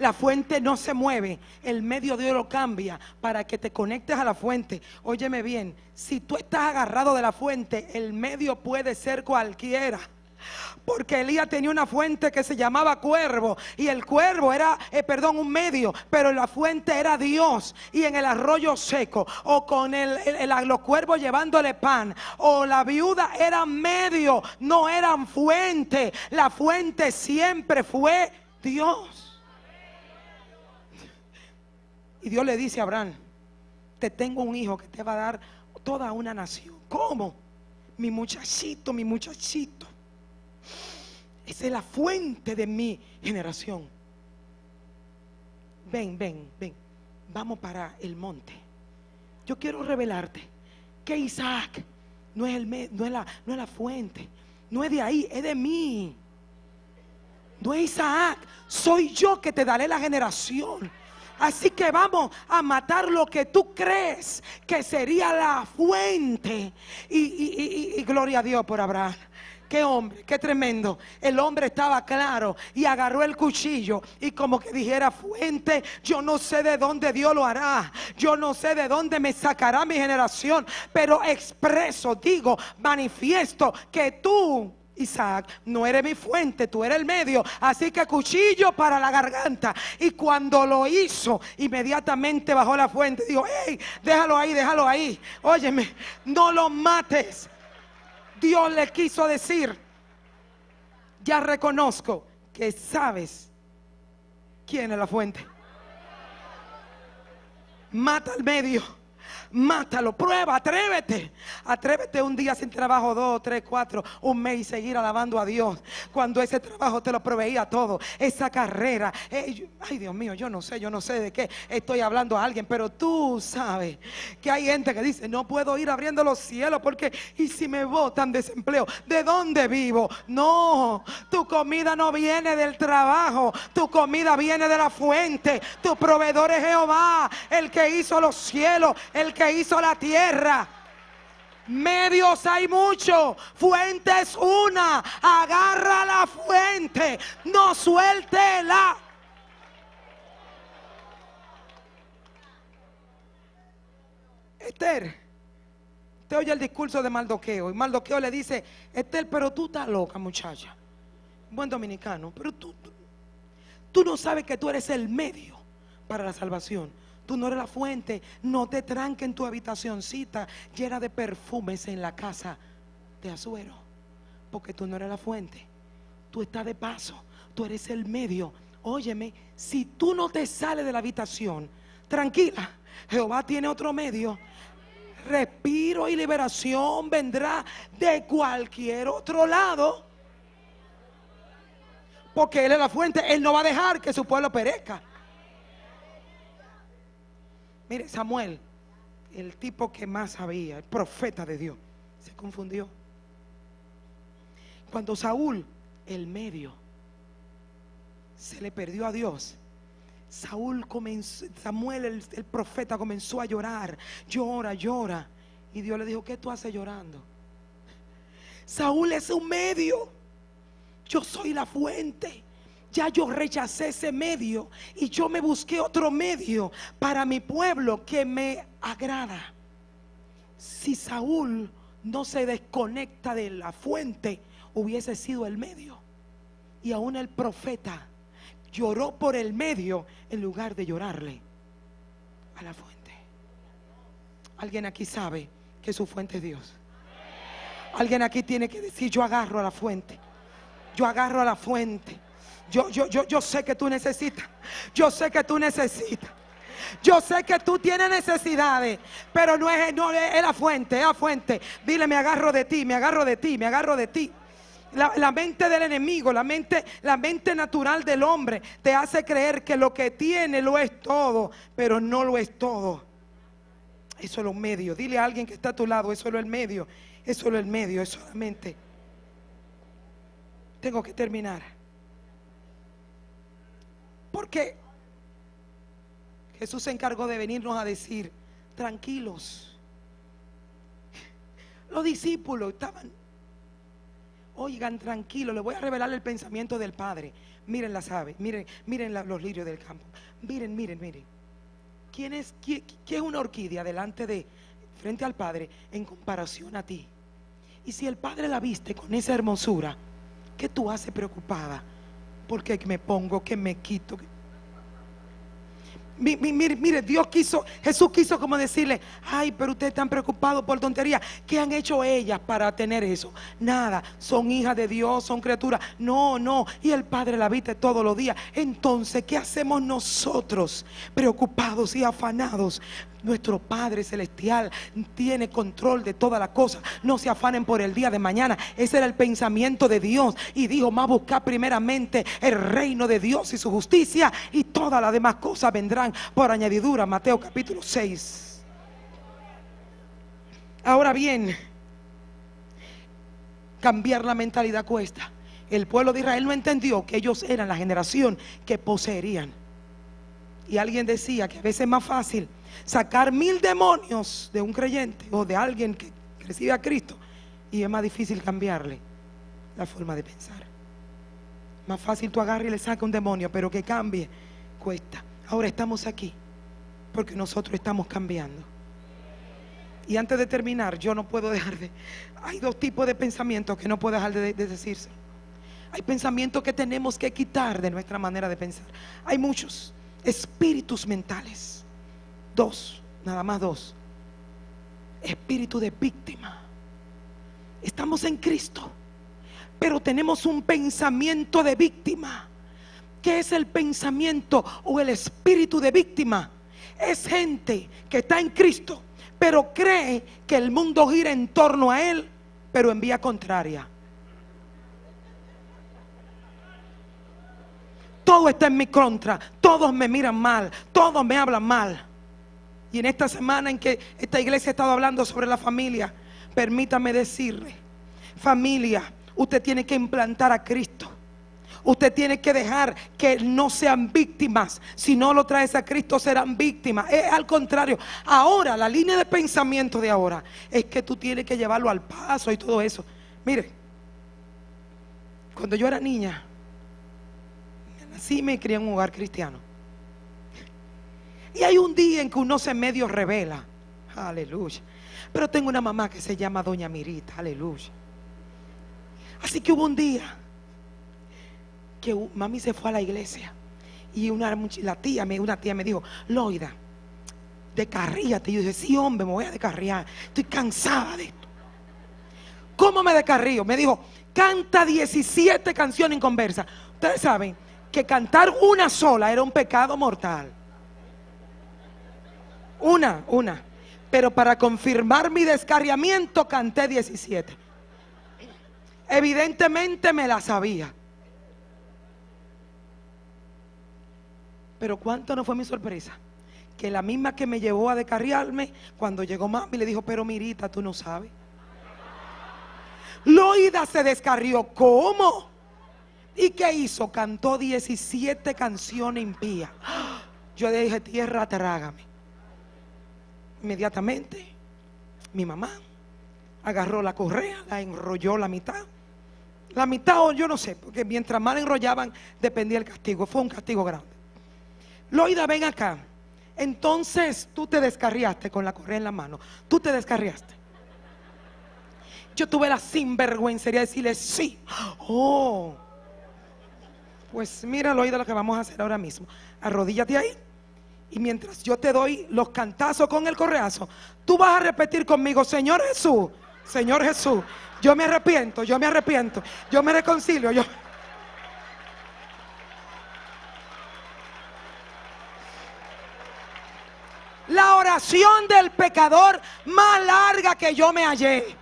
La fuente no se mueve, el medio Dios lo cambia para que te conectes a la fuente. Óyeme bien, si tú estás agarrado de la fuente, el medio puede ser cualquiera. Porque Elías tenía una fuente que se llamaba cuervo y el cuervo era, eh, perdón, un medio, pero la fuente era Dios y en el arroyo seco o con el, el- los cuervos llevándole pan o la viuda eran medio, no eran fuente. La fuente siempre fue Dios. Y Dios le dice a Abraham, te tengo un hijo que te va a dar toda una nación. ¿Cómo? Mi muchachito, mi muchachito. Esa es la fuente de mi generación. Ven, ven, ven. Vamos para el monte. Yo quiero revelarte que Isaac no es, el, no es, la, no es la fuente. No es de ahí, es de mí. No es Isaac, soy yo que te daré la generación. Así que vamos a matar lo que tú crees que sería la fuente. Y, y- y- y- gloria a Dios por Abraham. Qué hombre, qué tremendo. El hombre estaba claro y agarró el cuchillo y como que dijera fuente, yo no sé de dónde Dios lo hará. Yo no sé de dónde me sacará mi generación, pero expreso, digo, manifiesto que tú Isaac, no eres mi fuente, tú eres el medio. Así que cuchillo para la garganta. Y cuando lo hizo, inmediatamente bajó la fuente. Dijo, hey, déjalo ahí, déjalo ahí. Óyeme, no lo mates. Dios le quiso decir, ya reconozco que sabes quién es la fuente. Mata al medio. Mátalo, prueba, atrévete. Atrévete un día sin trabajo, dos, tres, cuatro, un mes y seguir alabando a Dios. Cuando ese trabajo te lo proveía todo, esa carrera. eh, ay, Dios mío, yo no sé, yo no sé de qué estoy hablando a alguien, pero tú sabes que hay gente que dice, no puedo ir abriendo los cielos porque, ¿y si me botan desempleo? ¿De dónde vivo? No, tu comida no viene del trabajo, tu comida viene de la fuente. Tu proveedor es Jehová, el que hizo los cielos, el que hizo la tierra. Medios hay mucho, fuente es una. Agarra la fuente, no suéltela. Esther, te oye el discurso de Maldoqueo y Maldoqueo le dice, Esther, pero tú estás loca, muchacha. Buen dominicano, pero tú, tú no sabes que tú eres el medio para la salvación. Tú no eres la fuente. No te tranques en tu habitacioncita llena de perfumes en la casa de Azuero. Porque tú no eres la fuente. Tú estás de paso. Tú eres el medio. Óyeme, si tú no te sales de la habitación, tranquila. Jehová tiene otro medio. Respiro y liberación vendrá de cualquier otro lado. Porque Él es la fuente. Él no va a dejar que su pueblo perezca. Mire, Samuel, el tipo que más sabía, el profeta de Dios, se confundió. Cuando Saúl, el medio, se le perdió a Dios. Saúl comenzó, Samuel, el, el profeta, comenzó a llorar. Llora, llora. Y Dios le dijo, ¿qué tú haces llorando? Saúl es un medio. Yo soy la fuente. Ya yo rechacé ese medio y yo me busqué otro medio para mi pueblo que me agrada. Si Saúl no se desconecta de la fuente, hubiese sido el medio. Y aún el profeta lloró por el medio en lugar de llorarle a la fuente. Alguien aquí sabe que su fuente es Dios. Alguien aquí tiene que decir, yo agarro a la fuente. Yo agarro a la fuente. Yo, yo, yo, yo sé que tú necesitas. Yo sé que tú necesitas. Yo sé que tú tienes necesidades, pero no es, no es, la fuente, es la fuente. Dile, me agarro de ti, me agarro de ti, me agarro de ti. La, la mente del enemigo, la mente, la mente natural del hombre te hace creer que lo que tiene lo es todo, pero no lo es todo. Eso es lo medio. Dile a alguien que está a tu lado, eso es lo el medio. Eso es lo el medio, es solamente. Tengo que terminar. Porque Jesús se encargó de venirnos a decir, tranquilos. Los discípulos estaban, oigan, tranquilos, les voy a revelar el pensamiento del Padre. Miren las aves, miren, miren los lirios del campo. Miren, miren, miren. ¿Quién es, quién, qué es una orquídea delante de, frente al Padre en comparación a ti? Y si el Padre la viste con esa hermosura, ¿qué tú haces preocupada? Porque me pongo, que me quito. Mire, mire, Dios quiso, Jesús quiso como decirle, ay, pero ustedes están preocupados por tonterías. ¿Qué han hecho ellas para tener eso? Nada, son hijas de Dios, son criaturas. No, no, y el Padre la viste todos los días. Entonces, ¿qué hacemos nosotros preocupados y afanados? Nuestro Padre Celestial tiene control de todas las cosas. No se afanen por el día de mañana. Ese era el pensamiento de Dios. Y dijo, más buscar primeramente el reino de Dios y su justicia. Y todas las demás cosas vendrán por añadidura. Mateo capítulo 6. Ahora bien, cambiar la mentalidad cuesta. El pueblo de Israel no entendió que ellos eran la generación que poseerían. Y alguien decía que a veces es más fácil sacar mil demonios de un creyente o de alguien que recibe a Cristo y es más difícil cambiarle la forma de pensar. Más fácil tú agarras y le sacas un demonio, pero que cambie cuesta. Ahora estamos aquí porque nosotros estamos cambiando. Y antes de terminar, yo no puedo dejar de... Hay dos tipos de pensamientos que no puedo dejar de, de decirse. Hay pensamientos que tenemos que quitar de nuestra manera de pensar. Hay muchos espíritus mentales. Dos, nada más dos. Espíritu de víctima. Estamos en Cristo, pero tenemos un pensamiento de víctima. ¿Qué es el pensamiento o el espíritu de víctima? Es gente que está en Cristo, pero cree que el mundo gira en torno a él, pero en vía contraria. Todo está en mi contra, todos me miran mal, todos me hablan mal. Y en esta semana en que esta iglesia ha estado hablando sobre la familia, permítame decirle, familia, usted tiene que implantar a Cristo. Usted tiene que dejar que no sean víctimas. Si no lo traes a Cristo, serán víctimas. Es al contrario. Ahora, la línea de pensamiento de ahora es que tú tienes que llevarlo al paso y todo eso. Mire, cuando yo era niña, nací y me crié en un hogar cristiano. Y hay un día en que uno se medio revela. Aleluya. Pero tengo una mamá que se llama Doña Mirita. Aleluya. Así que hubo un día que mami se fue a la iglesia y una la tía me, una tía me dijo, Loida, descarríate. Y yo dije, sí, hombre, me voy a descarriar. Estoy cansada de esto. ¿Cómo me descarrío? Me dijo, canta 17 canciones en conversa. Ustedes saben que cantar una sola era un pecado mortal. Una, una. Pero para confirmar mi descarriamiento canté 17. Evidentemente me la sabía. Pero cuánto no fue mi sorpresa. Que la misma que me llevó a descarriarme, cuando llegó mami le dijo, pero Mirita, tú no sabes. Loida se descarrió. ¿Cómo? ¿Y qué hizo? Cantó 17 canciones impías. Yo dije, tierra, trágame. Inmediatamente, mi mamá agarró la correa, la enrolló la mitad. La mitad, o yo no sé, porque mientras más la enrollaban, dependía el castigo. Fue un castigo grande. Loida, ven acá. Entonces tú te descarriaste con la correa en la mano. Tú te descarriaste. Yo tuve la sinvergüencería de decirle sí. Oh. Pues mira, Loida, lo que vamos a hacer ahora mismo. Arrodíllate ahí. Y mientras yo te doy los cantazos con el correazo, tú vas a repetir conmigo, Señor Jesús, Señor Jesús, yo me arrepiento, yo me arrepiento, yo me reconcilio, yo... La oración del pecador más larga que yo me hallé.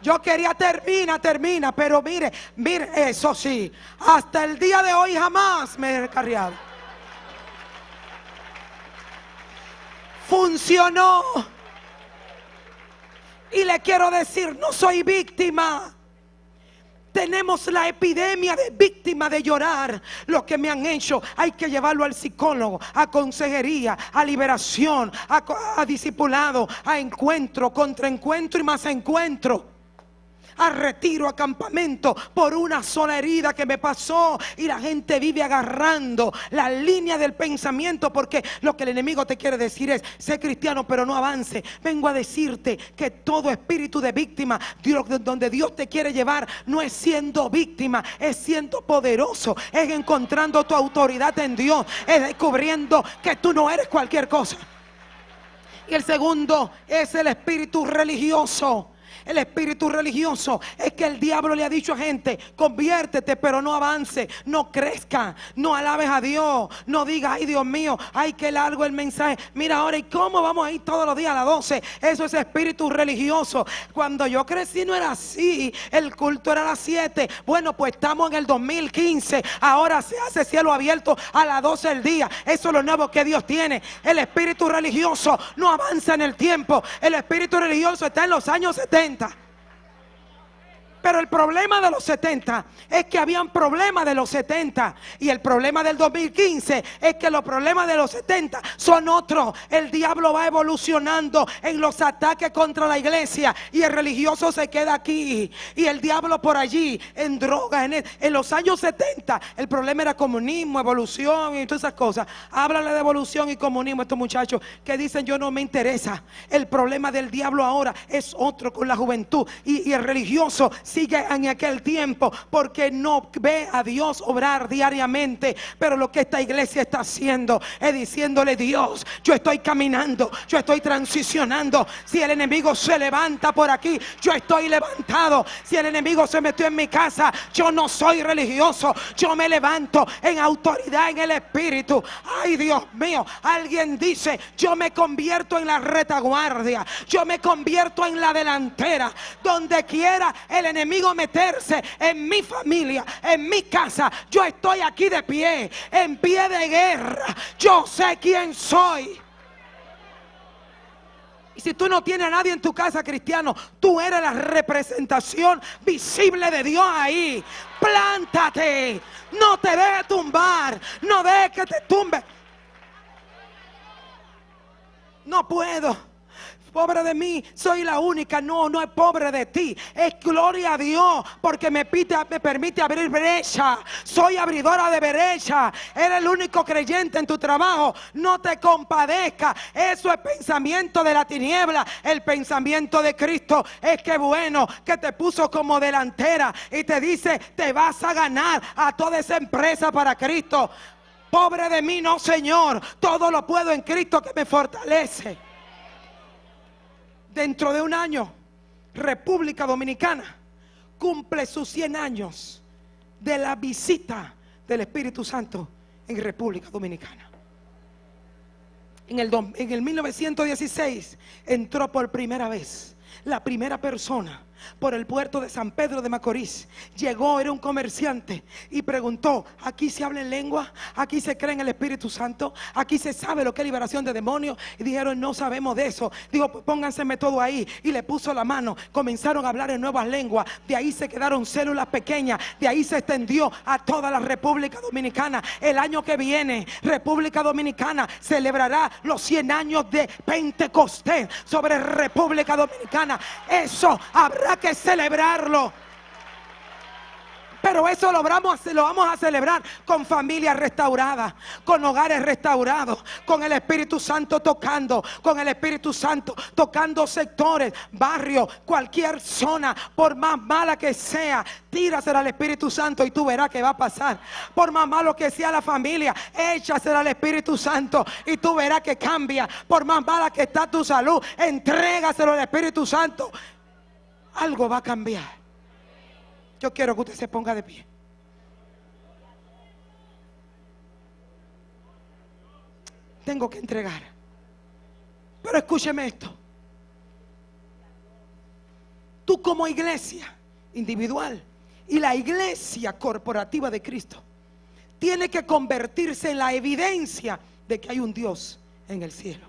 Yo quería termina, termina, pero mire, mire, eso sí, hasta el día de hoy jamás me he descarriado. Funcionó. Y le quiero decir, no soy víctima. Tenemos la epidemia de víctima de llorar. Lo que me han hecho, hay que llevarlo al psicólogo, a consejería, a liberación, a, a discipulado, a encuentro, contra encuentro y más encuentro a retiro, a campamento, por una sola herida que me pasó. Y la gente vive agarrando la línea del pensamiento porque lo que el enemigo te quiere decir es, sé cristiano pero no avance. Vengo a decirte que todo espíritu de víctima, donde Dios te quiere llevar, no es siendo víctima, es siendo poderoso, es encontrando tu autoridad en Dios, es descubriendo que tú no eres cualquier cosa. Y el segundo es el espíritu religioso. El espíritu religioso es que el diablo le ha dicho a gente, conviértete pero no avance, no crezca, no alabes a Dios, no digas, ay Dios mío, ay qué largo el mensaje. Mira ahora, ¿y cómo vamos a ir todos los días a las 12? Eso es espíritu religioso. Cuando yo crecí no era así, el culto era a las 7. Bueno, pues estamos en el 2015, ahora se hace cielo abierto a las 12 del día. Eso es lo nuevo que Dios tiene. El espíritu religioso no avanza en el tiempo. El espíritu religioso está en los años 70. tá? Pero el problema de los 70 es que habían problemas de los 70 y el problema del 2015 es que los problemas de los 70 son otros. El diablo va evolucionando en los ataques contra la iglesia y el religioso se queda aquí y el diablo por allí en drogas. En, el- en los años 70 el problema era comunismo, evolución y todas esas cosas. Háblale de evolución y comunismo estos muchachos que dicen yo no me interesa. El problema del diablo ahora es otro con la juventud y, y el religioso sigue en aquel tiempo porque no ve a Dios obrar diariamente. Pero lo que esta iglesia está haciendo es diciéndole, Dios, yo estoy caminando, yo estoy transicionando. Si el enemigo se levanta por aquí, yo estoy levantado. Si el enemigo se metió en mi casa, yo no soy religioso, yo me levanto en autoridad en el Espíritu. Ay Dios mío, alguien dice, yo me convierto en la retaguardia, yo me convierto en la delantera. Donde quiera el enemigo meterse en mi familia, en mi casa, yo estoy aquí de pie, en pie de guerra. Yo sé quién soy. Y si tú no tienes a nadie en tu casa cristiano, tú eres la representación visible de Dios ahí. Plántate. No te dejes tumbar. No dejes que te tumbe. No puedo. Pobre de mí, soy la única. No, no es pobre de ti. Es gloria a Dios porque me, permite abrir brecha. Soy abridora de brecha. Eres el único creyente en tu trabajo. No te compadezca. Eso es pensamiento de la tiniebla. El pensamiento de Cristo es que bueno que te puso como delantera y te dice, te vas a ganar a toda esa empresa para Cristo. Pobre de mí, no, Señor. Todo lo puedo en Cristo que me fortalece. Dentro de un año, República Dominicana cumple sus 100 años de la visita del Espíritu Santo en República Dominicana. En el, en el 1916 entró por primera vez la primera persona por el puerto de San Pedro de Macorís. Llegó, era un comerciante y preguntó, ¿aquí se habla en lengua? ¿Aquí se cree en el Espíritu Santo? ¿Aquí se sabe lo que es liberación de demonios? Y dijeron, no sabemos de eso. Digo, pues pónganseme todo ahí. Y le puso la mano. Comenzaron a hablar en nuevas lenguas. De ahí se quedaron células pequeñas. De ahí se extendió a toda la República Dominicana. El año que viene, República Dominicana celebrará los 100 años de Pentecostés sobre República Dominicana. Eso habrá que celebrarlo. Pero eso lo vamos, a, celebrar con familias restauradas, con hogares restaurados, con el Espíritu Santo tocando, con el Espíritu Santo tocando sectores, barrios, cualquier zona, por más mala que sea, tírasela al Espíritu Santo y tú verás qué va a pasar. Por más malo que sea la familia, échasela al Espíritu Santo y tú verás que cambia. Por más mala que está tu salud, entrégaselo al Espíritu Santo. Algo va a cambiar. Yo quiero que usted se ponga de pie. Tengo que entregar. Pero escúcheme esto. Tú como iglesia individual y la iglesia corporativa de Cristo tiene que convertirse en la evidencia de que hay un Dios en el cielo.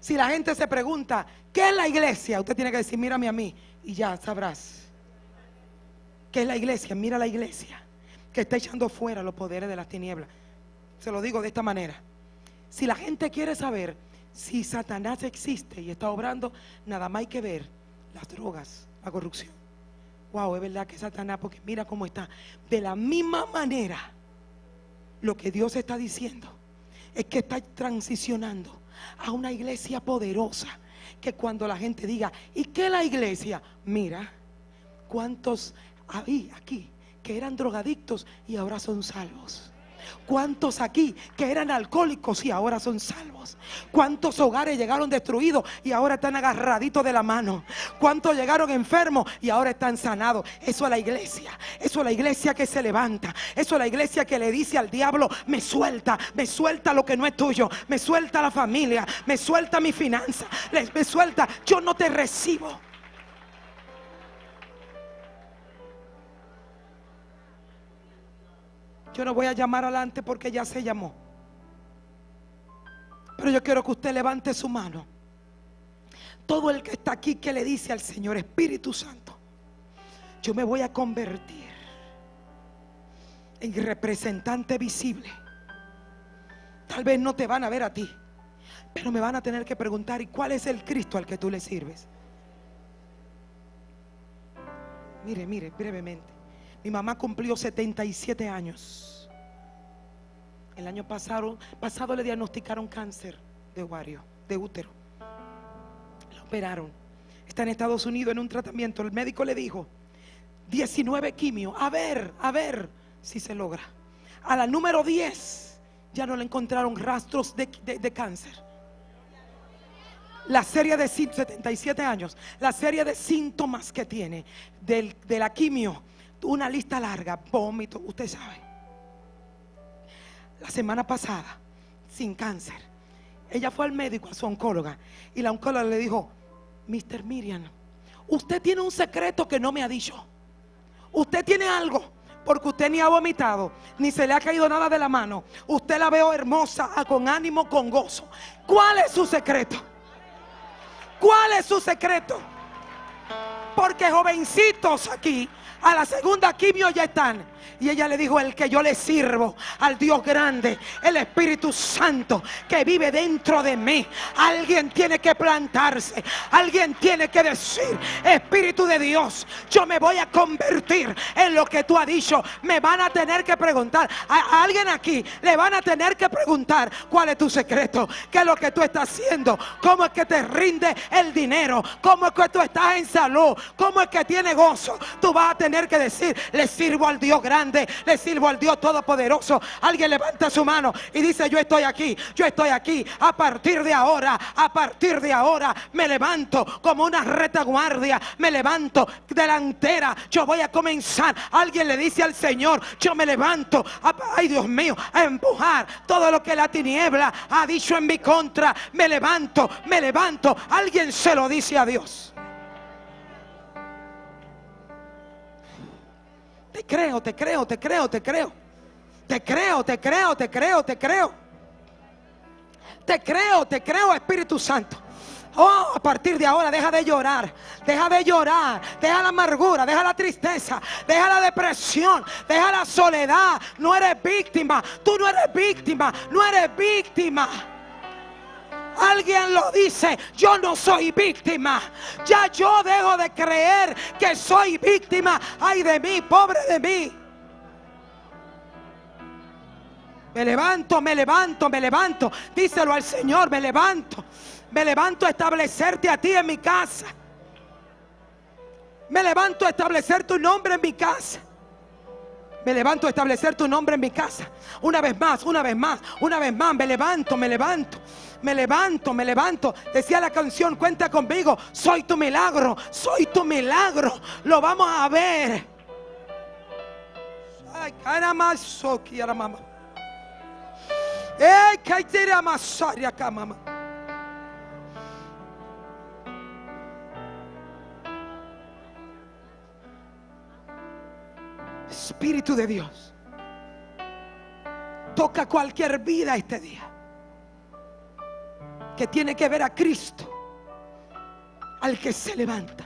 Si la gente se pregunta, ¿qué es la iglesia? Usted tiene que decir, mírame a mí y ya sabrás. ¿Qué es la iglesia? Mira la iglesia que está echando fuera los poderes de las tinieblas. Se lo digo de esta manera. Si la gente quiere saber si Satanás existe y está obrando, nada más hay que ver las drogas, la corrupción. Wow, es verdad que Satanás, porque mira cómo está. De la misma manera, lo que Dios está diciendo es que está transicionando a una iglesia poderosa. Que cuando la gente diga, ¿y qué la iglesia? Mira, ¿cuántos hay aquí que eran drogadictos y ahora son salvos? ¿Cuántos aquí que eran alcohólicos y ahora son salvos? ¿Cuántos hogares llegaron destruidos y ahora están agarraditos de la mano? ¿Cuántos llegaron enfermos y ahora están sanados? Eso es la iglesia. Eso es la iglesia que se levanta. Eso es la iglesia que le dice al diablo, me suelta, me suelta lo que no es tuyo, me suelta la familia, me suelta mi finanza, me suelta, yo no te recibo. Yo no voy a llamar adelante porque ya se llamó. Pero yo quiero que usted levante su mano. Todo el que está aquí que le dice al Señor Espíritu Santo, yo me voy a convertir en representante visible. Tal vez no te van a ver a ti, pero me van a tener que preguntar, ¿y cuál es el Cristo al que tú le sirves? Mire, mire, brevemente. Mi mamá cumplió 77 años. El año pasado, le diagnosticaron cáncer de ovario, de útero. La operaron. Está en Estados Unidos en un tratamiento. El médico le dijo, 19 quimios. A ver, a ver si se logra. A la número 10 ya no le encontraron rastros de, de- cáncer. La serie de sí- 77 años, la serie de síntomas que tiene del- de la quimio, una lista larga, vómito, usted sabe. La semana pasada, sin cáncer, ella fue al médico, a su oncóloga, y la oncóloga le dijo, Mr. Miriam, usted tiene un secreto que no me ha dicho. Usted tiene algo, porque usted ni ha vomitado, ni se le ha caído nada de la mano. Usted la veo hermosa, ah, con ánimo, con gozo. ¿Cuál es su secreto? ¿Cuál es su secreto? Porque jovencitos aquí, a la segunda quimio ya están. Y ella le dijo, el que yo le sirvo, al Dios grande, el Espíritu Santo que vive dentro de mí. Alguien tiene que plantarse, alguien tiene que decir, Espíritu de Dios, yo me voy a convertir en lo que tú has dicho. Me van a tener que preguntar, a, alguien aquí le van a tener que preguntar cuál es tu secreto, qué es lo que tú estás haciendo, cómo es que te rinde el dinero, cómo es que tú estás en salud, cómo es que tiene gozo. Tú vas a tener que decir, le sirvo al Dios grande, le sirvo al Dios todopoderoso. Alguien levanta su mano y dice, yo estoy aquí, yo estoy aquí. A partir de ahora, a partir de ahora, me levanto como una retaguardia, me levanto delantera. Yo voy a comenzar. Alguien le dice al Señor, yo me levanto, a- ay Dios mío, a empujar todo lo que la tiniebla ha dicho en mi contra. Me levanto, me levanto. Alguien se lo dice a Dios. Te creo, te creo, te creo, te creo. Te creo, te creo, te creo, te creo. Te creo, te creo, Espíritu Santo. Oh, a partir de ahora deja de llorar, deja de llorar, deja la amargura, deja la tristeza, deja la depresión, deja la soledad. No eres víctima, tú no eres víctima, no eres víctima. Alguien lo dice, yo no soy víctima. Ya yo dejo de creer que soy víctima. Ay de mí, pobre de mí. Me levanto, me levanto, me levanto. Díselo al Señor, me levanto. Me levanto a establecerte a ti en mi casa. Me levanto a establecer tu nombre en mi casa. Me levanto a establecer tu nombre en mi casa. Una vez más, una vez más, una vez más. Me levanto, me levanto. Me levanto, me levanto. Decía la canción, cuenta conmigo. Soy tu milagro, soy tu milagro. Lo vamos a ver. Ay, mamá. Mamá. Espíritu de Dios, toca cualquier vida este día que tiene que ver a Cristo, al que se levanta.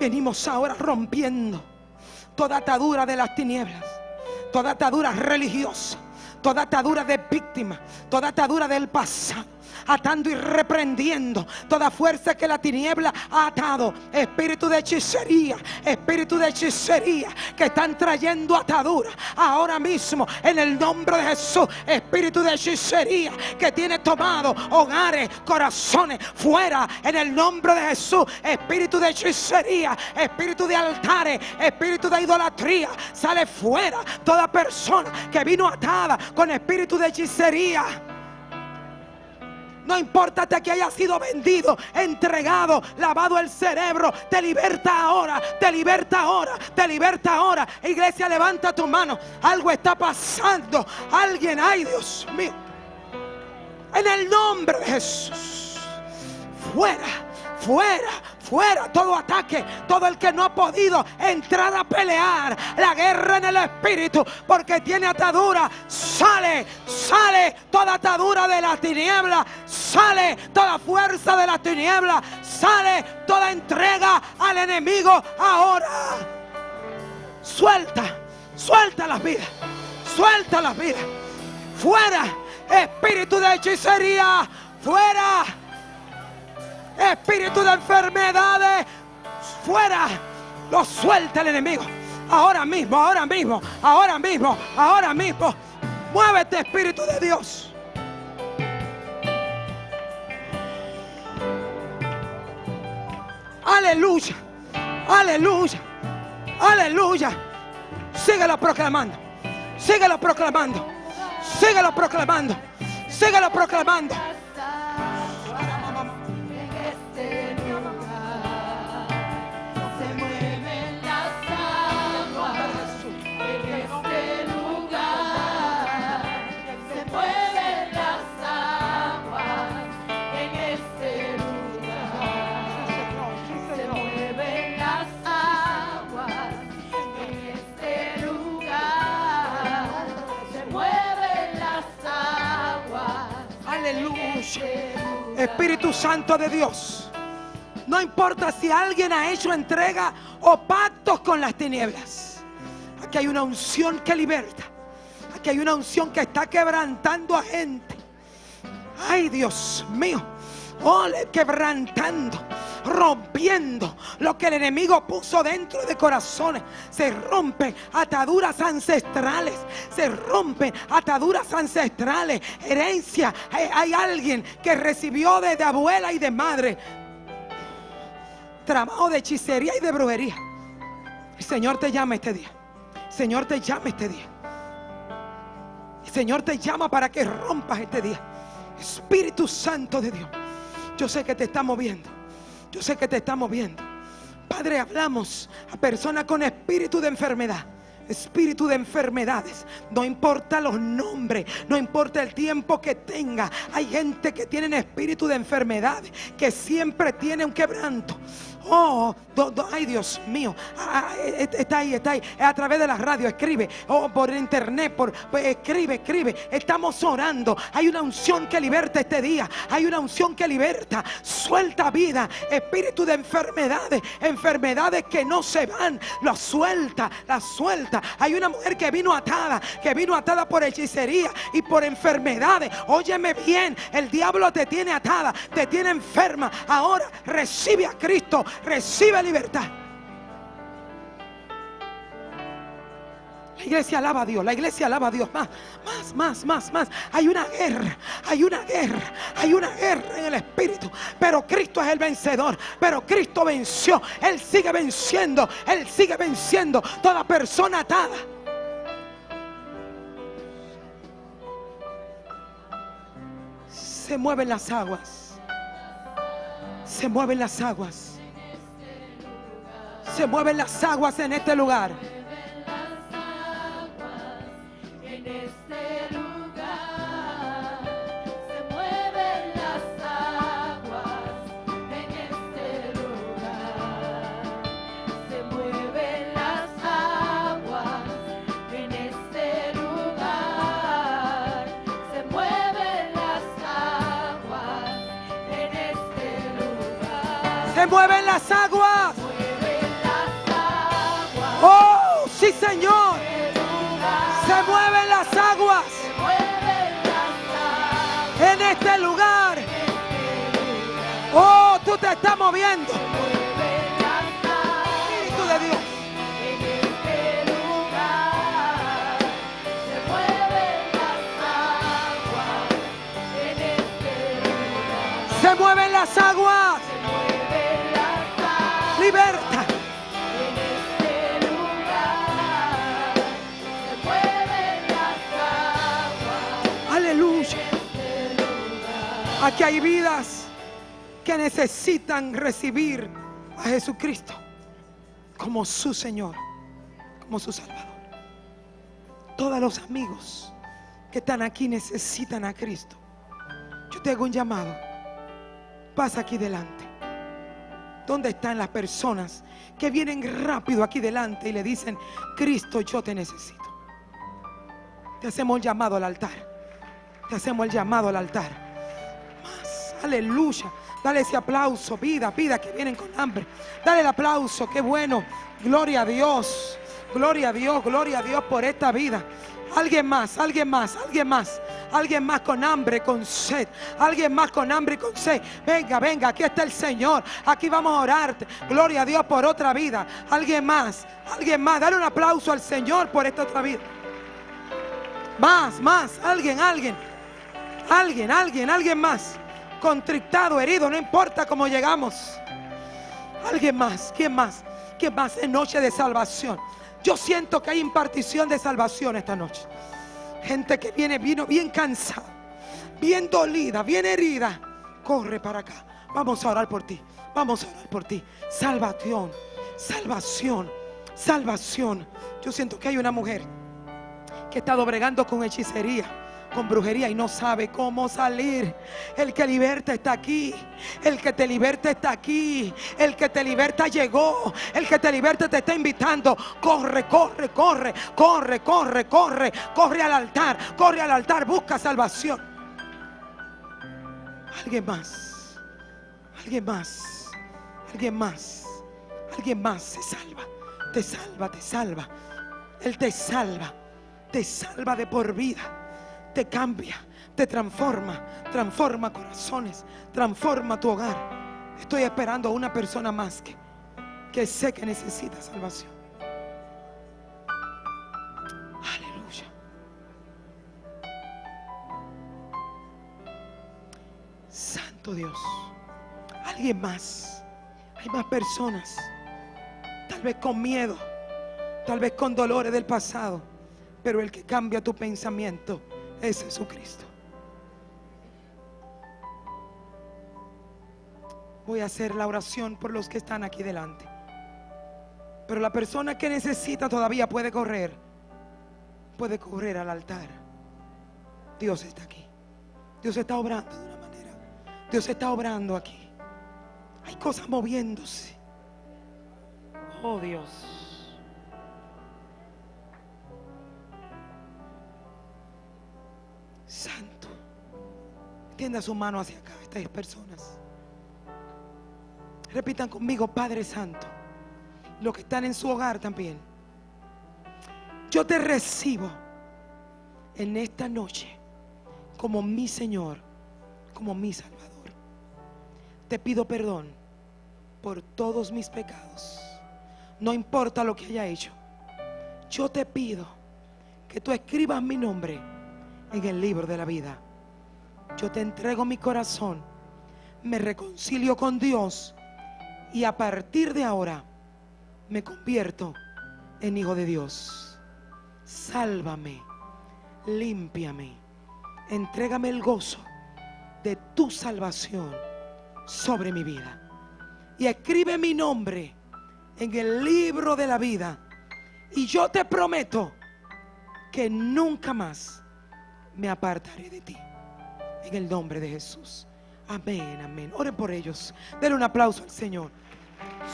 Venimos ahora rompiendo toda atadura de las tinieblas, toda atadura religiosa, toda atadura de víctima, toda atadura del pasado. Atando y reprendiendo toda fuerza que la tiniebla ha atado. Espíritu de hechicería, espíritu de hechicería que están trayendo atadura ahora mismo en el nombre de Jesús. Espíritu de hechicería que tiene tomado hogares, corazones fuera en el nombre de Jesús. Espíritu de hechicería, espíritu de altares, espíritu de idolatría. Sale fuera toda persona que vino atada con espíritu de hechicería. No importa que haya sido vendido, entregado, lavado el cerebro. Te liberta ahora, te liberta ahora, te liberta ahora. Iglesia, levanta tu mano. Algo está pasando. Alguien, ay Dios mío. En el nombre de Jesús. Fuera, fuera, fuera todo ataque, todo el que no ha podido entrar a pelear la guerra en el espíritu porque tiene atadura, sale, sale toda atadura de la tiniebla, sale toda fuerza de la tiniebla, sale toda entrega al enemigo ahora. Suelta, suelta las vidas, suelta las vidas, fuera, espíritu de hechicería, fuera. Espíritu de enfermedades, fuera. Lo suelta el enemigo. Ahora mismo, ahora mismo, ahora mismo, ahora mismo. Muévete, Espíritu de Dios. Aleluya, aleluya, Aleluya. Síguelo proclamando. Síguelo proclamando. Síguelo proclamando. Síguelo proclamando. Espíritu Santo de Dios. No importa si alguien ha hecho entrega o pactos con las tinieblas. Aquí hay una unción que liberta. Aquí hay una unción que está quebrantando a gente. Ay, Dios mío. Ole, quebrantando, rompiendo lo que el enemigo puso dentro de corazones. Se rompen ataduras ancestrales. Se rompen ataduras ancestrales. Herencia. Hay, hay alguien que recibió desde abuela y de madre trabajo de hechicería y de brujería. El Señor te llama este día. El Señor te llama este día. El Señor te llama para que rompas este día. Espíritu Santo de Dios. Yo sé que te está moviendo. Yo sé que te está moviendo. Padre, hablamos a personas con espíritu de enfermedad. Espíritu de enfermedades, no importa los nombres, no importa el tiempo que tenga. Hay gente que tiene espíritu de enfermedades, que siempre tiene un quebranto. Oh, do- ay Dios mío, Ah, ah, eh, está ahí, está ahí, a través de la radio, escribe, o por internet, por, pues, escribe, escribe. Estamos orando. Hay una unción que liberta este día, hay una unción que liberta, suelta vida, espíritu de enfermedades, enfermedades que no se van, la suelta, la suelta. Hay una mujer que vino atada, que vino atada por hechicería y por enfermedades. Óyeme bien, el diablo te tiene atada, te tiene enferma. Ahora recibe a Cristo, recibe libertad. La iglesia alaba a Dios, la iglesia alaba a Dios. Más, más, más, más, más. Hay una guerra, hay una guerra, hay una guerra en el espíritu. Pero Cristo es el vencedor, pero Cristo venció. Él sigue venciendo, Él sigue venciendo toda persona atada. Se mueven las aguas. Se mueven las aguas. Se mueven las aguas en este lugar. En este lugar se mueven las aguas. Moviendo. Espíritu de Dios. Se mueven las aguas. Liberta. Aleluya. Aquí hay vidas necesitan recibir a Jesucristo como su Señor, como su Salvador. Todos los amigos que están aquí necesitan a Cristo. Yo te hago un llamado. Pasa aquí delante. ¿Dónde están las personas que vienen rápido aquí delante y le dicen, Cristo, yo te necesito? Te hacemos el llamado al altar. Te hacemos el llamado al altar. Más, aleluya. Dale ese aplauso, vida, vida que vienen con hambre. Dale el aplauso, qué bueno. Gloria a Dios. Gloria a Dios, gloria a Dios por esta vida. Alguien más, alguien más, alguien más. Alguien más con hambre, con sed. Alguien más con hambre y con sed. Venga, venga, aquí está el Señor. Aquí vamos a orarte. Gloria a Dios por otra vida. Alguien más, alguien más. Dale un aplauso al Señor por esta otra vida. Más, más, alguien, alguien. Alguien, alguien, alguien más. Contrictado, herido, no importa cómo llegamos. Alguien más, ¿quién más? Alguien más en noche de salvación. Yo siento que hay impartición de salvación esta noche. Gente que viene, vino bien cansada, bien dolida, bien herida. Corre para acá. Vamos a orar por ti. Vamos a orar por ti. Salvación, salvación, salvación. Yo siento que hay una mujer que ha estado bregando con hechicería, con brujería y no sabe cómo salir. El que liberta está aquí. El que te liberta está aquí. El que te liberta llegó. El que te liberta te está invitando. Corre, corre, corre, corre, corre, corre. Corre al altar, corre al altar. Busca salvación. Alguien más. Alguien más. Alguien más. Alguien más se salva. Te salva, te salva. Él te salva. Te salva de por vida. Te cambia. Te transforma. Transforma corazones. Transforma tu hogar. Estoy esperando a una persona más que, que sé que necesita salvación. Aleluya. Santo Dios. Alguien más. Hay más personas. Tal vez con miedo. Tal vez con dolores del pasado. Pero el que cambia tu pensamiento es Jesucristo. Voy a hacer la oración por los que están aquí delante. Pero la persona que necesita todavía puede correr. Puede correr al altar. Dios está aquí. Dios está obrando de una manera. Dios está obrando aquí. Hay cosas moviéndose. Oh Dios. Santo. Tienda su mano hacia acá, estas personas. Repitan conmigo, Padre Santo. Los que están en su hogar también. Yo te recibo en esta noche como mi Señor, como mi Salvador. Te pido perdón por todos mis pecados. No importa lo que haya hecho. Yo te pido que tú escribas mi nombre en el libro de la vida. Yo te entrego mi corazón, me reconcilio con Dios y a partir de ahora me convierto en hijo de Dios. Sálvame, límpiame, entrégame el gozo de tu salvación sobre mi vida. Y escribe mi nombre en el libro de la vida. Y yo te prometo que nunca más me apartaré de ti. En el nombre de Jesús. Amén, amén. Oren por ellos. Denle un aplauso al Señor.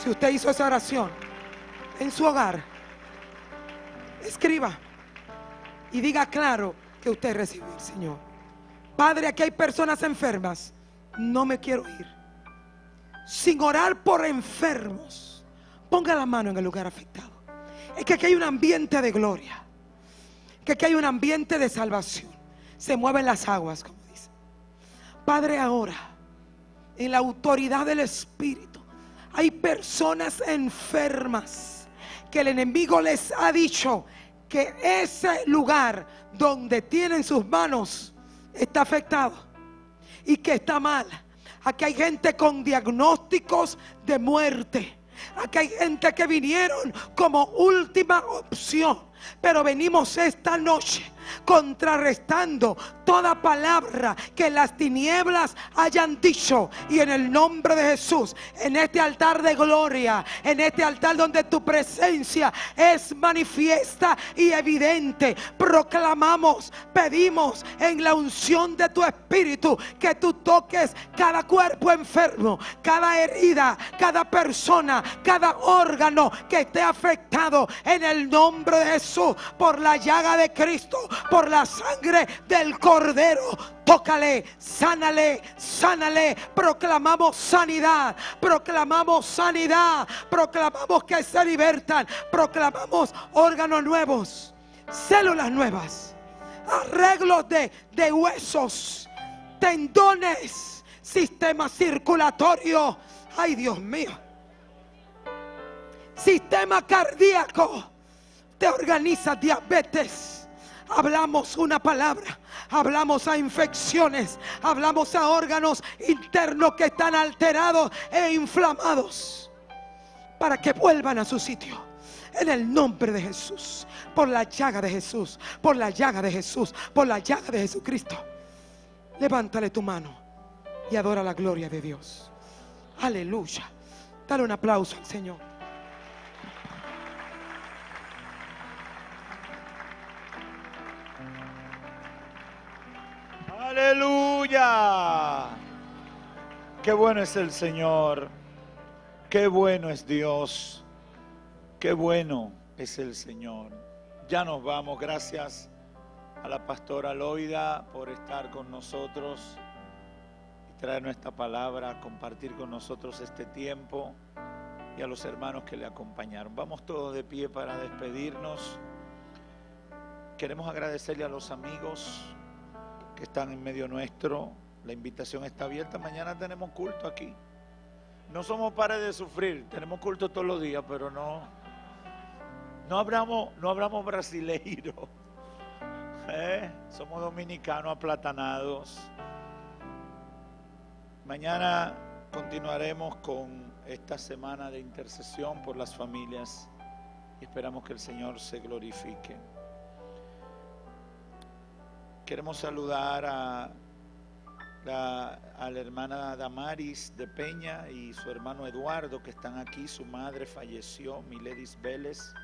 Si usted hizo esa oración en su hogar, escriba y diga claro que usted recibió al Señor. Padre, aquí hay personas enfermas. No me quiero ir. Sin orar por enfermos. Ponga la mano en el lugar afectado. Es que aquí hay un ambiente de gloria. Que aquí hay un ambiente de salvación. Se mueven las aguas, como dice. Padre, ahora, en la autoridad del Espíritu, hay personas enfermas que el enemigo les ha dicho que ese lugar donde tienen sus manos está afectado y que está mal. Aquí hay gente con diagnósticos de muerte. Aquí hay gente que vinieron como última opción. Pero venimos esta noche contrarrestando toda palabra que las tinieblas hayan dicho. Y en el nombre de Jesús, en este altar de gloria, en este altar donde tu presencia es manifiesta y evidente, proclamamos, pedimos en la unción de tu espíritu que tú toques cada cuerpo enfermo, cada herida, cada persona, cada órgano que esté afectado en el nombre de Jesús por la llaga de Cristo, por la sangre del Cordero. Tócale, sánale, sánale. Proclamamos sanidad, proclamamos sanidad, proclamamos que se libertan, proclamamos órganos nuevos, células nuevas, arreglos de, de huesos, tendones, sistema circulatorio. Ay, Dios mío. Sistema cardíaco. Te organiza diabetes. Hablamos una palabra. Hablamos a infecciones. Hablamos a órganos internos que están alterados e inflamados. para que vuelvan a su sitio. En el nombre de Jesús, por la llaga de Jesús, por la llaga de Jesús, por la llaga de Jesucristo. Levántale tu mano y adora la gloria de Dios. Aleluya. Dale un aplauso al Señor. Aleluya. Qué bueno es el Señor. Qué bueno es Dios. Qué bueno es el Señor. Ya nos vamos. Gracias a la pastora Loida por estar con nosotros y traer nuestra palabra, compartir con nosotros este tiempo y a los hermanos que le acompañaron. Vamos todos de pie para despedirnos. Queremos agradecerle a los amigos que están en medio nuestro. La invitación está abierta. Mañana tenemos culto aquí. No somos pares de sufrir. Tenemos culto todos los días, pero no. No hablamos, no brasileiro. [LAUGHS] ¿eh? Somos dominicanos aplatanados. Mañana continuaremos con esta semana de intercesión por las familias y esperamos que el Señor se glorifique. Queremos saludar a la, hermana Damaris de Peña y su hermano Eduardo que están aquí. Su madre falleció, Miledis Vélez.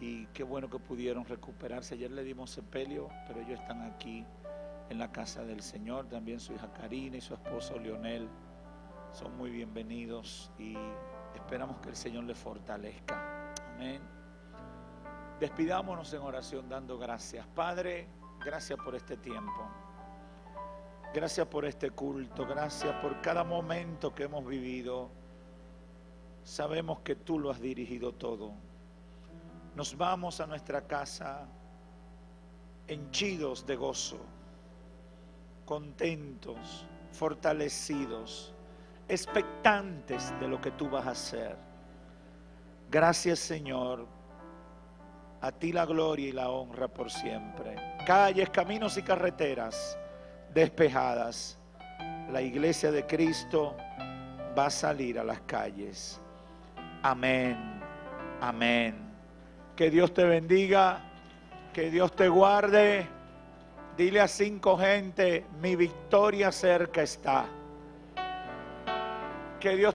Y qué bueno que pudieron recuperarse. Ayer le dimos sepelio, pero ellos están aquí en la casa del Señor. También su hija Karina y su esposo Leonel son muy bienvenidos y esperamos que el Señor les fortalezca. Amén. Despidámonos en oración dando gracias. Padre, gracias por este tiempo. Gracias por este culto. Gracias por cada momento que hemos vivido. Sabemos que tú lo has dirigido todo. Nos vamos a nuestra casa henchidos de gozo, contentos, fortalecidos, expectantes de lo que tú vas a hacer. Gracias Señor, a ti la gloria y la honra por siempre. Calles, caminos y carreteras despejadas. La iglesia de Cristo va a salir a las calles. Amén, amén. Que Dios te bendiga, que Dios te guarde. Dile a cinco gente, mi victoria cerca está. Que Dios